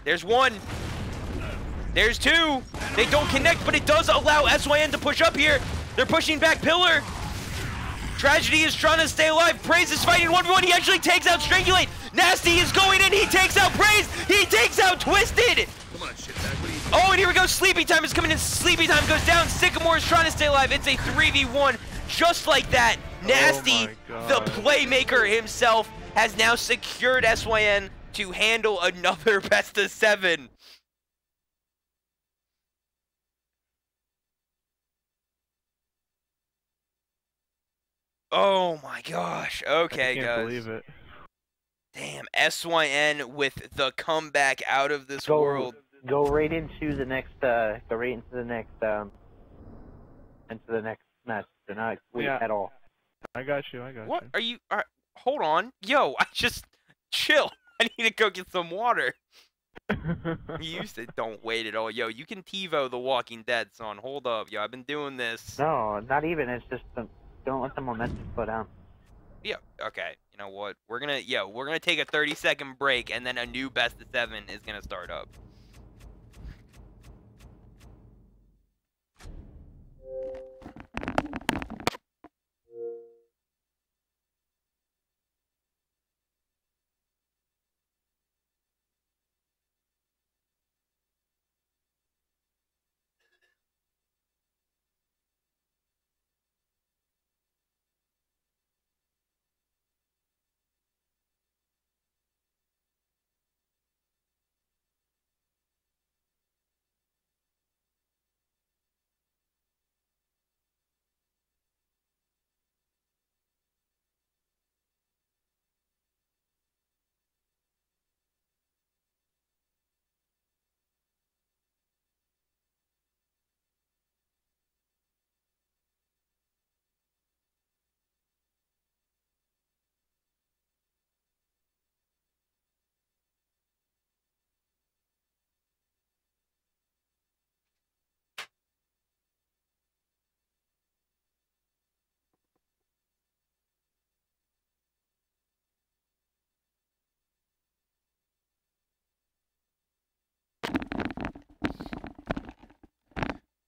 There's one. There's two. They don't connect, but it does allow SYN to push up here. They're pushing back pillar. Tragedy is trying to stay alive. Praise is fighting 1v1. He actually takes out Strangulate. Nasty is going in. He takes out Praise. He takes out Twisted. Come on, Oh, and here we go. Sleepy time is coming in. Sleepy time goes down. Sycamore is trying to stay alive. It's a 3v1. Just like that, Nasty, my the playmaker himself, has now secured SYN to handle another best of seven. Oh my gosh. Okay, I can't guys. believe it. Damn, SYN with the comeback out of this Go, world. go right into the next. Uh, go right into the next. Um, into the next match. They're not weak Yeah. at all. I got you. I got What you. What are you? Are, hold on, yo! I just chill. I need to go get some water. You used to don't wait at all, yo. You can TiVo The Walking Dead, son. Hold up, yo. I've been doing this. No, not even. It's just the, don't let the momentum slow down. Yeah. Okay. You know what? We're gonna, yo, we're gonna take a 30 second break, and then a new best of seven is gonna start up.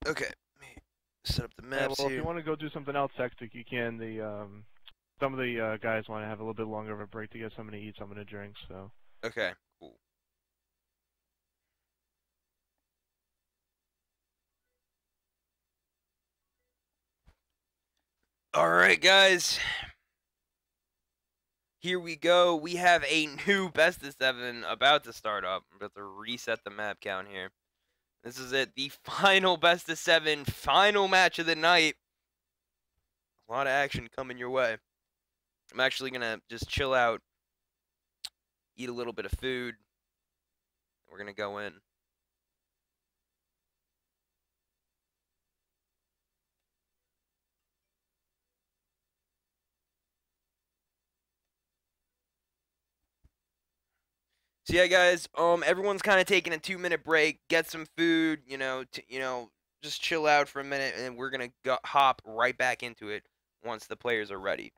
Okay. Let me set up the Yeah, maps well, if you want to go do something else, Hectic, you can. The um, some of the uh, guys want to have a little bit longer of a break to get something to eat, something to drink. So Okay. Cool. All right, guys. Here we go. We have a new best of seven about to start up. I'm about to reset the map count here. This is it. The final best of seven, final match of the night. A lot of action coming your way. I'm actually going to just chill out, eat a little bit of food. We're going to go in. So yeah, guys. Um, everyone's kind of taking a two-minute break, get some food. You know, you know, just chill out for a minute, and we're gonna go- hop right back into it once the players are ready.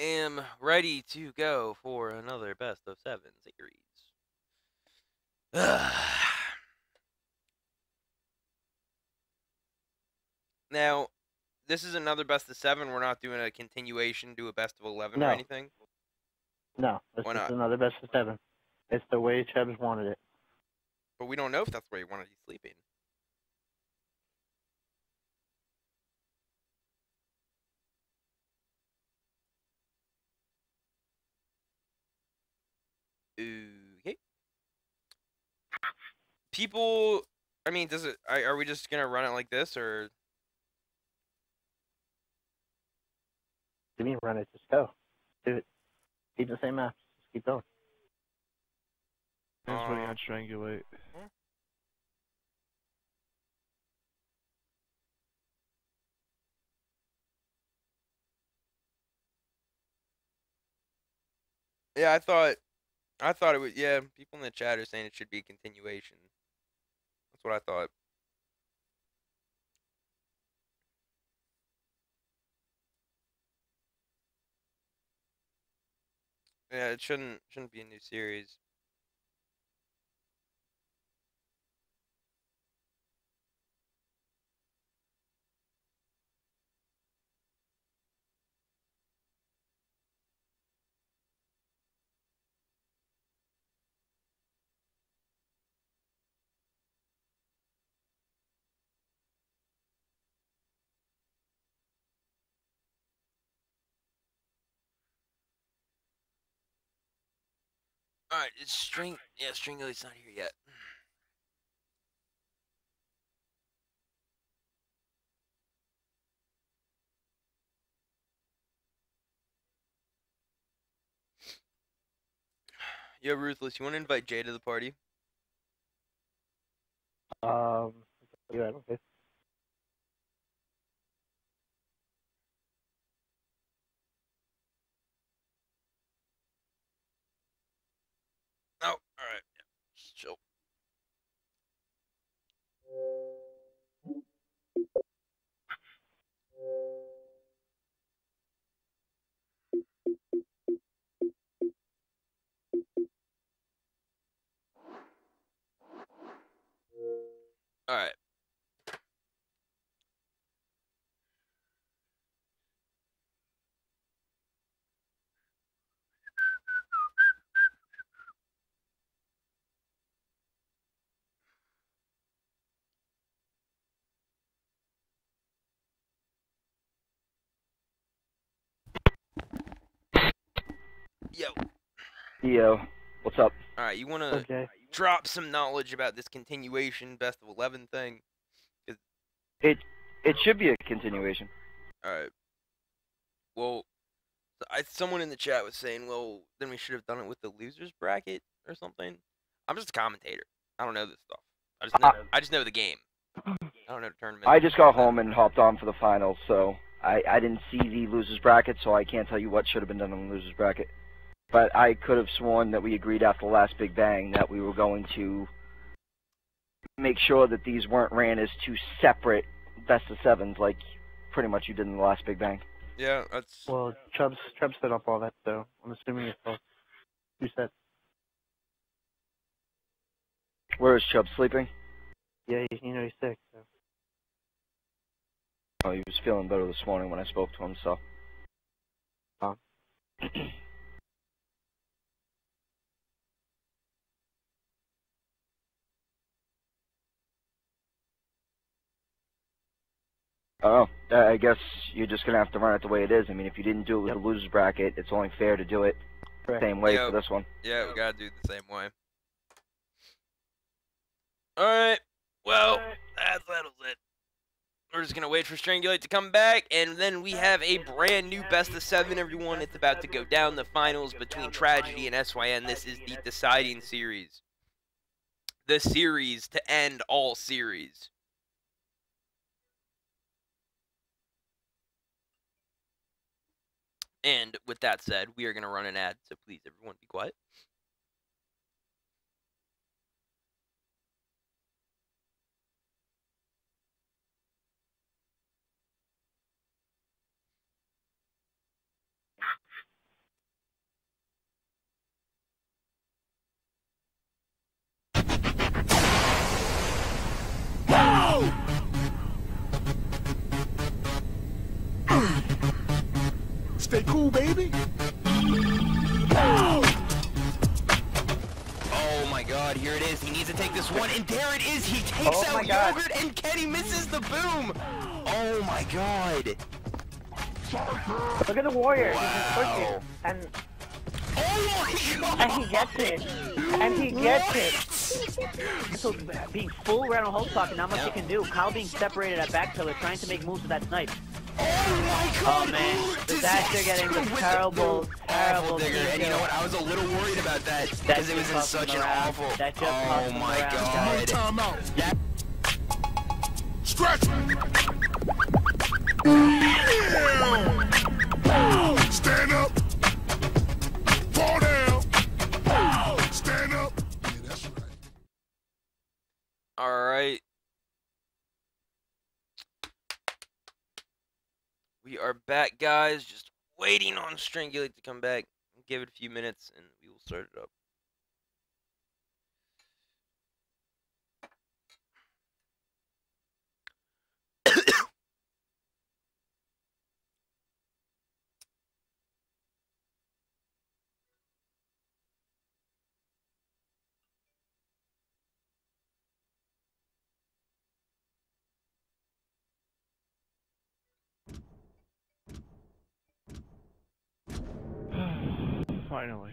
Am ready to go for another best of seven series. now, this is another best of seven. We're not doing a continuation, do a best of 11 or anything. No, this Why is not? another best of seven. It's the way Chubbs wanted it. But we don't know if that's where he wanted to be sleeping. Okay. People, I mean, does it? Are, are we just gonna run it like this, or To me, run it. Just go. Do it. Keep the same maps. Just keep going. I'm just waiting Uh, on Strangulate. yeah? I thought, I thought it was Yeah, people in the chat are saying it should be a continuation. That's what I thought. Yeah, it shouldn't shouldn't be a new series. All right, it's string. Yeah, Strangulate's not here yet. Yo, Ruthless, you want to invite Jay to the party? Um, yeah, right. Yeah, chill. All Yo. Yo, what's up? All right, you want to Okay. drop some knowledge about this continuation best of 11 thing? It it should be a continuation. All right. Well, I someone in the chat was saying, well, then we should have done it with the losers bracket or something. I'm just a commentator. I don't know this stuff. I just know, Uh, I just know the game. I don't know the tournament. I just got home and hopped on for the finals, so I I didn't see the losers bracket, so I can't tell you what should have been done in the losers bracket. But I could have sworn that we agreed after the last Big Bang that we were going to make sure that these weren't ran as two separate best of sevens, like pretty much you did in the last Big Bang. Yeah, that's Well, Chubbs Chubbs set up all that, so I'm assuming it's all two sets. Where is Chubb sleeping? Yeah, you, you know he's sick. So. Oh, he was feeling better this morning when I spoke to him, so. Oh. Oh, I I guess you're just gonna have to run it the way it is. I mean, if you didn't do it with Yep. the losers bracket, it's only fair to do it the same way Yeah. for this one. yeah, we gotta do it the same way. All right. Well, that settles it. We're just gonna wait for Strangulate to come back, and then we have a brand new best of seven. Everyone, it's about to go down the finals between Tragedy and SYN. This is the deciding series. The series to end all series. And with that said, we are gonna run an ad, so please everyone be quiet. stay cool, baby. Oh my god, here it is. He needs to take this one, and there it is. He takes oh out Yogurt, and Kenny misses the boom. Oh my god. Look at the warrior. Wow. He's pushing. And Oh my God. and he gets it. And he gets it. So being full round of hold clock, not much he can do. Kyle being separated at back pillar, trying to make moves with that snipe. Oh my God. Oh man, disaster getting the with terrible, terrible Awful digger. And you know what? I was a little worried about that That because it was in such an around. awful. That just cost Oh him my around, God. Timeout. That Stretch. Stand up. Are back, guys. Just waiting on Strangulate to come back. Give it a few minutes, and we will start it up. Finally.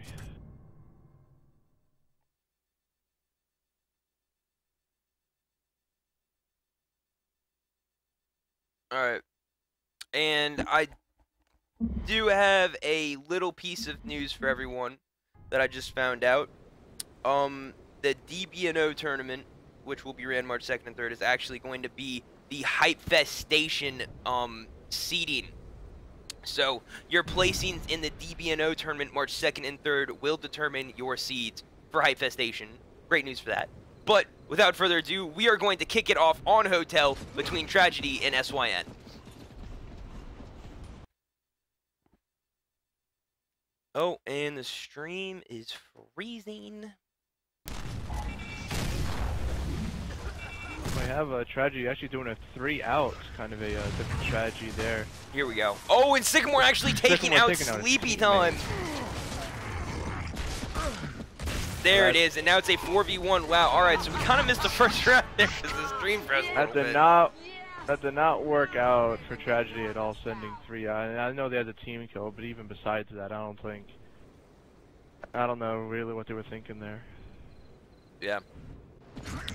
All right. And I do have a little piece of news for everyone that I just found out. Um, the DBNO tournament, which will be ran March 2nd and 3rd, is actually going to be the Hype Fest Station um, seeding. So your placings in the DBNO tournament March 2nd and 3rd will determine your seeds for Hype Fest Station. Great news for that. But without further ado, we are going to kick it off on Hotel between Tragedy and SYN. Oh, and the stream is freezing. We have a tragedy actually doing a three out kind of a uh, different strategy there. Here we go. Oh, and Sycamore actually taking Sycamore out taking Sleepy his Time. There it That- is, and now it's a 4v1. Wow, alright, so we kind of missed the first round there because the stream froze That did bit. not that did not work out for tragedy at all, sending three out. And I know they had the team kill, but even besides that, I don't think. I don't know really what they were thinking there. Yeah.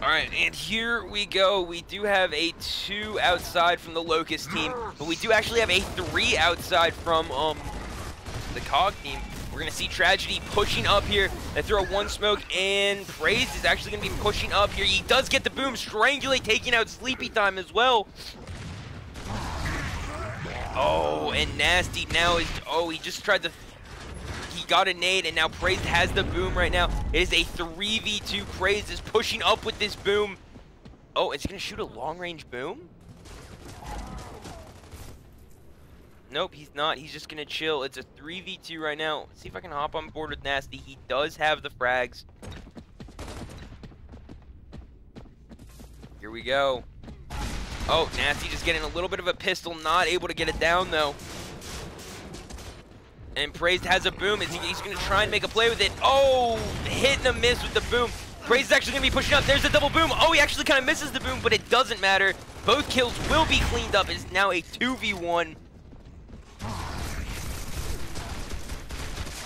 Alright, and here we go. We do have a two outside from the Locust team, but we do actually have a three outside from um the Cog team. We're gonna see Tragedy pushing up here. They throw one smoke, and Praise is actually gonna be pushing up here. He does get the boom, Strangulate taking out Sleepy Time as well. Oh, and Nasty now is, oh, he just tried to got a nade, and now Praise has the boom right now. It is a 3v2. Praise is pushing up with this boom. Oh, he going to shoot a long-range boom? Nope, he's not. He's just going to chill. It's a 3v2 right now. Let's see if I can hop on board with Nasty. He does have the frags. Here we go. Oh, Nasty just getting a little bit of a pistol. Not able to get it down, though. And Praised has a boom. Is he, he's going to try and make a play with it. Oh, hit and a miss with the boom. Praised is actually going to be pushing up. There's a double boom. Oh, he actually kind of misses the boom, but it doesn't matter. Both kills will be cleaned up. It's now a 2v1.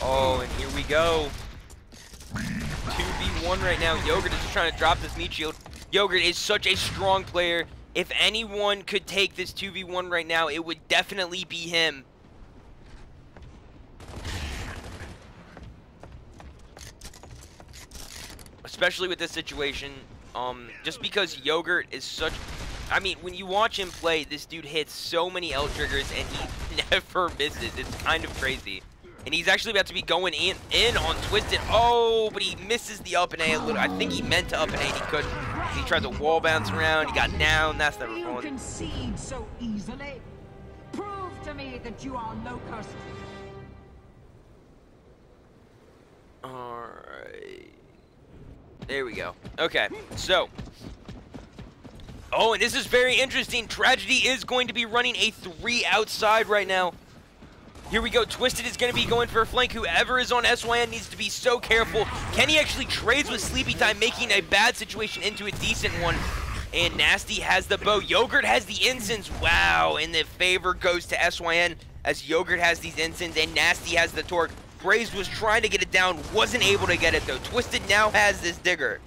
Oh, and here we go. 2v1 right now. Yogurt is just trying to drop this meat shield. Yogurt is such a strong player. If anyone could take this 2v1 right now, it would definitely be him. Especially with this situation. Um, just because Yogurt is such, I mean, when you watch him play, this dude hits so many L triggers and he never misses. It's kind of crazy. And he's actually about to be going in in on Twisted. Oh, but he misses the up and A a little. I think he meant to up and A and he couldn't. He tried to wall bounce around. He got down. That's never You concede so easily. Prove to me that you are locust. Alright. There we go. Okay, so. Oh, and this is very interesting. Tragedy is going to be running a three outside right now. Here we go. Twisted is going to be going for a flank. Whoever is on SYN needs to be so careful. Kenny actually trades with Sleepy Time, making a bad situation into a decent one. And Nasty has the bow. Yogurt has the incense. Wow. And the favor goes to SYN as Yogurt has these incense and Nasty has the torque. Braves was trying to get it down, wasn't able to get it though. Twisted now has this digger.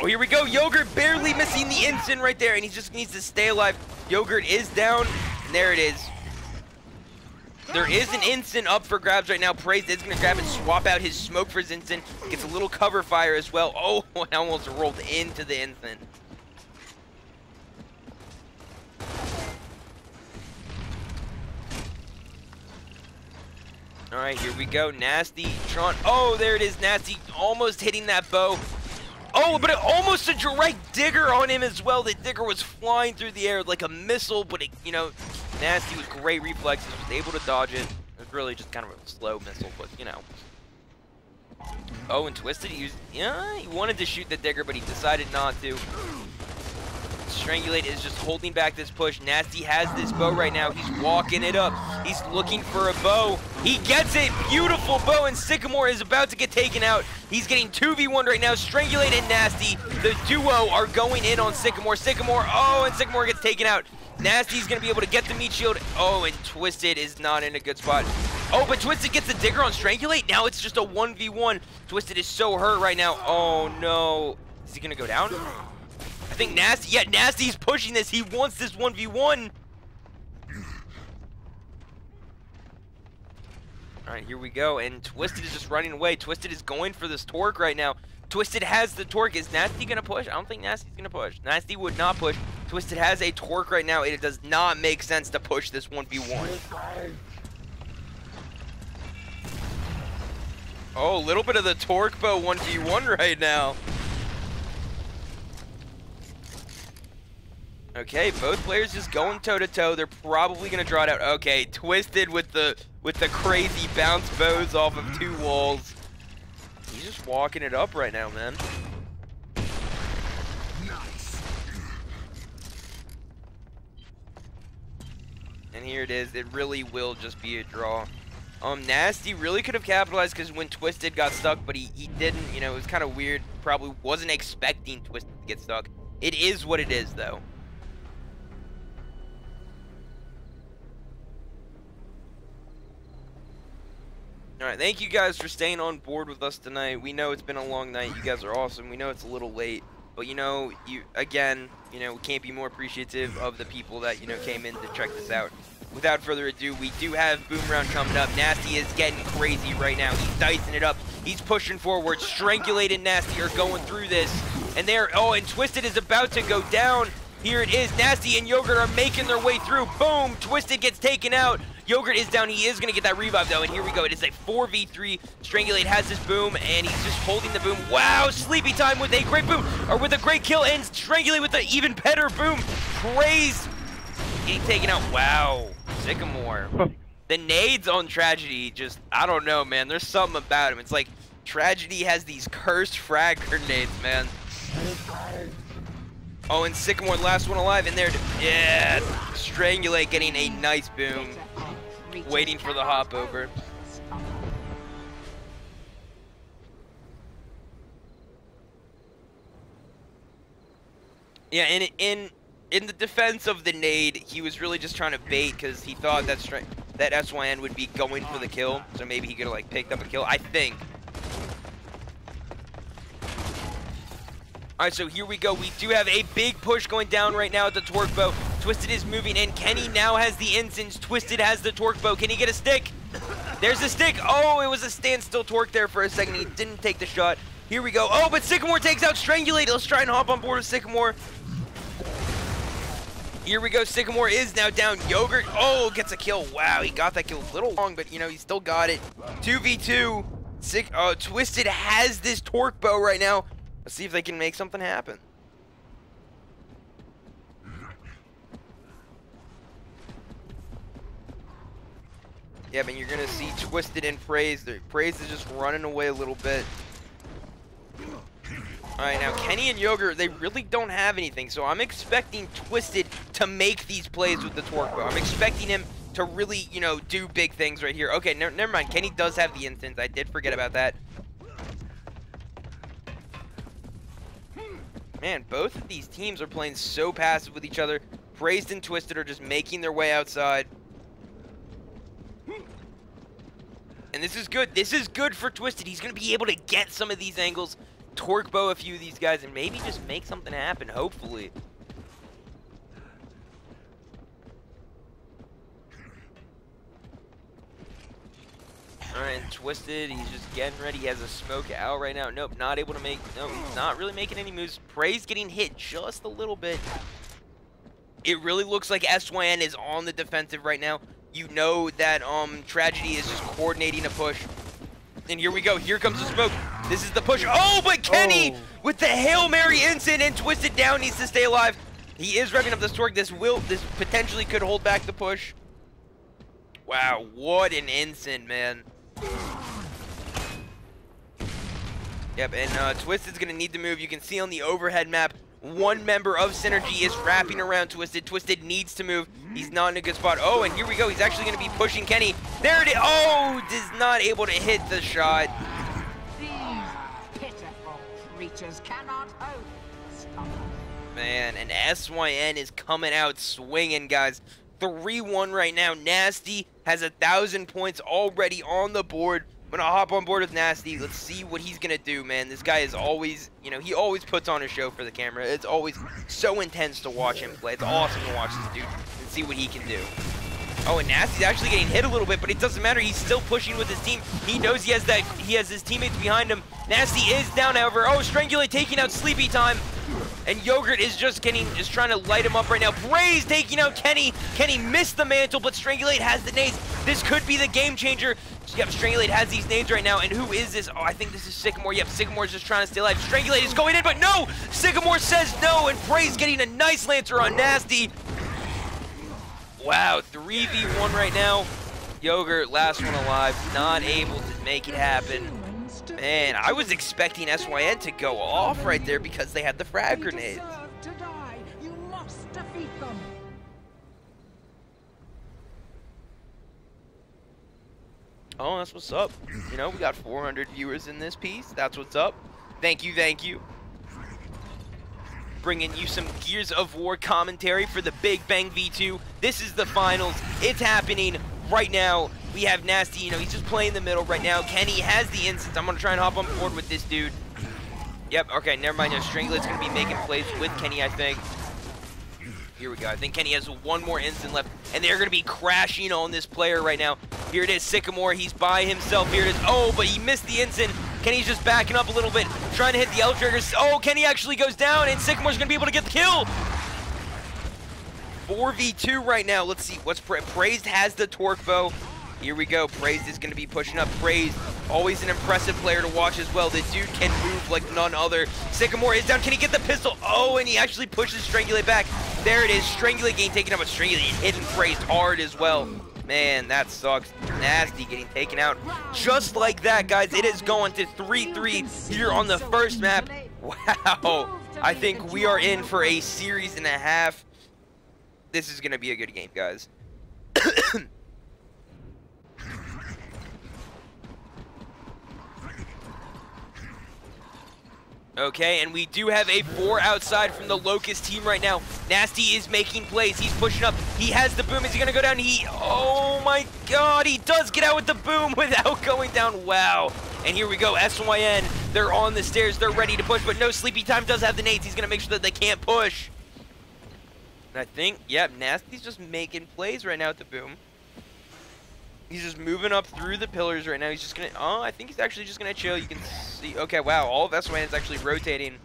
Oh, here we go. Yogurt barely missing the instant right there, and he just needs to stay alive. Yogurt is down, and there it is. There is an instant up for grabs right now. Praise is going to grab and swap out his smoke for his instant. Gets a little cover fire as well. Oh, and almost rolled into the instant. All right, here we go. Nasty, Tron. Oh, there it is. Nasty almost hitting that bow. Oh, but it almost a direct digger on him as well. The digger was flying through the air like a missile, but it, you know, Nasty with great reflexes, was able to dodge it. It was really just kind of a slow missile, but you know. Oh, and Twisted, he used, yeah, he wanted to shoot the digger, but he decided not to. Strangulate is just holding back this push. Nasty has this bow right now. He's walking it up. He's looking for a bow. He gets it. Beautiful bow, and Sycamore is about to get taken out. He's getting 2v1 right now. Strangulate and Nasty, the duo, are going in on Sycamore. Sycamore, oh, and Sycamore gets taken out. Nasty's going to be able to get the meat shield. Oh, and Twisted is not in a good spot. Oh, but Twisted gets the Digger on Strangulate. Now it's just a 1v1. Twisted is so hurt right now. Oh, no. Is he going to go down? I think Nasty, yeah, Nasty's pushing this. He wants this 1v1. All right, here we go. And Twisted is just running away. Twisted is going for this torque right now. Twisted has the torque. Is Nasty going to push? I don't think Nasty's going to push. Nasty would not push. Twisted has a torque right now. It does not make sense to push this 1v1. Oh, a little bit of the torque bow 1v1 right now. Okay, both players just going toe to toe. They're probably gonna draw it out. Okay, twisted with the with the crazy bounce bows off of two walls. He's just walking it up right now, man. And here it is. It really will just be a draw. Um, Nasty really could have capitalized because when Twisted got stuck, but he, he didn't. You know, it was kind of weird. Probably wasn't expecting Twisted to get stuck. It is what it is, though. Alright, thank you guys for staying on board with us tonight. We know it's been a long night. You guys are awesome. We know it's a little late. But, you know, you again, you know, we can't be more appreciative of the people that, you know, came in to check this out. Without further ado, we do have Boom Round coming up. Nasty is getting crazy right now. He's dicing it up. He's pushing forward. Strangulate and Nasty are going through this. And there, oh, and Twisted is about to go down. Here it is. Nasty and Yogurt are making their way through. Boom! Twisted gets taken out. Yogurt is down. He is going to get that revive, though. And here we go. It is a 4v3. Strangulate has this boom, and he's just holding the boom. Wow! Sleepy Time with a great boom, or with a great kill, and Strangulate with an even better boom. Praise getting taken out. Wow. Sycamore. the nades on Tragedy, just, I don't know, man. There's something about him. It's like Tragedy has these cursed frag grenades, man. Oh, and Sycamore, last one alive in there. Yeah, Strangulate getting a nice boom. Waiting for the hop over. Yeah, and in in the defense of the nade, he was really just trying to bait because he thought that that SYN would be going for the kill, so maybe he could have like picked up a kill. I think. Alright, so here we go. We do have a big push going down right now at the torque bow. Twisted is moving in. Kenny now has the instance. Twisted has the torque bow. Can he get a stick? There's a stick. Oh, it was a standstill torque there for a second. He didn't take the shot. Here we go. Oh, but Sycamore takes out Strangulate. Let's try and hop on board with Sycamore. Here we go. Sycamore is now down. Yogurt. Oh, gets a kill. Wow, he got that kill a little long, but, you know, he still got it. 2v2. Sick. Oh, Twisted has this torque bow right now. Let's see if they can make something happen. Yeah, but you're going to see Twisted and Praise. Praise is just running away a little bit. Alright, now Kenny and Yogurt, they really don't have anything, so I'm expecting Twisted to make these plays with the Torque Bow. I'm expecting him to really, you know, do big things right here. Okay, ne never mind. Kenny does have the instance. I did forget about that. Man, both of these teams are playing so passive with each other. Praised and Twisted are just making their way outside. And this is good. This is good for Twisted. He's going to be able to get some of these angles, torque bow a few of these guys, and maybe just make something happen, hopefully. Alright, Twisted, he's just getting ready. He has a smoke out right now. Nope, not able to make, no, he's not really making any moves. Praise getting hit just a little bit. It really looks like SYN is on the defensive right now. You know that um Tragedy is just coordinating a push. And here we go. Here comes the smoke. This is the push. Oh, but Kenny Oh. with the Hail Mary instant and Twisted down needs to stay alive. He is revving up this torque. This will, this potentially could hold back the push. Wow, what an instant, man. Yep, and uh, Twisted's gonna need to move. You can see on the overhead map, one member of Synergy is wrapping around Twisted. Twisted needs to move. He's not in a good spot. Oh, and here we go. He's actually gonna be pushing Kenny. There it is. Oh, is not able to hit the shot. These pitiful creatures cannot hope. Stop. Man, and SYN is coming out swinging, guys. 3-1 right now. Nasty has a thousand points already on the board. I'm gonna hop on board with Nasty. Let's see what he's gonna do, man. This guy is always, you know, he always puts on a show for the camera. It's always so intense to watch him play. It's awesome to watch this dude and see what he can do. Oh, and Nasty's actually getting hit a little bit, but it doesn't matter. He's still pushing with his team. He knows he has that. He has his teammates behind him. Nasty is down, however. Oh, Strangulate taking out Sleepy Time. And Yogurt is just getting, just trying to light him up right now. Praise taking out Kenny. Kenny missed the mantle, but Strangulate has the nades. This could be the game changer. Yep, Strangulate has these nades right now. And who is this? Oh, I think this is Sycamore. Yep, Sycamore's just trying to stay alive. Strangulate is going in, but no! Sycamore says no, and Praise getting a nice Lancer on Nasty. Wow, 3v1 right now. Yogurt, last one alive, not able to make it happen. Man, I was expecting SYN to go off right there because they had the frag grenade. deserve to die. You must defeat them. Oh, that's what's up. You know, we got 400 viewers in this piece. That's what's up. Thank you, thank you. Bringing you some Gears of War commentary for the Big Bang V2. This is the finals. It's happening right now. We have Nasty, you know, he's just playing the middle right now. Kenny has the instance. I'm going to try and hop on board with this dude. Yep, okay, never mind. No, Strangle's going to be making plays with Kenny, I think. Here we go. I think Kenny has one more instant left, and they're going to be crashing on this player right now. Here it is, Sycamore. He's by himself. Here it is. Oh, but he missed the instant. Kenny's just backing up a little bit, trying to hit the L triggers. Oh, Kenny actually goes down, and Sycamore's going to be able to get the kill. 4v2 right now. Let's see. What's pra Praised has the torque bow. Here we go. Praised is going to be pushing up. Praised, always an impressive player to watch as well. This dude can move like none other. Sycamore is down. Can he get the pistol? Oh, and he actually pushes Strangulate back. There it is. Strangulate getting taken out, Strangulate hitting Praised hard as well. Man, that sucks. Nasty getting taken out. Just like that, guys. It is going to 3-3 here on the first map. Wow. I think we are in for a series and a half. This is going to be a good game, guys. Okay, and we do have a four outside from the Locust team right now. Nasty is making plays. He's pushing up. He has the boom. Is he going to go down? He, oh my god, he does get out with the boom without going down. Wow. And here we go, SYN. They're on the stairs. They're ready to push, but no Sleepy Time does have the nades. He's going to make sure that they can't push. And I think, yep, Nasty's just making plays right now at the boom. He's just moving up through the pillars right now. He's just gonna. Oh, I think he's actually just gonna chill. You can see. Okay, wow. All of is actually rotating.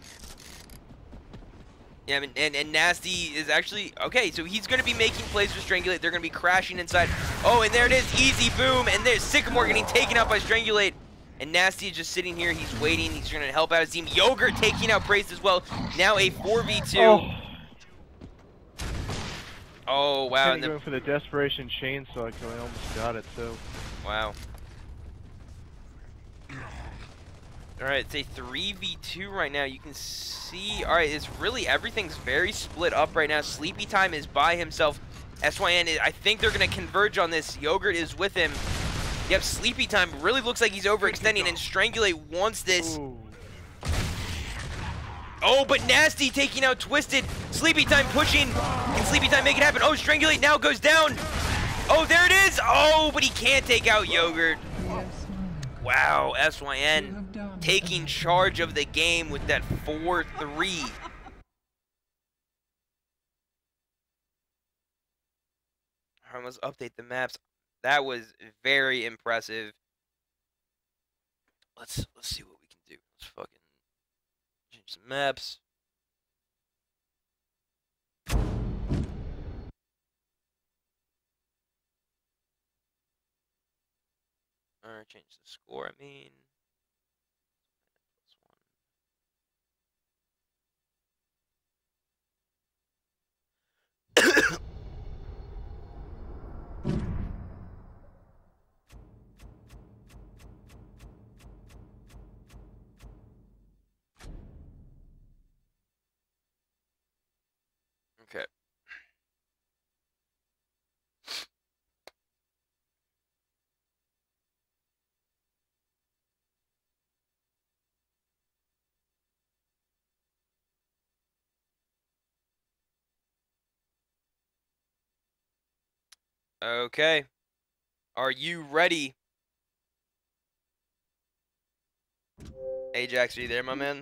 Yeah, and, and, and Nasty is actually okay. So he's gonna be making plays with Strangulate. They're gonna be crashing inside. Oh, and there it is. Easy boom. And there's Sycamore getting taken out by Strangulate. And Nasty is just sitting here. He's waiting. He's gonna help out his team. Yogurt taking out Praise as well. Now a 4v2. Oh. Oh, wow. Kenny And the, going for the desperation chainsaw kill. I almost got it too. Wow. Alright, it's a 3v2 right now. You can see, alright, it's really, everything's very split up right now. Sleepy Time is by himself. SYN, is, I think they're going to converge on this. Yogurt is with him. Yep, Sleepy Time really looks like he's overextending, and Strangulate wants this. Oh, but Nasty taking out Twisted. Sleepy Time pushing. Can Sleepy Time make it happen? Oh, Strangulate now goes down. Oh, there it is. Oh, but he can't take out Yogurt. Wow, SYN taking charge of the game with that 4-3. Alright, let's update the maps. That was very impressive. Let's let's see what we can do. Let's fucking change some maps. Alright, change the score, I mean. Okay. Are you ready? Ajax, are you there, my man?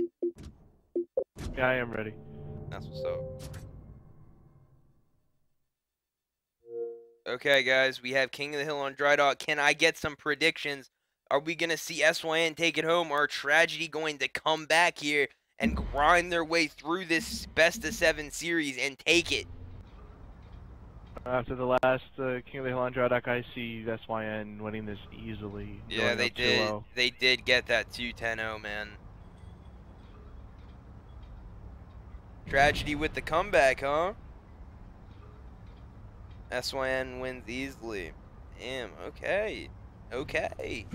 Yeah, I am ready. That's what's up. Okay, guys, we have King of the Hill on Drydock. Can I get some predictions? Are we going to see SYN take it home, or Tragedy going to come back here and grind their way through this best of seven series and take it? After the last uh, King of the Hill Dock, I see SYN winning this easily. Yeah, they did. They did get that 2-10-0, man. Tragedy with the comeback, huh? SYN wins easily. Damn, okay. Okay.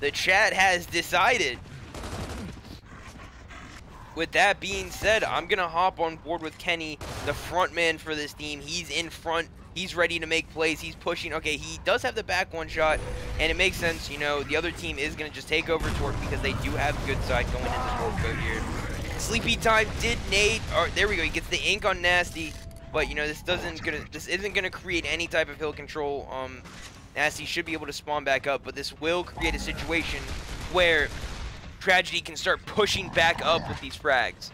The chat has decided. With that being said, I'm going to hop on board with Kenny, the front man for this team. He's in front. He's ready to make plays. He's pushing. Okay, he does have the back one shot, and it makes sense. You know, the other team is going to just take over Torque because they do have good side going into Torque code here. Sleepy Time did nade. Or, there we go. He gets the ink on Nasty. But you know this doesn't gonna this isn't gonna create any type of hill control. Um, Nasty should be able to spawn back up, but this will create a situation where Tragedy can start pushing back up with these frags.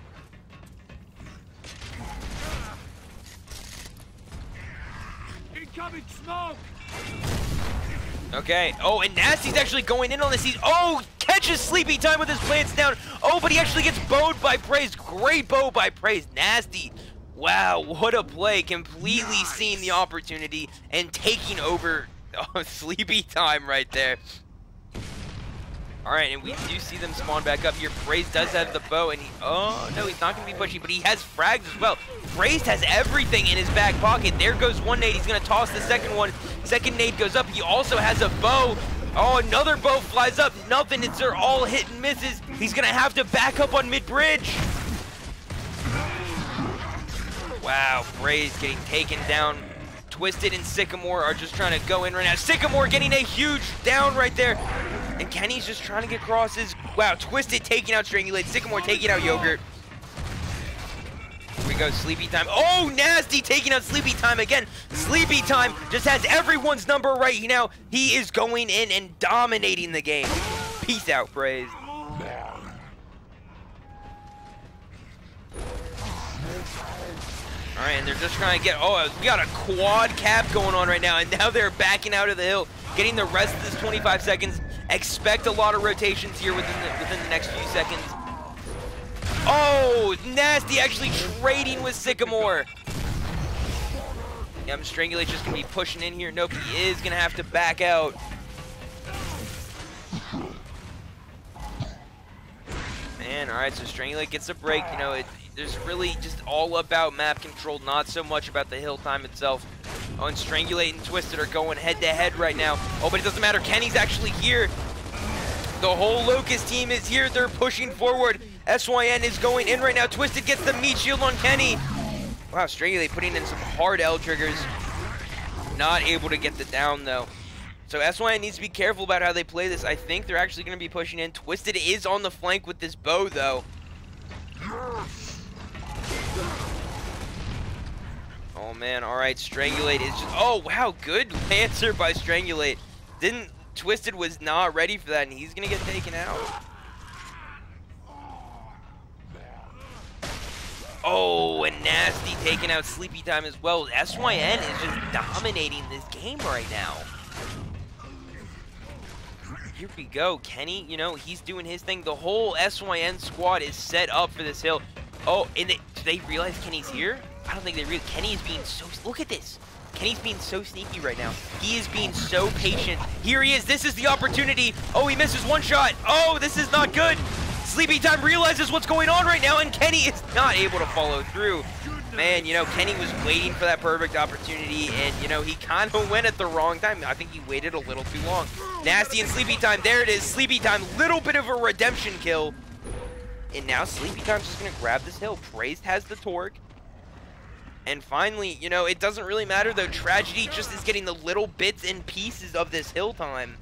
Incoming smoke! Okay. Oh, and Nasty's actually going in on this. He's oh catches Sleepy Time with his plants down. Oh, but he actually gets bowed by Praise. Great bow by Praise. Nasty. Wow, what a play. Completely seeing the opportunity and taking over oh, Sleepy Time right there. Alright, and we do see them spawn back up here. Praise does have the bow, and he... Oh, no, he's not going to be pushing, but he has frags as well. Praise has everything in his back pocket. There goes one nade. He's going to toss the second one. Second nade goes up. He also has a bow. Oh, another bow flies up. Nothing. It's they're all hit and misses. He's going to have to back up on mid-bridge. Wow, Praise getting taken down. Twisted and Sycamore are just trying to go in right now. Sycamore getting a huge down right there. And Kenny's just trying to get crosses. Wow, Twisted taking out Strangulate. Sycamore taking out Yogurt. Here we go, Sleepy Time. Oh, Nasty taking out Sleepy Time again. Sleepy Time just has everyone's number right now. He is going in and dominating the game. Peace out, Praise. All right, and they're just trying to get, oh, we got a quad cap going on right now, and now they're backing out of the hill, getting the rest of this 25 seconds. Expect a lot of rotations here within the, within the next few seconds. Oh, Nasty actually trading with Sycamore. Yeah, I'm Strangulate just gonna be pushing in here. Nope, he is gonna have to back out. Man, all right, so Strangulate gets a break. You know, it, there's really just all about map control, not so much about the hill time itself. Oh, and Strangulate and Twisted are going head to head right now. Oh, but it doesn't matter. Kenny's actually here. The whole Locust team is here. They're pushing forward. SYN is going in right now. Twisted gets the meat shield on Kenny. Wow, Strangulate putting in some hard L triggers. Not able to get the down, though. So SYN needs to be careful about how they play this. I think they're actually going to be pushing in. Twisted is on the flank with this bow, though. Oh, man. All right, Strangulate is just... Oh, wow. Good Lancer by Strangulate. Didn't... Twisted was not ready for that, and he's to get taken out. Oh, and Nasty taking out Sleepy Time as well. SYN is just dominating this game right now. Here we go. Kenny, you know, he's doing his thing. The whole SYN squad is set up for this hill. Oh, and they, do they realize Kenny's here? I don't think they realize. Kenny is being so... Look at this. Kenny's being so sneaky right now. He is being so patient. Here he is. This is the opportunity. Oh, he misses one shot. Oh, this is not good. Sleepy Time realizes what's going on right now, and Kenny is not able to follow through. Man, you know, Kenny was waiting for that perfect opportunity, and, you know, he kind of went at the wrong time. I think he waited a little too long. Nasty and Sleepy Time. There it is. Sleepy Time. Little bit of a redemption kill. And now Sleepy Time's just going to grab this hill. Praised has the torque. And finally, you know, it doesn't really matter, though. Tragedy just is getting the little bits and pieces of this hill time.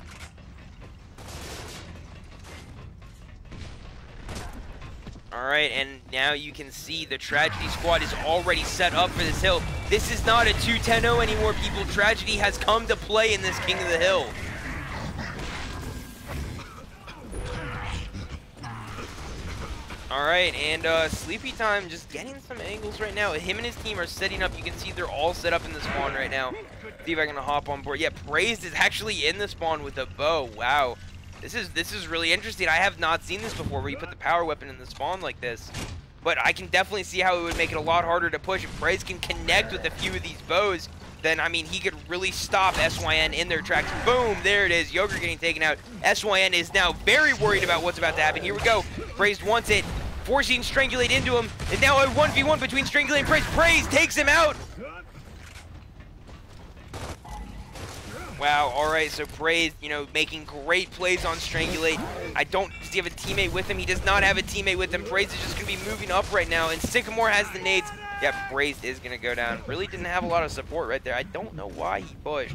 Alright, and now you can see the Tragedy squad is already set up for this hill. This is not a 2-10-0 anymore, people. Tragedy has come to play in this King of the Hill. Alright, and uh, Sleepy Time just getting some angles right now. Him and his team are setting up. You can see they're all set up in the spawn right now. See if I can hop on board. Yeah, Praised is actually in the spawn with a bow. Wow. This is this is really interesting. I have not seen this before where you put the power weapon in the spawn like this. But I can definitely see how it would make it a lot harder to push. If Praise can connect with a few of these bows, then, I mean, he could really stop SYN in their tracks. Boom, there it is. Yogurt getting taken out. SYN is now very worried about what's about to happen. Here we go. Praise wants it, forcing Strangulate into him. And now a 1v1 between Strangulate and Praise. Praise takes him out. Wow, alright, so Praise, you know, making great plays on Strangulate. I don't, does he have a teammate with him? He does not have a teammate with him. Praise is just going to be moving up right now, and Sycamore has the nades. Yeah, Praise is going to go down. Really didn't have a lot of support right there. I don't know why he pushed.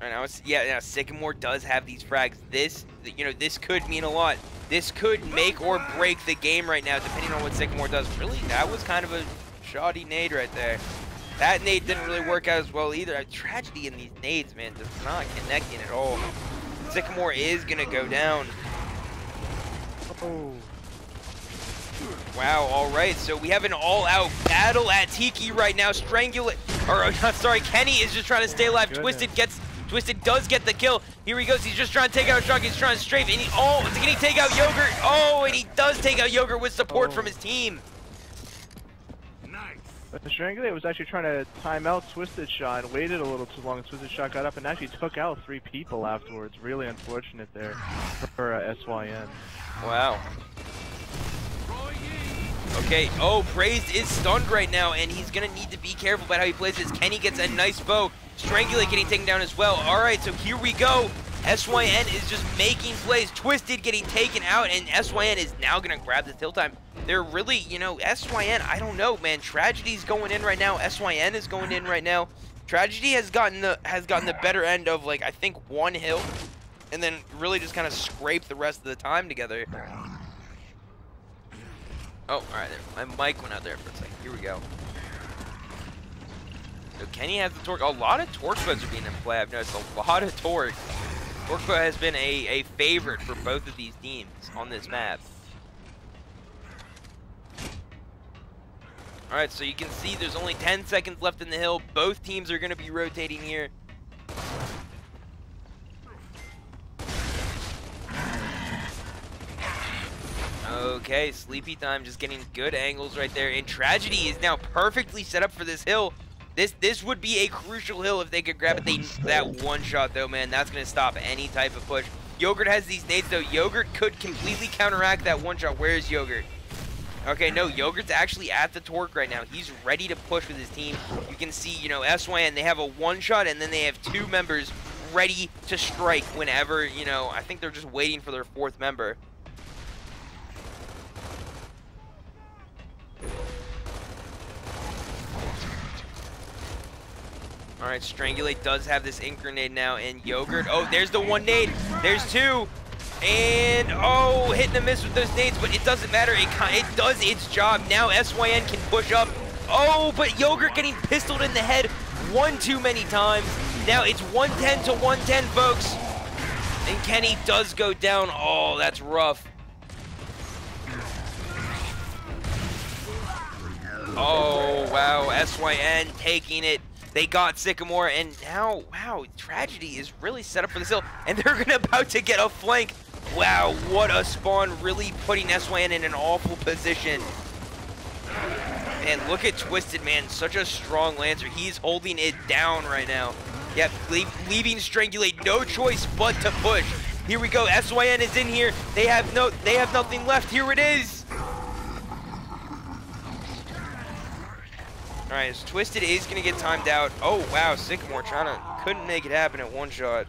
Right now, it's, yeah, yeah, Sycamore does have these frags. This, you know, this could mean a lot. This could make or break the game right now, depending on what Sycamore does. Really, that was kind of a shoddy nade right there. That nade didn't really work out as well either. A tragedy in these nades, man, just not connecting at all. Sycamore is gonna go down. Oh. Wow, alright, so we have an all-out battle at Tiki right now. Strangulate, or uh, sorry, Kenny is just trying to stay alive. Goodness. Twisted gets, Twisted does get the kill. Here he goes, he's just trying to take out Shark, he's trying to strafe, and he, oh, can he take out Yogurt? Oh, and he does take out Yogurt with support Oh. from his team. But the Strangulate was actually trying to time out Twisted Shot and waited a little too long. Twisted Shot got up and actually took out three people afterwards. Really unfortunate there for uh, SYN. Wow. Okay, oh, Praised is stunned right now, and he's gonna need to be careful about how he plays this. Kenny gets a nice bow. Strangulate getting taken down as well. Alright, so here we go. SYN is just making plays. Twisted getting taken out, and SYN is now gonna grab the tilt time. They're really, you know, SYN, I don't know, man. Tragedy's going in right now. SYN is going in right now. Tragedy has gotten the has gotten the better end of like I think one hill, and then really just kind of scraped the rest of the time together. Oh, alright, there. My mic went out there for a second. Here we go. So Kenny has the torque. A lot of torque bows are being in play. I've noticed a lot of torque. Bow has been a, a favorite for both of these teams on this map. Alright, so you can see there's only 10 seconds left in the hill. Both teams are going to be rotating here. Okay, Sleepy Time just getting good angles right there. And Tragedy is now perfectly set up for this hill. This this would be a crucial hill if they could grab it. They, that one shot, though, man, that's going to stop any type of push. Yogurt has these nades, though. Yogurt could completely counteract that one shot. Where is Yogurt? Okay, no, Yogurt's actually at the torque right now. He's ready to push with his team. You can see, you know, SYN, they have a one shot, and then they have two members ready to strike whenever, you know, I think they're just waiting for their fourth member. All right, Strangulate does have this ink grenade now, and Yogurt. Oh, there's the one nade. There's two. And, oh, hitting the miss with those nades, but it doesn't matter. It, it does its job. Now SYN can push up. Oh, but Yogurt getting pistoled in the head one too many times. Now it's 110 to 110, folks. And Kenny does go down. Oh, that's rough. Oh, wow. SYN taking it. They got Sycamore, and now, wow, Tragedy is really set up for this hill, and they're gonna about to get a flank. Wow, what a spawn, really putting SYN in an awful position. And look at Twisted, man, such a strong Lancer. He's holding it down right now. Yep, leave, leaving Strangulate no choice but to push. Here we go, SYN is in here. They have no, they have nothing left. Here it is. All right, so Twisted is gonna get timed out. Oh wow, Sycamore trying to couldn't make it happen at one shot.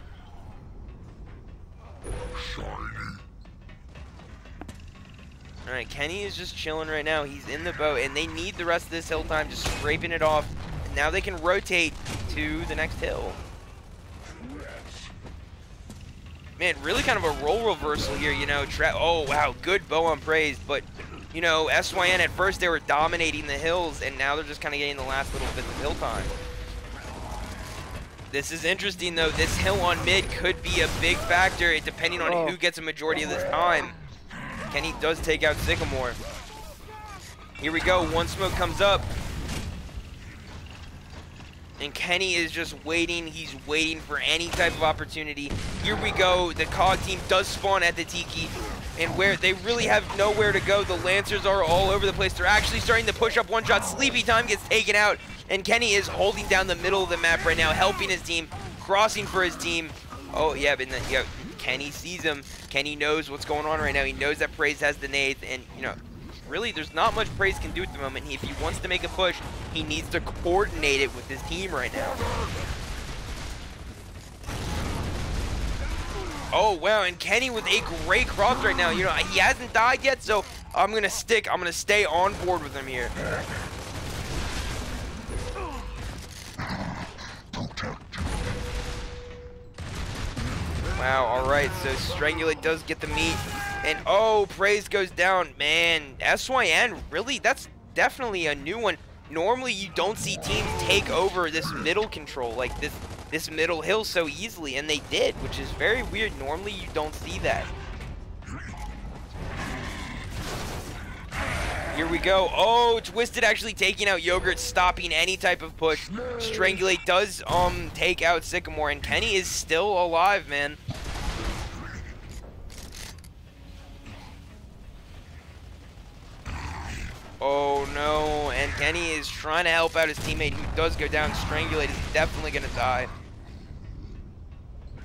All right, Kenny is just chilling right now. He's in the boat, and they need the rest of this hill time, just scraping it off. And now they can rotate to the next hill. Man, really kind of a role reversal here, you know. Tra oh wow, good bow on praise, but you know, SYN at first they were dominating the hills, and now they're just kind of getting the last little bit of hill time. This is interesting, though. This hill on mid could be a big factor, depending on Oh. who gets a majority of this time. Kenny does take out Sycamore. Here we go. One smoke comes up. And Kenny is just waiting. He's waiting for any type of opportunity. Here we go. The COG team does spawn at the Tiki. And where they really have nowhere to go. The Lancers are all over the place. They're actually starting to push up one shot. Sleepy Time gets taken out. And Kenny is holding down the middle of the map right now, helping his team, crossing for his team. Oh, yeah, but then, yeah, Kenny sees him. Kenny knows what's going on right now. He knows that Praise has the nades. And, you know, really, there's not much Praise can do at the moment. If he wants to make a push, he needs to coordinate it with his team right now. Oh, wow, and Kenny with a great cross right now. You know, he hasn't died yet, so I'm going to stick. I'm going to stay on board with him here. Wow, all right, so Strangulate does get the meat. And, oh, Praise goes down. Man, SYN, really, that's definitely a new one. Normally, you don't see teams take over this middle control, like this this middle hill so easily, and they did, which is very weird. Normally, you don't see that. Here we go. Oh, Twisted actually taking out Yogurt, stopping any type of push. Strangulate does um take out Sycamore, and Kenny is still alive, man. Oh no, and Kenny is trying to help out his teammate who does go down. Strangulate is definitely gonna die.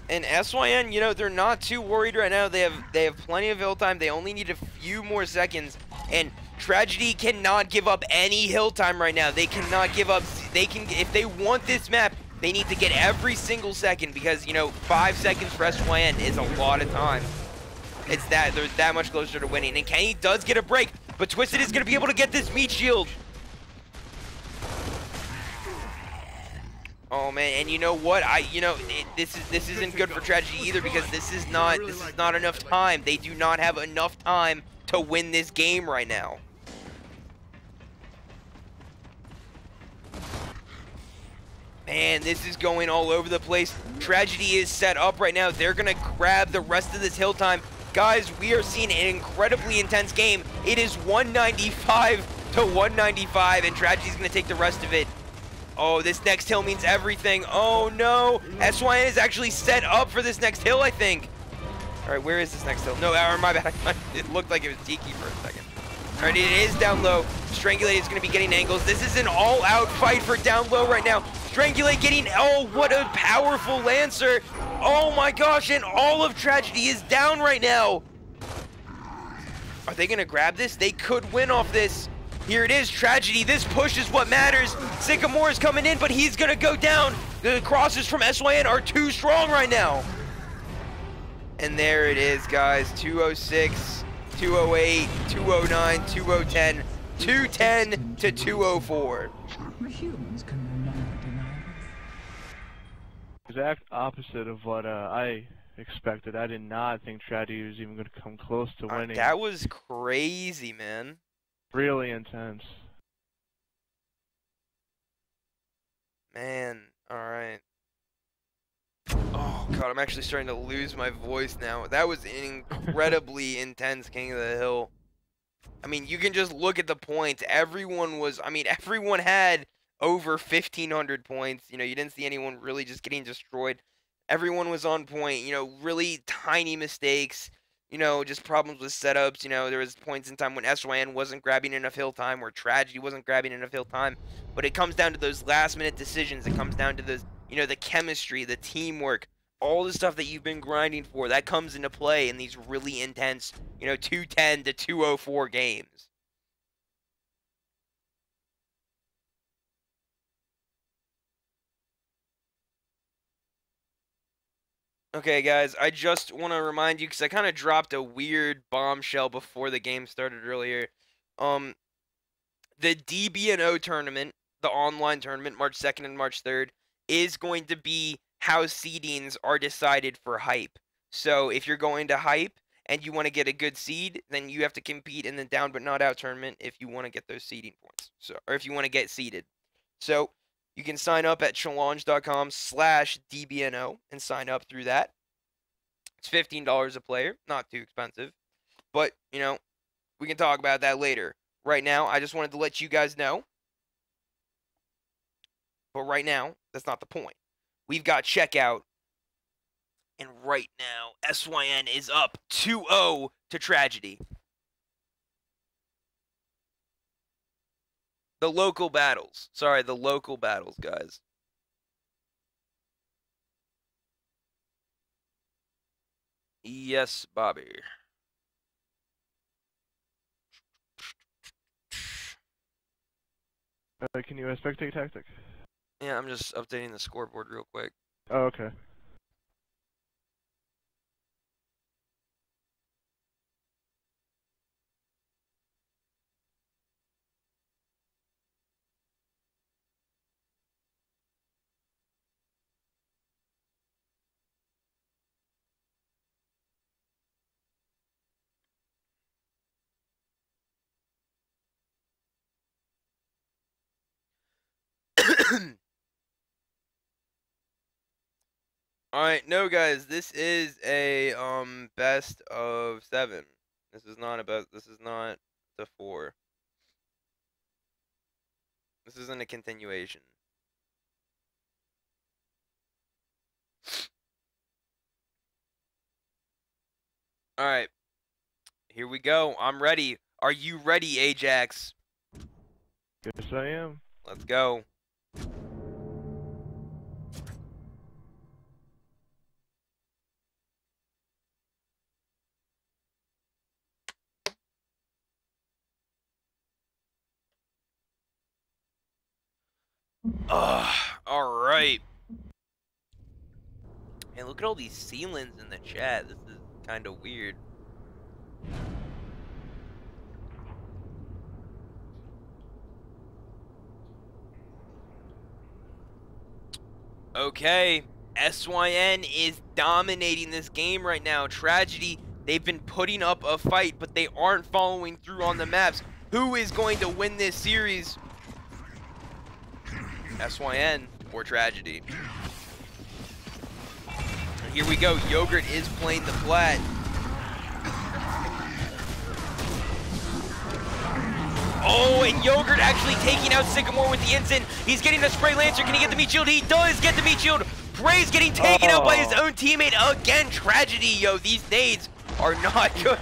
And SYN, you know, they're not too worried right now. They have they have plenty of hill time. They only need a few more seconds. And Tragedy cannot give up any hill time right now. They cannot give up. They can if they want this map, they need to get every single second because you know five seconds for SYN is a lot of time. It's that they're that much closer to winning. And Kenny does get a break, but Twisted is gonna be able to get this meat shield. Oh man, and you know what? I, you know, it, this is this isn't good for tragedy either because this is not this is not enough time. They do not have enough time to win this game right now. Man, this is going all over the place. Tragedy is set up right now. They're gonna grab the rest of this hill time. Guys, we are seeing an incredibly intense game. It is 195 to 195, and Tragedy's gonna take the rest of it. Oh, this next hill means everything. Oh no, SYN is actually set up for this next hill, I think. All right, where is this next hill? No, or my bad. it looked like it was Tiki for a second. All right, it is down low. Strangulate is going to be getting angles. This is an all-out fight for down low right now. Strangulate getting, oh, what a powerful Lancer. Oh my gosh, and all of Tragedy is down right now. Are they going to grab this? They could win off this. Here it is, Tragedy. This push is what matters. Sycamore is coming in, but he's going to go down. The crosses from SYN are too strong right now. And there it is, guys. 206, 208, 209, 2010, 210 to 204. Humans can no longer deny exact opposite of what uh, I expected. I did not think Tragedy was even going to come close to Uh, winning. that was crazy, man. really intense. Man, alright. Oh god, I'm actually starting to lose my voice now. That was incredibly intense, King of the Hill. I mean, you can just look at the points. Everyone was, I mean, everyone had over 1,500 points. You know, you didn't see anyone really just getting destroyed. Everyone was on point. You know, really tiny mistakes. You know, just problems with setups. You know, there was points in time when SYN wasn't grabbing enough hill time, or Tragedy wasn't grabbing enough hill time. But it comes down to those last minute decisions. It comes down to those, you know, the chemistry, the teamwork, all the stuff that you've been grinding for. That comes into play in these really intense, you know, 210 to 204 games. Okay, guys, I just want to remind you because I kind of dropped a weird bombshell before the game started earlier. Um, the DBNO tournament, the online tournament, March 2nd and March 3rd, is going to be how seedings are decided for hype. So if you're going to hype and you want to get a good seed, then you have to compete in the down but not out tournament if you want to get those seeding points. So or if you want to get seeded. So you can sign up at challenge.com slash DBNO and sign up through that. It's $15 a player, not too expensive. But, you know, we can talk about that later. Right now, I just wanted to let you guys know. But right now, that's not the point. We've got checkout. And right now, SYN is up 2 0 to Tragedy. The local battles. Sorry, the local battles, guys. Yes, Bobby. Uh, can you uh, spectate tactic? Yeah, I'm just updating the scoreboard real quick. Oh, okay. Alright, no guys, this is a um best of seven. This is not a best this is not the four. This isn't a continuation. Alright. Here we go. I'm ready. Are you ready, Ajax? Yes, I am. Let's go. Ugh, alright. And look at all these ceilings in the chat. This is kind of weird. Okay, SYN is dominating this game right now. Tragedy, they've been putting up a fight, but they aren't following through on the maps. Who is going to win this series? SYN or Tragedy. And here we go. Yogurt is playing the flat. Oh, and Yogurt actually taking out Sycamore with the instant. He's getting the spray lancer. Can he get the meat shield? He does get the meat shield. Bray's getting taken out by his Oh. own teammate again. Tragedy, yo. These nades are not good.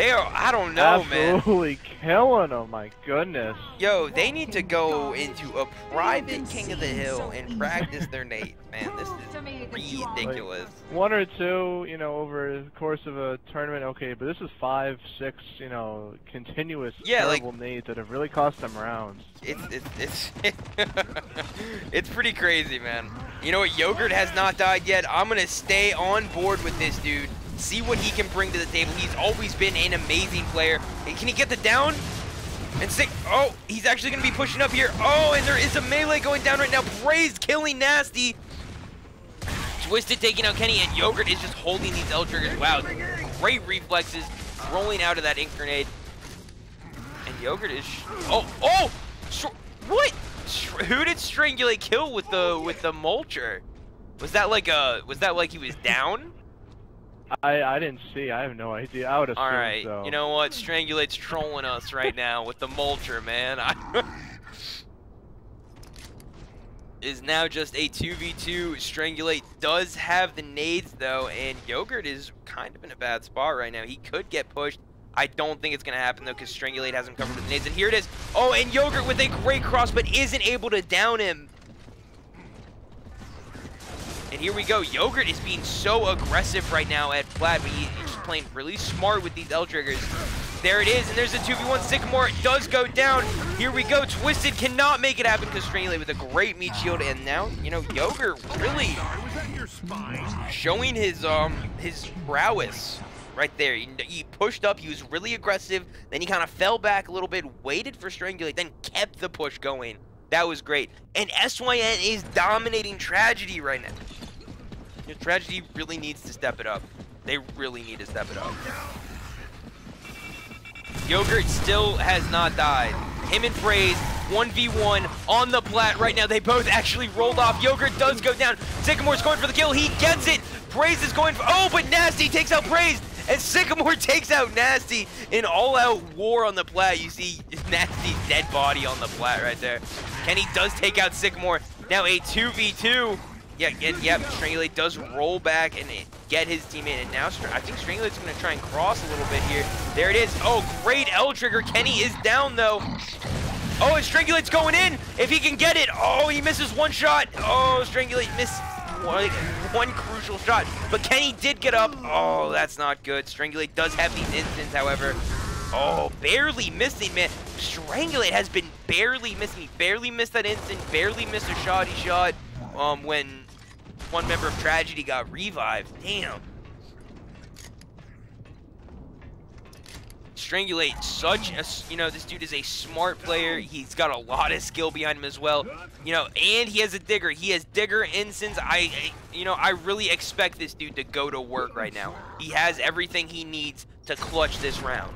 They are, I don't know, man. Absolutely killing them. My goodness. Yo, they need to go into a private King of the Hill and practice their nades, man. This is ridiculous. One or two, you know, over the course of a tournament, okay, but this is five, six, you know, continuous Yeah, like- terrible nades that have really cost them rounds. It's it's it's it's pretty crazy, man. You know what? Yogurt has not died yet. I'm gonna stay on board with this dude. See what he can bring to the table. He's always been an amazing player. Can he get the down? And stick. Oh, he's actually gonna be pushing up here. Oh, and there is a melee going down right now. Praise killing nasty. Twisted taking out Kenny, and Yogurt is just holding these L triggers. Wow, great reflexes, rolling out of that ink grenade. And Yogurt is, oh, oh, what? Who did Strangulate kill with the with the mulcher? Was that like a, was that like he was down? I I didn't see. I have no idea. I would assume All right, so. you know what? Strangulate's trolling us right now with the mulcher, man. Is now just a 2v2. Strangulate does have the nades though, and Yogurt is kind of in a bad spot right now. He could get pushed. I don't think it's going to happen though because Strangulate has him covered with the nades. And here it is. Oh, and Yogurt with a great cross, but isn't able to down him. Here we go. Yogurt is being so aggressive right now at Vlad, but he- he's playing really smart with these L triggers. There it is, and there's a 2v1. Sycamore does go down. Here we go. Twisted cannot make it happen because Strangulate with a great meat shield, and now, you know, Yogurt really showing his um his prowess right there. He, he pushed up. He was really aggressive. Then he kind of fell back a little bit, waited for Strangulate, then kept the push going. That was great. And SYN is dominating Tragedy right now. Know, Tragedy really needs to step it up. They really need to step it up. Yogurt still has not died. Him and Praise, 1v1 on the plat right now. They both actually rolled off. Yogurt does go down. Sycamore's going for the kill. He gets it. Praise is going for... Oh, but Nasty takes out Praise. And Sycamore takes out Nasty in all-out war on the plat. You see Nasty's dead body on the plat right there. Kenny does take out Sycamore. Now a 2v2. Yeah, and yep, Strangulate does roll back and get his teammate, and now I think Strangulate's gonna try and cross a little bit here. There it is. Oh, great L trigger. Kenny is down though. Oh, and Strangulate's going in. If he can get it. Oh, he misses one shot. Oh, Strangulate missed one, one crucial shot. But Kenny did get up. Oh, that's not good. Strangulate does have these instants, however. Oh, barely missing, man. Strangulate has been barely missing. He barely missed that instant, barely missed a shot he shot um, when one member of Tragedy got revived. Damn. Strangulate, such a, you know, this dude is a smart player. He's got a lot of skill behind him as well. You know, and he has a digger. He has digger, instants. I, I- you know, I really expect this dude to go to work right now. He has everything he needs to clutch this round.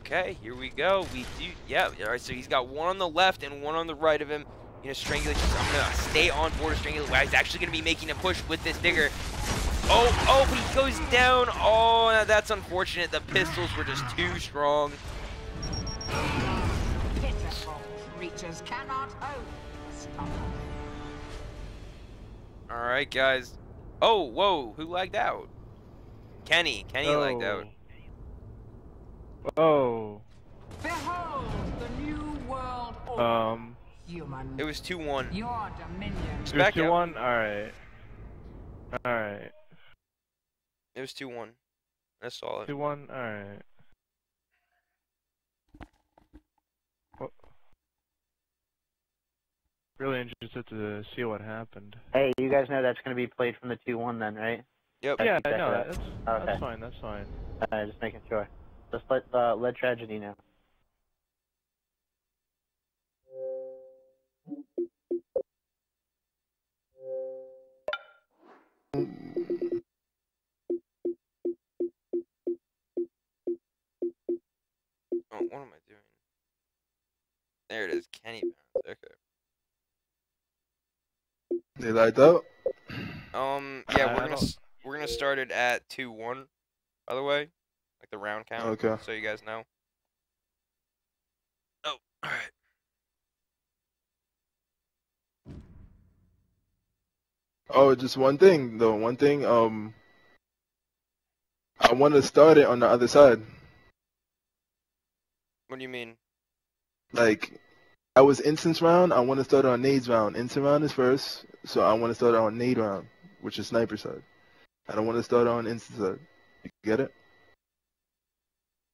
Okay, here we go. We do, yeah. All right, so he's got one on the left and one on the right of him. You know, Strangulate. I'm gonna stay on board of Strangulate. Wow, He's actually gonna be making a push with this digger. Oh, oh, but he goes down. Oh, that's unfortunate. The pistols were just too strong. All right, guys. Oh, whoa, who lagged out? Kenny. Kenny lagged out. Oh. Oh. Behold the new world order. Um. Human. It was 2-1. Your dominion. It's It was back two out. one. All right. All right. It was 2-1. That's solid. Two one. All right. Really interested to see what happened. Hey, you guys know that's going to be played from the 2-1 then, right? Yep. Yeah, I know. it out. That's Okay. that's fine. That's fine. Uh, just making sure. Just let uh, let tragedy know. Oh, what am I doing? There it is. Kenny bounce. Okay. They light up. Um, yeah, I we're gonna we're gonna start it at two one. By the way, like the round count. Okay. So you guys know. Oh, all right. Oh, just one thing though. One thing. Um, I want to start it on the other side. What do you mean? Like, I was instance round. I want to start on nades round. Instant round is first, so I want to start on nade round, which is sniper side. I don't want to start on instant side. You get it?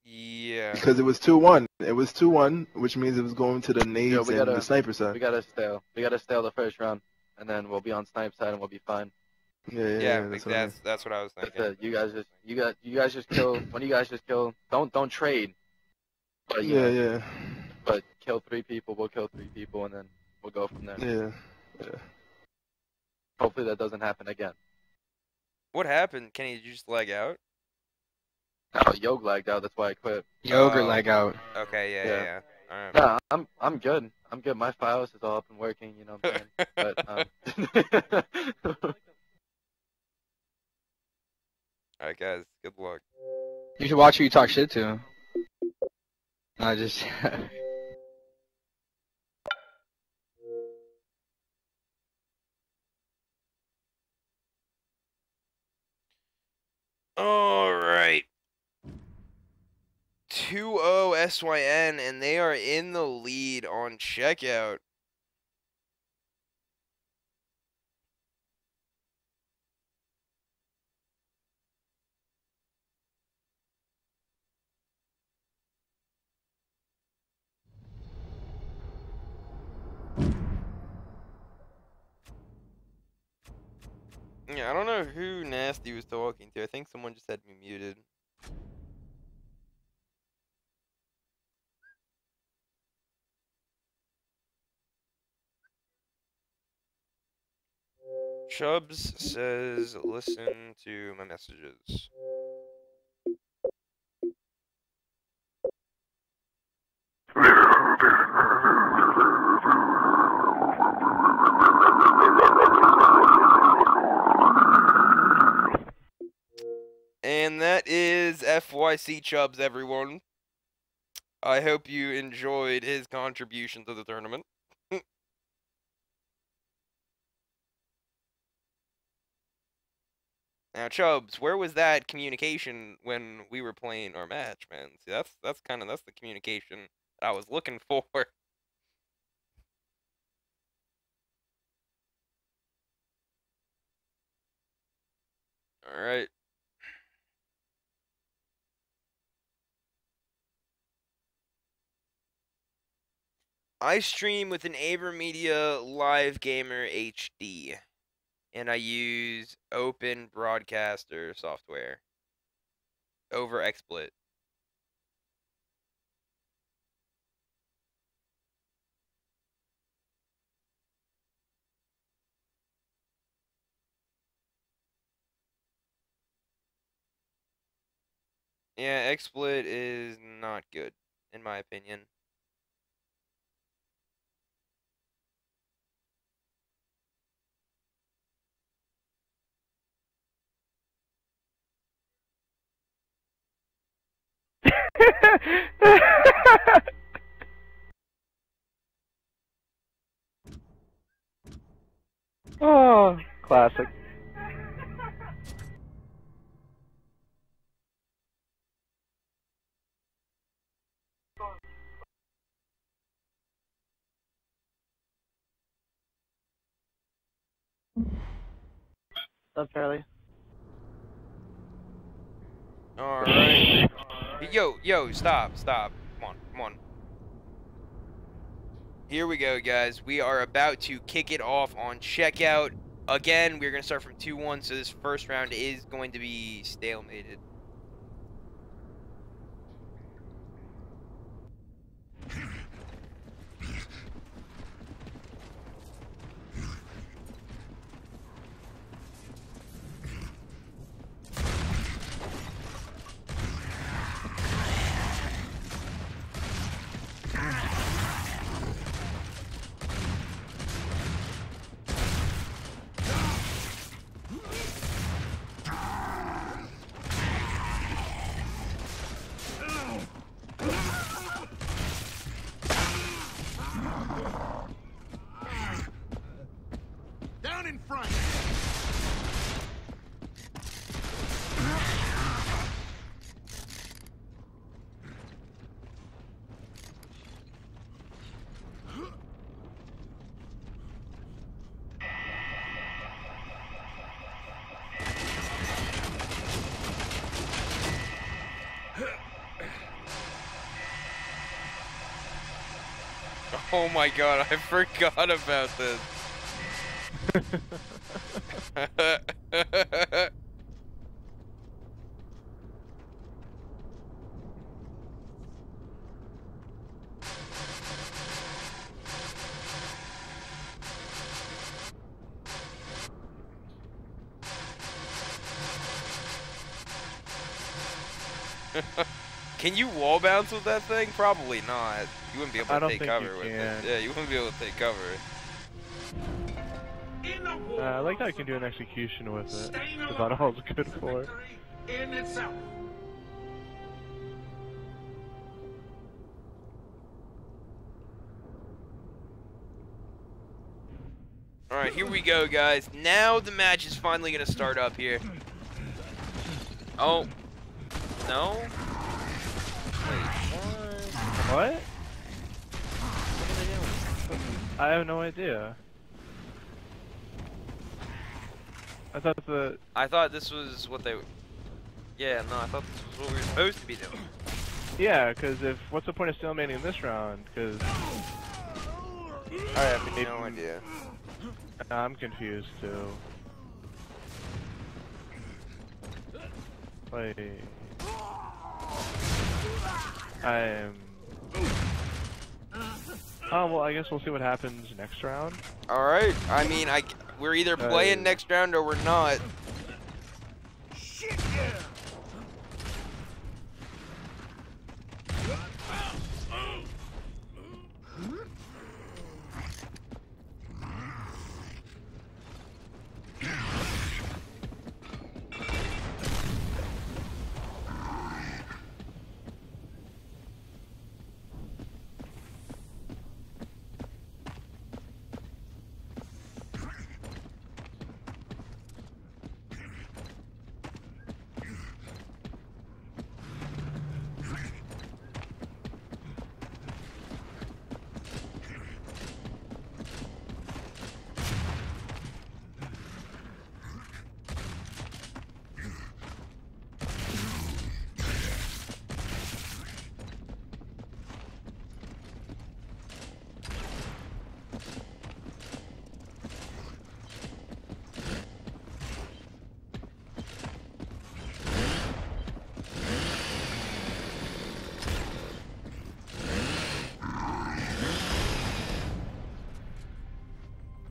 Yeah. Because it was two one. It was two one, which means it was going to the nades Yo, we and gotta, the sniper side. we gotta stale. We gotta stale the first round, and then we'll be on snipe side, and we'll be fine. Yeah, yeah, Yeah, yeah, like that's what I mean. that's that's what I was thinking. it. You guys just, you got, you guys just kill. when you guys just kill, don't don't trade. But, you Yeah, know, yeah. But kill three people, we'll kill three people, and then we'll go from there. Yeah. Yeah. Hopefully that doesn't happen again. What happened? Kenny, did you just leg out? Oh, Yog lagged out. That's why I quit. Yogurt Oh. leg out. Okay, yeah, yeah, Yeah. yeah. Alright. No, I'm I'm good. I'm good. My files is all up and working. You know what I'm saying? but um, Alright, guys, good luck. You should watch who you talk shit to. I just. Alright. 2-0 SYN, and they are in the lead on checkout. Yeah, I don't know who Nasty was talking to. I think someone just had me muted. Chubbs says, listen to my messages. And that is FYC Chubbs, everyone. I hope you enjoyed his contribution to the tournament. Now, Chubbs, where was that communication when we were playing our match, man? See, that's that's kind of that's the communication that I was looking for. All right. I stream with an AverMedia Live Gamer HD, and I use Open Broadcaster software over XSplit. Yeah, XSplit is not good, in my opinion. Oh, classic. Up, Charlie. Alright. Yo, yo, stop, stop. Come on, come on. Here we go, guys. We are about to kick it off on checkout. Again, we're going to start from 2-1, so this first round is going to be stalemated. Oh my god, I forgot about this. with that thing? Probably not. You wouldn't be able to take cover you with can. it. Yeah, you wouldn't be able to take cover. Uh, I like how I can do an execution with it. That's about all it's good for. In itself. All right, here we go, guys. Now the match is finally gonna start up here. Oh, no. Wait, what? What? I have no idea. I thought the I thought this was what they. Yeah, no, I thought this was what we were supposed to be doing. yeah, because if what's the point of stalemating this round? Because I have no idea. I'm confused too. Wait. I am. Oh well, I guess we'll see what happens next round. All right. I mean, I we're either playing Uh, next round or we're not.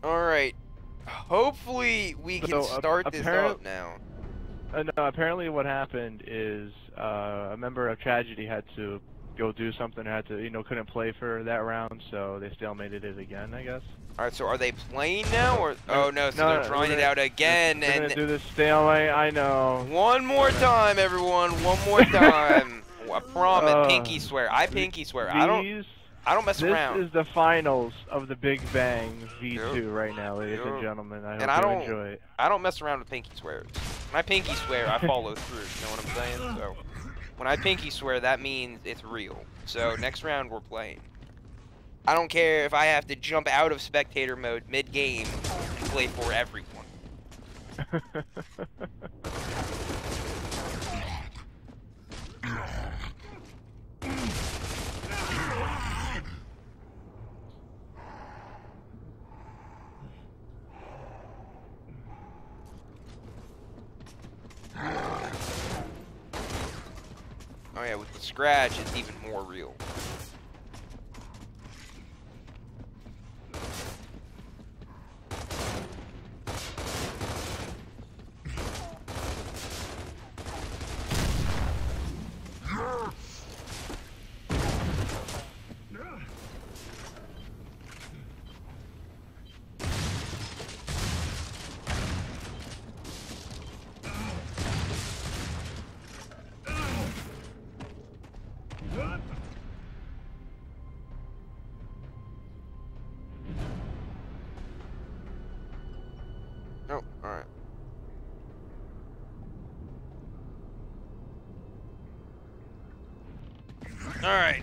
All right. Hopefully we can So, ap- start this up now. Uh, no, apparently what happened is uh, a member of Tragedy had to go do something, had to, you know, couldn't play for that round, so they stalemated it again, I guess. All right. So are they playing now or? Oh no. So No, they're trying we're it out again We're gonna and. do this stalemate, I know. One more time, everyone. One more time. I promise. Uh, pinky swear. I pinky swear. I don't. I don't mess this around. is the finals of the Big Bang V2 right now, ladies Yep. and gentlemen. I hope and I you don't. enjoy it. I don't mess around with pinky swears. When I pinky swear, I follow through. You know what I'm saying? So, when I pinky swear, that means it's real. So next round we're playing. I don't care if I have to jump out of spectator mode mid-game and play for everyone. scratch, is even more real.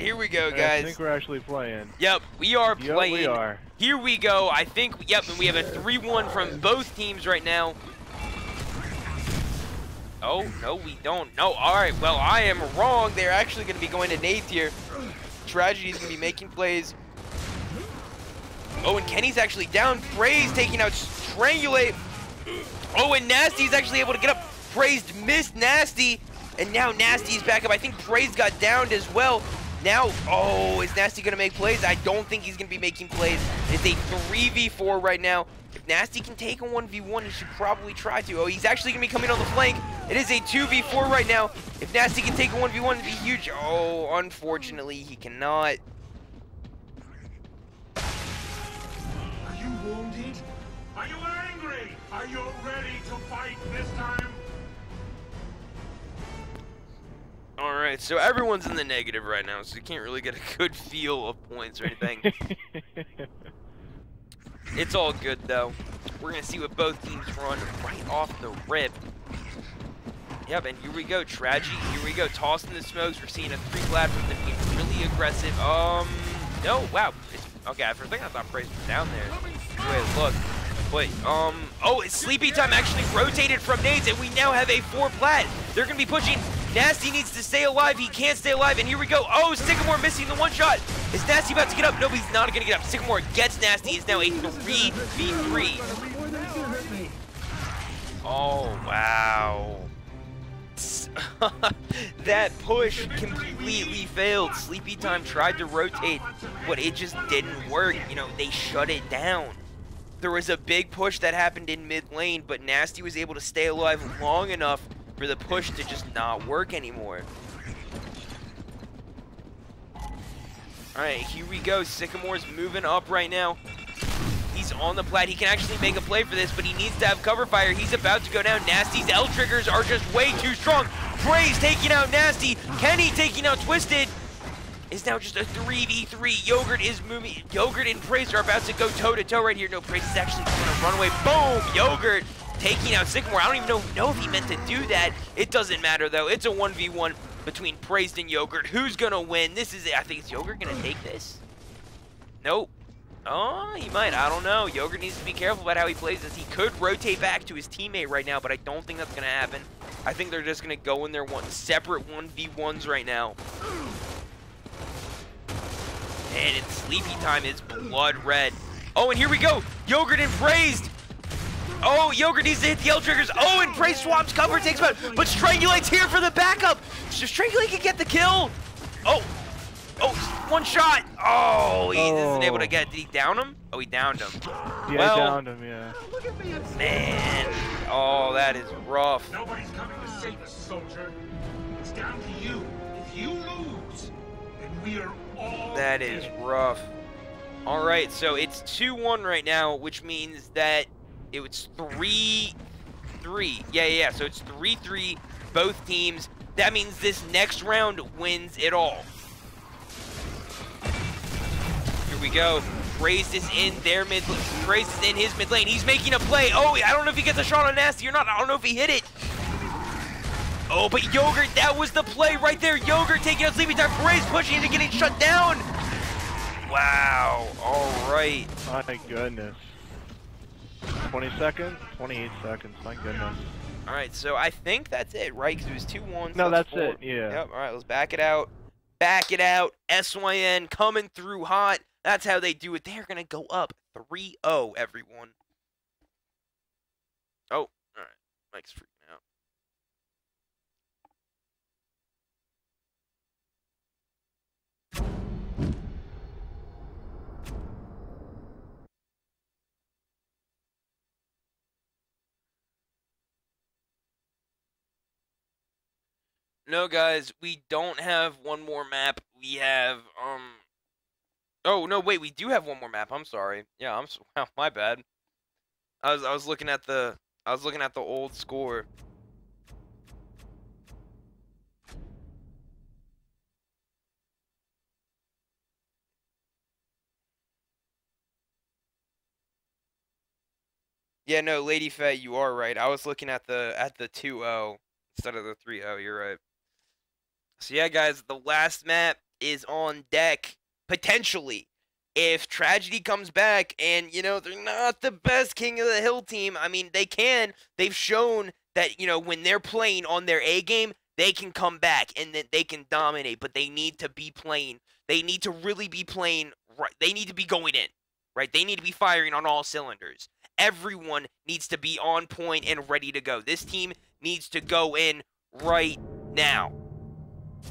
Here we go, guys. I think we're actually playing. Yep, we are Yep, playing. we are. Here we go. I think, yep, and we have a 3-1 from both teams right now. Oh, no, we don't. No, all right. Well, I am wrong. They're actually going to be going to nades here. Tragedy's going to be making plays. Oh, and Kenny's actually down. Praise taking out Strangulate. Oh, and Nasty's actually able to get up. Praised missed Nasty. And now Nasty's back up. I think Praise got downed as well. Now, oh, is Nasty going to make plays? I don't think he's going to be making plays. It's a 3v4 right now. If Nasty can take a 1v1, he should probably try to. Oh, he's actually going to be coming on the flank. It is a 2v4 right now. If Nasty can take a 1v1, it'd be huge. Oh, unfortunately, he cannot. Are you wounded? Are you angry? Are you ready All right, so everyone's in the negative right now, so you can't really get a good feel of points or anything. it's all good, though. We're going to see what both teams run right off the rip. Yep, and here we go. Tragedy, here we go. Tossing the smokes. We're seeing a three flat from them being really aggressive. Um, no, wow. It's, okay, for a second I thought Praise was down there. Wait, look. Wait, um, oh, it's Sleepy Time actually rotated from nades, and we now have a four plat. They're going to be pushing. Nasty needs to stay alive. He can't stay alive, and here we go. Oh, Sycamore missing the one shot. Is Nasty about to get up? No, he's not going to get up. Sycamore gets Nasty. Is now a 3v3. Oh, wow. that push completely failed. Sleepy Time tried to rotate, but it just didn't work. You know, they shut it down. There was a big push that happened in mid lane, but Nasty was able to stay alive long enough for the push to just not work anymore. Alright, here we go. Sycamore's moving up right now. He's on the plat. He can actually make a play for this, but he needs to have cover fire. He's about to go down. Nasty's L triggers are just way too strong. Praise taking out Nasty. Kenny taking out Twisted. Is now just a 3v3. Yogurt is moving. Yogurt and Praise are about to go toe to toe right here. No, Praise is actually going to run away. Boom! Yogurt taking out Sycamore. I don't even know, know if he meant to do that. It doesn't matter, though. It's a 1v1 between Praised and Yogurt. Who's going to win? This is it. I think it's Yogurt going to take this. Nope. Oh, he might. I don't know. Yogurt needs to be careful about how he plays this. He could rotate back to his teammate right now, but I don't think that's going to happen. I think they're just going to go in their one separate 1v1s right now. And it's sleepy time. It's blood red. Oh, and here we go. Yogurt and Praised. Oh, Yogurt needs to hit the L triggers. Oh, and Praise swaps cover, takes out. But Strangulate's here for the backup. So Strangulate can get the kill. Oh, oh, one shot. Oh, he Oh. isn't able to oh. get. Did he down him? Oh, he downed him. Yeah, well, downed him, yeah. man. Oh, that is rough. Nobody's coming to save us, soldier. It's down to you. If you lose, then we are all That is rough. All right, so it's 2-1 right now, which means that it was 3-3. Yeah, yeah, yeah. So it's 3-3, both teams. That means this next round wins it all. Here we go. Praise is in their mid. Praise is in his mid lane. He's making a play. Oh, I don't know if he gets a shot on Nasty or not. I don't know if he hit it. Oh, but Yogurt, that was the play right there. Yogurt taking out Sleepy Time. Praise pushing into getting shut down. Wow. All right. My goodness. 20 seconds? 28 seconds, my goodness. All right, so I think that's it, right? Because it was 2-1. No, that's four. it, yeah. Yep, all right, let's back it out. Back it out. SYN coming through hot. That's how they do it. They're going to go up 3-0, everyone. Oh, all right. Mike's freaking No, guys, we don't have one more map. We have, um... Oh, no, wait, we do have one more map. I'm sorry. Yeah, I'm... Wow, my bad. I was, I was looking at the... I was looking at the old score. Yeah, no, Lady Fat, you are right. I was looking at the at the 2-0 instead of the 3-0. You're right. So yeah, guys, the last map is on deck potentially. If Tragedy comes back and, you know, they're not the best King of the Hill team, I mean, they can. They've shown that, you know, when they're playing on their A game, they can come back and that they can dominate, but they need to be playing. They need to really be playing right. They need to be going in, right? They need to be firing on all cylinders. Everyone needs to be on point and ready to go. This team needs to go in right now.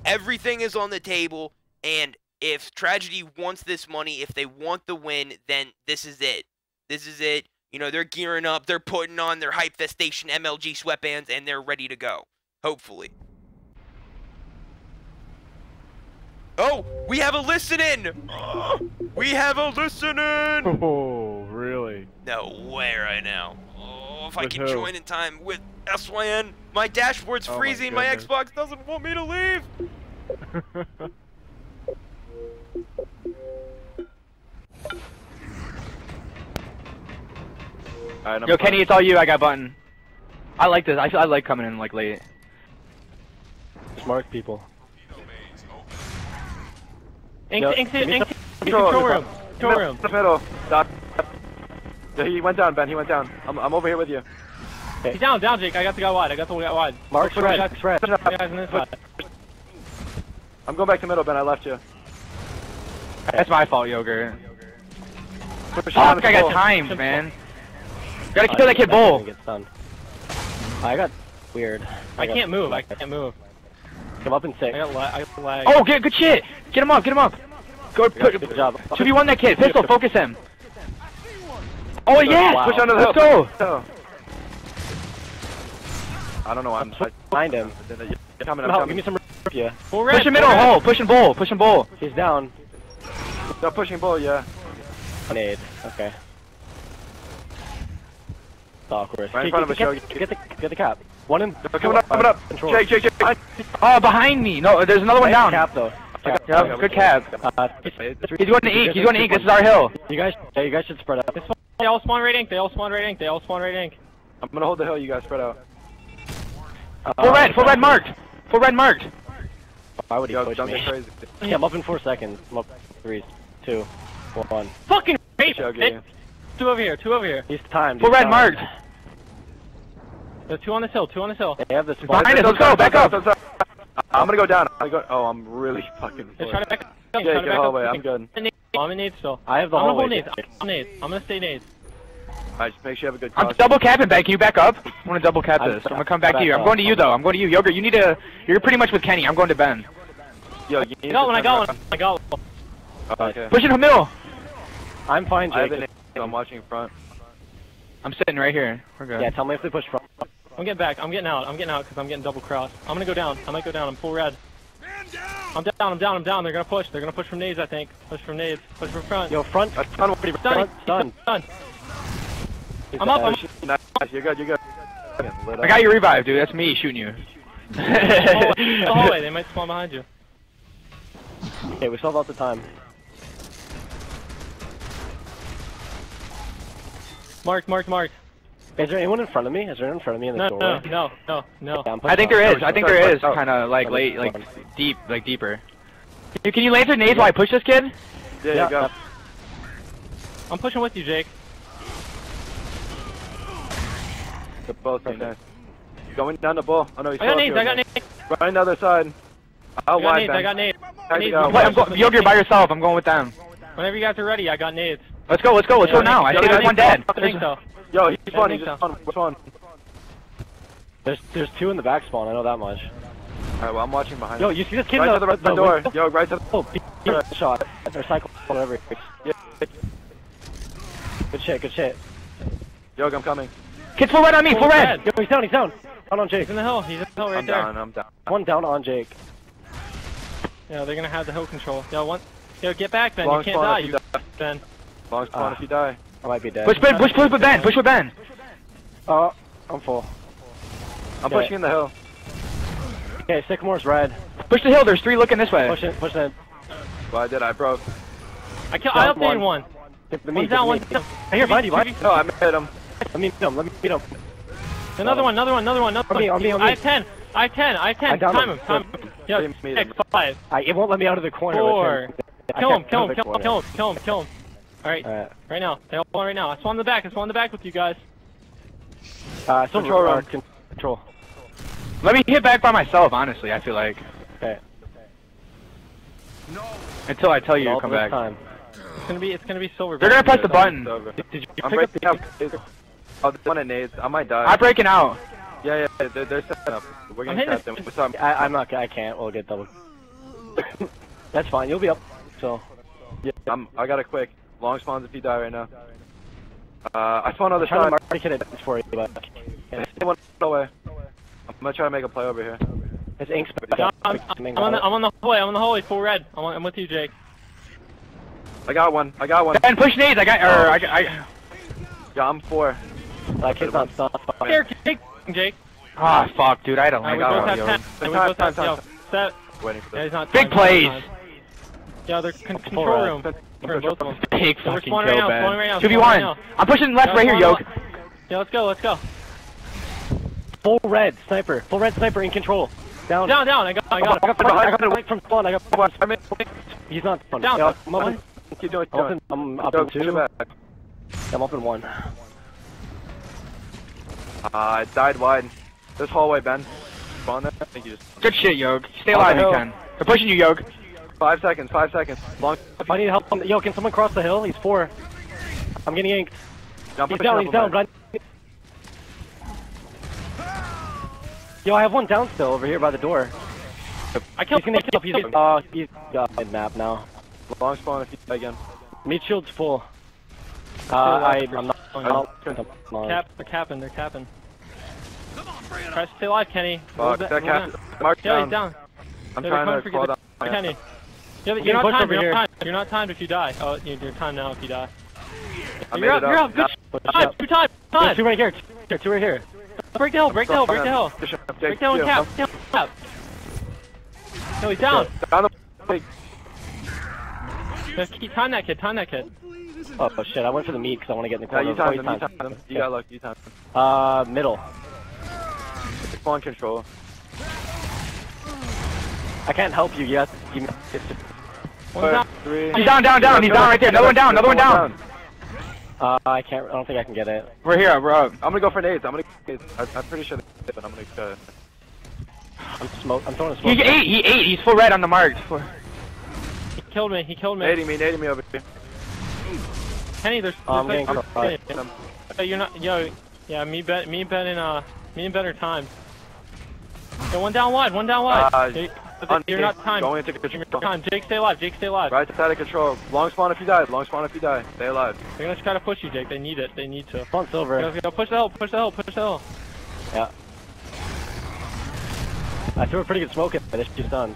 Everything is on the table, and if Tragedy wants this money, if they want the win, then this is it. This is it. You know, they're gearing up, they're putting on their Hype Festation MLG sweatbands, and they're ready to go. Hopefully. Oh, we have a listening! We have a listening! Really? No way right now. Oh, if I can who? join in time with SYN. My dashboard's Oh freezing. My, goodness. Xbox doesn't want me to leave. Alright, I'm Yo, fine. Kenny, it's all you. I got button. I like this. I, I like coming in like late. Smart people. Ink, Yo, ink, ink, control, control. room. Control room. The middle. Doc. Yeah, he went down, Ben. He went down. I'm, I'm over here with you. He's down, down, Jake. I got the guy wide. I got the guy wide. Mark's Look red. guys- It's red. guys on this side. I'm going back to middle, Ben. I left you. That's my fault, Yogurt. Fuck, I got pole. timed, man. Gotta oh, kill that kid Bull. I got weird. I got- can't move. I can't move. Come up and I got, la- I got lag. Oh, good, good shit. Get him up, get him up. Go, put, Good job. 2v1 that kid. Pistol, focus him. Oh, yeah. Wow. Push under the hill. Let's go. Push under the hill. I don't know. I'm Behind him. I'm coming. I'm Help, give me some yeah. Full red, Push him middle, red. hole. Push him bull. Push him bull. He's down. They're pushing bull. Yeah. Nade. Okay. It's awkward. Right in Get- front of get, us, get, get the get the cap. One in. They're coming up. Coming up. Control. Jake. Jake. Jake. Oh, behind me. No, there's another one Nice down. Cap though. Cap. Yep, good cap. Uh, He's going to ink. He's going to ink. This is our hill. You guys, yeah, you guys should spread out. They all spawn right ink. They all spawn right ink. They all spawn right ink. I'm gonna hold the hill. You guys spread out. Uh, Full red. Full red marked. Full red marked. Why would he Yo, push me? crazy. Yeah, I'm up in four seconds. I'm up three, two, one. Fucking rape. Show. Two over here. Two over here. He's timed. Full he's red timed. marked. There's two on this hill. Two on this hill. They have the spawn. Behind us. Let's go. Back up. I'm gonna go down. I'm gonna go. Oh, I'm really fucking. Just try to back up. Yeah, Try to get back up. hallway. I'm good. I'm in nades still. I have the I'm gonna hallway. hold nades. I'm nades. I'm gonna stay nades. Alright, just make sure you have a good. I'm double capping back. Can you back up? I want to double cap this. I'm gonna come back to you. I'm going to you though. I'm going to you. Yogurt, you need to. You're pretty much with Kenny. I'm going to Ben. Yo, you I need got to one. I got one. I got one. Oh, okay. Push in the middle. I'm fine, I have Jake. so I'm watching front. I'm sitting right here. We're good. Yeah, tell me if they push front. I'm getting back. I'm getting out. I'm getting out because I'm getting double crossed. I'm gonna go down. I might go down. I'm full red. I'm down. I'm down. I'm down. They're gonna push. They're gonna push from nades. I think. Push from nades. Push from front. Yo, front. That's done. Done. front, done. Done. I'm up. I'm oh, Nice. You're good. You're good. Lit I got your revive, dude. That's me shooting you. hallway. the hallway. They might spawn behind you. Okay, we still have lots of time. Mark. Mark. Mark. Is there anyone in front of me? Is there anyone in front of me in the No. doorway? No. No. No. No. Yeah, I'm think pushing there out. is. I think there is. Oh. Kind of like late, like deep, like deeper. Dude, Can you laser nades while I push this kid? Yeah, Yeah, you go. I'm pushing with you, Jake. The both okay. Going down the ball. Oh no, he's I got nades. I got nades. Right on the other side. I'll I got nades. I got nades. Time to Nades. go. Wait, I'm go- Yogurt by yourself. I'm going with them. Whenever you guys are ready, I got nades. Let's go. Let's go. Let's go now. I see there's one dead. I so. Yo, he's Yeah, one. think He's just so. one. Which one? There's there's two in the back spawn. I know that much. Alright, well I'm watching behind. Yo, you see this kid right in to the, right the door. Yo, right to the. Oh, be- be- shot. Or cycle, whatever. Yeah. Good shit. Good shit. Yo, I'm coming. Kid's full red on me. Full red. Yo, he's down. He's down. Down on Jake. He's in the hill. He's in the hill right I'm there. down. I'm down. One down on Jake. Yeah, they're gonna have the hill control. Yo, one. Yo, get back, Ben. Long you can't spawn die. if You, you Ben. Long spawn Ah. if you die. I might be dead. Push Ben. Push. Push with Ben. Push with Ben. Oh, I'm full. I'm Okay. pushing in the hill. Okay, Sycamore's red. Push the hill. There's three looking this way. Push it. Push it. Well, I did. I broke. I kill. I Down updated one. one. Get the One's meat, down. get One's down. meat. Hey, here, behind you. No, I hit him. Let me beat him. Let me beat him. Another one. Another one. Another one. Another On me, one. on me, on I have ten. I have ten. I have ten. I downed Time him. him. Time him. Yo, Same meter. six, five, I, it won't let me out of the corner. four. With him. Kill him. Kill him. Kill him. Kill him. Kill him. Kill him. All right. Alright. Right now. They all spawn right now. I spawn in the back. I spawn in the back with you guys. Uh, still Control room. con- Control. Let me hit back by myself. Honestly, I feel like Okay. until I tell you to come back. Time. It's gonna be. It's gonna be silver. They're gonna press the button. Did, did you I'm pick up breaking up. Oh, there's one in nades. I might die. I'm breaking out. Yeah, yeah, they're, they're setting up. We're gonna hitting tap them. What's up? I, I'm not. I can't. We'll get double. That's fine. You'll be up. So. Yeah, I'm, I got a quick. Long spawns if you die right now. Uh, I spawned on the I'm trying to mark it for you, but Stay one away. I'm gonna try to make a play over here. it's Ink's Yeah, I'm, I'm, I'm on the I'm on the hallway. I'm on the hallway. Full red. I'm, on, I'm with you, Jake. I got one. I got one. Ben, push nades. I got. Or I. I Yeah, I'm four. That kid's not stunned. Here, Jake. Jake. Ah, fuck, dude. I had a Alright, lag. we got one, have yo. Time, We both have time, time. Set. Waiting for this. he's not. Big time, he's not plays. Yeah, they're con- control room. For both of them. Big So fucking spawning right kill, now, spawning Ben. right now, Two v spawning right one. now. I'm pushing left Yeah, right here, spawn Yoke. Yeah, let's go. Let's go. Full red sniper. Full red sniper in control. Down. Down, down. I got. I I got. got, I got, I got a flank from spawn. I got. I'm in. He's not spawn. Down. Yeah, I'm up in, Keep doing. I'm up in, I'm up Yo, in get two. back. I'm up in one. Uh, I died wide. This hallway, Ben. Spawn there. I think you just. Good shit, Yoke. Stay On alive the if you hill. can. They're pushing you, Yoke. Five seconds. Five seconds. Long. If I need help, yo, can someone cross the hill? He's four. I'm getting inked. I'm He's down. He's down. bit. But I... Yo, I have one down still over here by the door. I killed. He's gonna kill. He's uh, he's got mid map now. Long spawn if you die again. Meat shield's full. Uh, I, I'm not. I'm not. I'm. Cap. They're capping. They're capping. Press stay alive, Kenny. Fuck, that move cap. down. Mark Yeah, down. he's down. I'm Yeah, they're trying to for fall down. Kenny. Yeah, but you're not timed. You're not timed. You're not timed if you die. Oh, you're, you're timed now if you die. I you're made up. You're up. up. Good Push time. up. Two time. There's Time. two right here. Two, two right here. Break the hill. Break the hill. Break the hill. Push Break Jake, the hill and you. cap. Cap. cap. No, he's down. Down the. Just keep time that kid. Time that kid. Oh, oh shit! I went for the meat because I want to get in the Yeah, corner. you Oh, timed he them. You timed. timed them. You got luck. You timed them. Uh, middle. Spawn control. I can't help you yet. You One down. Three. He's down, down, down. He's down right there. Another one down. Another one down. Uh, I can't. I don't think I can get it. We're here. We're. I'm gonna go for nades. I'm gonna. I- I'm pretty sure, they but I'm gonna. Uh, I'm smoke. I'm throwing a smoke. He ate. He ate. He's full red on the mark. Full- He killed me. He killed me. nading me, nading me over here. Kenny, there's. Oh, I'm there's getting like- crossed. Kenny, uh, You're not. Yo. Yeah, me bet. Me Ben and uh. Me and Ben are timed. Yo, one down wide. One down wide. Uh, You're- on- you're not timed. Going into You're control. not timed. Jake, stay alive. Jake, stay alive. Right side of control. Long spawn if you die. Long spawn if you die. Stay alive. They're gonna try to push you, Jake. They need it. They need to. Spawn silver. Go, go, push the hill. Push the hill. Push the hill. Yeah. I threw a pretty good smoke at it. She's stunned.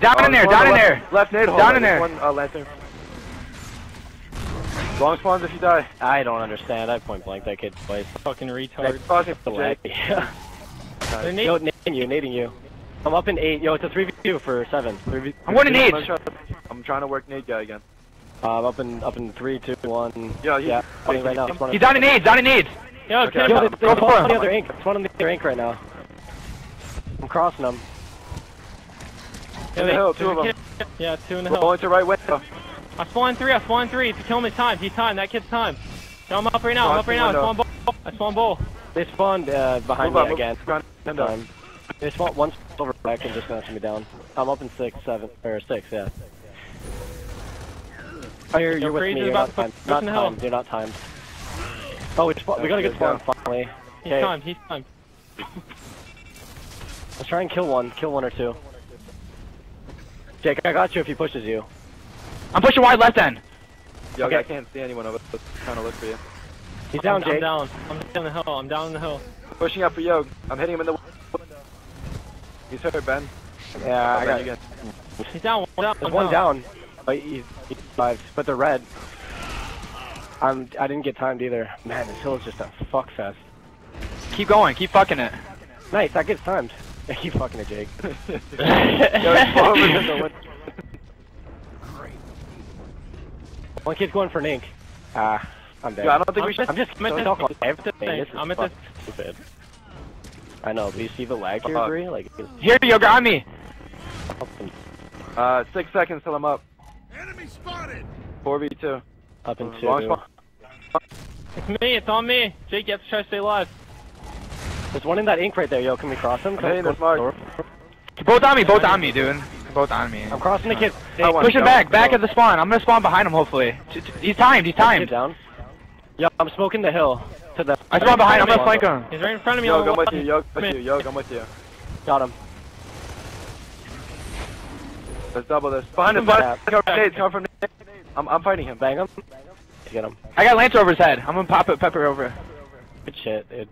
Down in there. Down in there. Left nade. Down in there. One uh, lantern. Long spawns if you die. I don't understand. I point blank that kid's place. Fucking retard. Crossing The Jake. lag. They're Yo, nading. nading you, nading you. I'm up in eight. Yo, it's a 3v2 for seven. 3v- I'm going to I'm, nades. gonna try- I'm trying to work nade guy again. Uh, I'm up in up in three, two, one. Yeah, he- yeah. Spawning right now. spawning. He's down in nades. Down in nades. Yo, Okay. Kenny. Yo, Yeah, they, they go spawned for on him. the other ink. Spawn on the other ink right now. I'm crossing them. Yo, In the hill, two of them. Yeah, two in the We're hill. going to right window. I spawned three. I spawned three. To killing me, time. He's time. That kid's time. Yo, I'm up right now. I'm up right now. I spawned Crossing bull. I spawned bull. They spawned uh, behind Move me move again. up. Window. Time. They spawned one over back and just gonna me down. I'm up in six, seven, or six, yeah. Oh, you're, Yo, you're with me. is You're about not timed. push Not in the timed. You're not timed. Oh, we, spa- we got a good spawn finally. He's Okay, timed. He's timed. let's try and kill one. Kill one or two. Jake, I got you if he pushes you. I'm pushing wide left end. Yo, Okay. I can't see anyone over there. Trying to look for you. He's down, I'm, Jake. I'm down. I'm down the hill. I'm down the hill. Pushing up for Yog. I'm hitting him in the window. He's hurt, Ben. Yeah, I Ben got again. He's down. One down. There's one down. But he's, he's five, but they're red. I'm. I didn't get timed either. Man, this hill is just a fuck fest. Keep going. Keep fucking it. Nice, that gets timed. Keep fucking it, Jake. Yo, he's forward in the window. One kid's going for an ink. Ah, I'm dead. Yo, I don't think I'm we should. I'm just I'm at so this- tough on everything. thing. This is I'm at fucking stupid. I know, but you see the lag here, Fuck. Bree? Like, it's Here, Yoke. On me. Uh, six seconds till I'm up. Enemy spotted! 4v2. up in two. Long spawn. It's me. It's on me. Jake, you have to try to stay alive. There's one in that ink right there, yo. Can we cross him? I'm Come- hitting this mark. Both on me. Both on me, dude. Both on me. I'm crossing the kid. I want Push him back. Back at the spawn. I'm gonna spawn behind him. Hopefully. T- t- He's timed. He's Kid timed. down. Yo, I'm smoking the hill. To the. I spawn behind. I'm gonna flank him. He's right in front of me. Yog, on the I'm with left. you. Yog, Come with you. Yog, I'm with you. Got him. Let's double this. Behind us, Come behind us. Come from nades, come from nades. I'm, I'm fighting him. Bang him. get him. I got Lance over his head. I'm gonna pop it pepper over. Good shit, dude.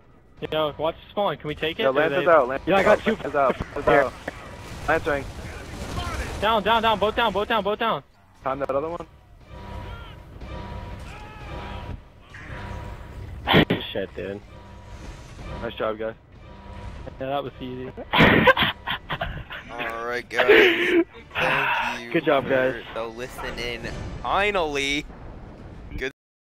Yo, watch the spawn. Can we take it? Yo, Or Lance they- is out. Lance Yeah, I got two. Lance is out. Lance out. Lance ring. Down, down, down. Both down, both down, both down. Time that other one. Good shit, dude. Nice job, guys. Yeah, that was easy. All right, guys. Thank you. Good job, guys. So the listening. Finally,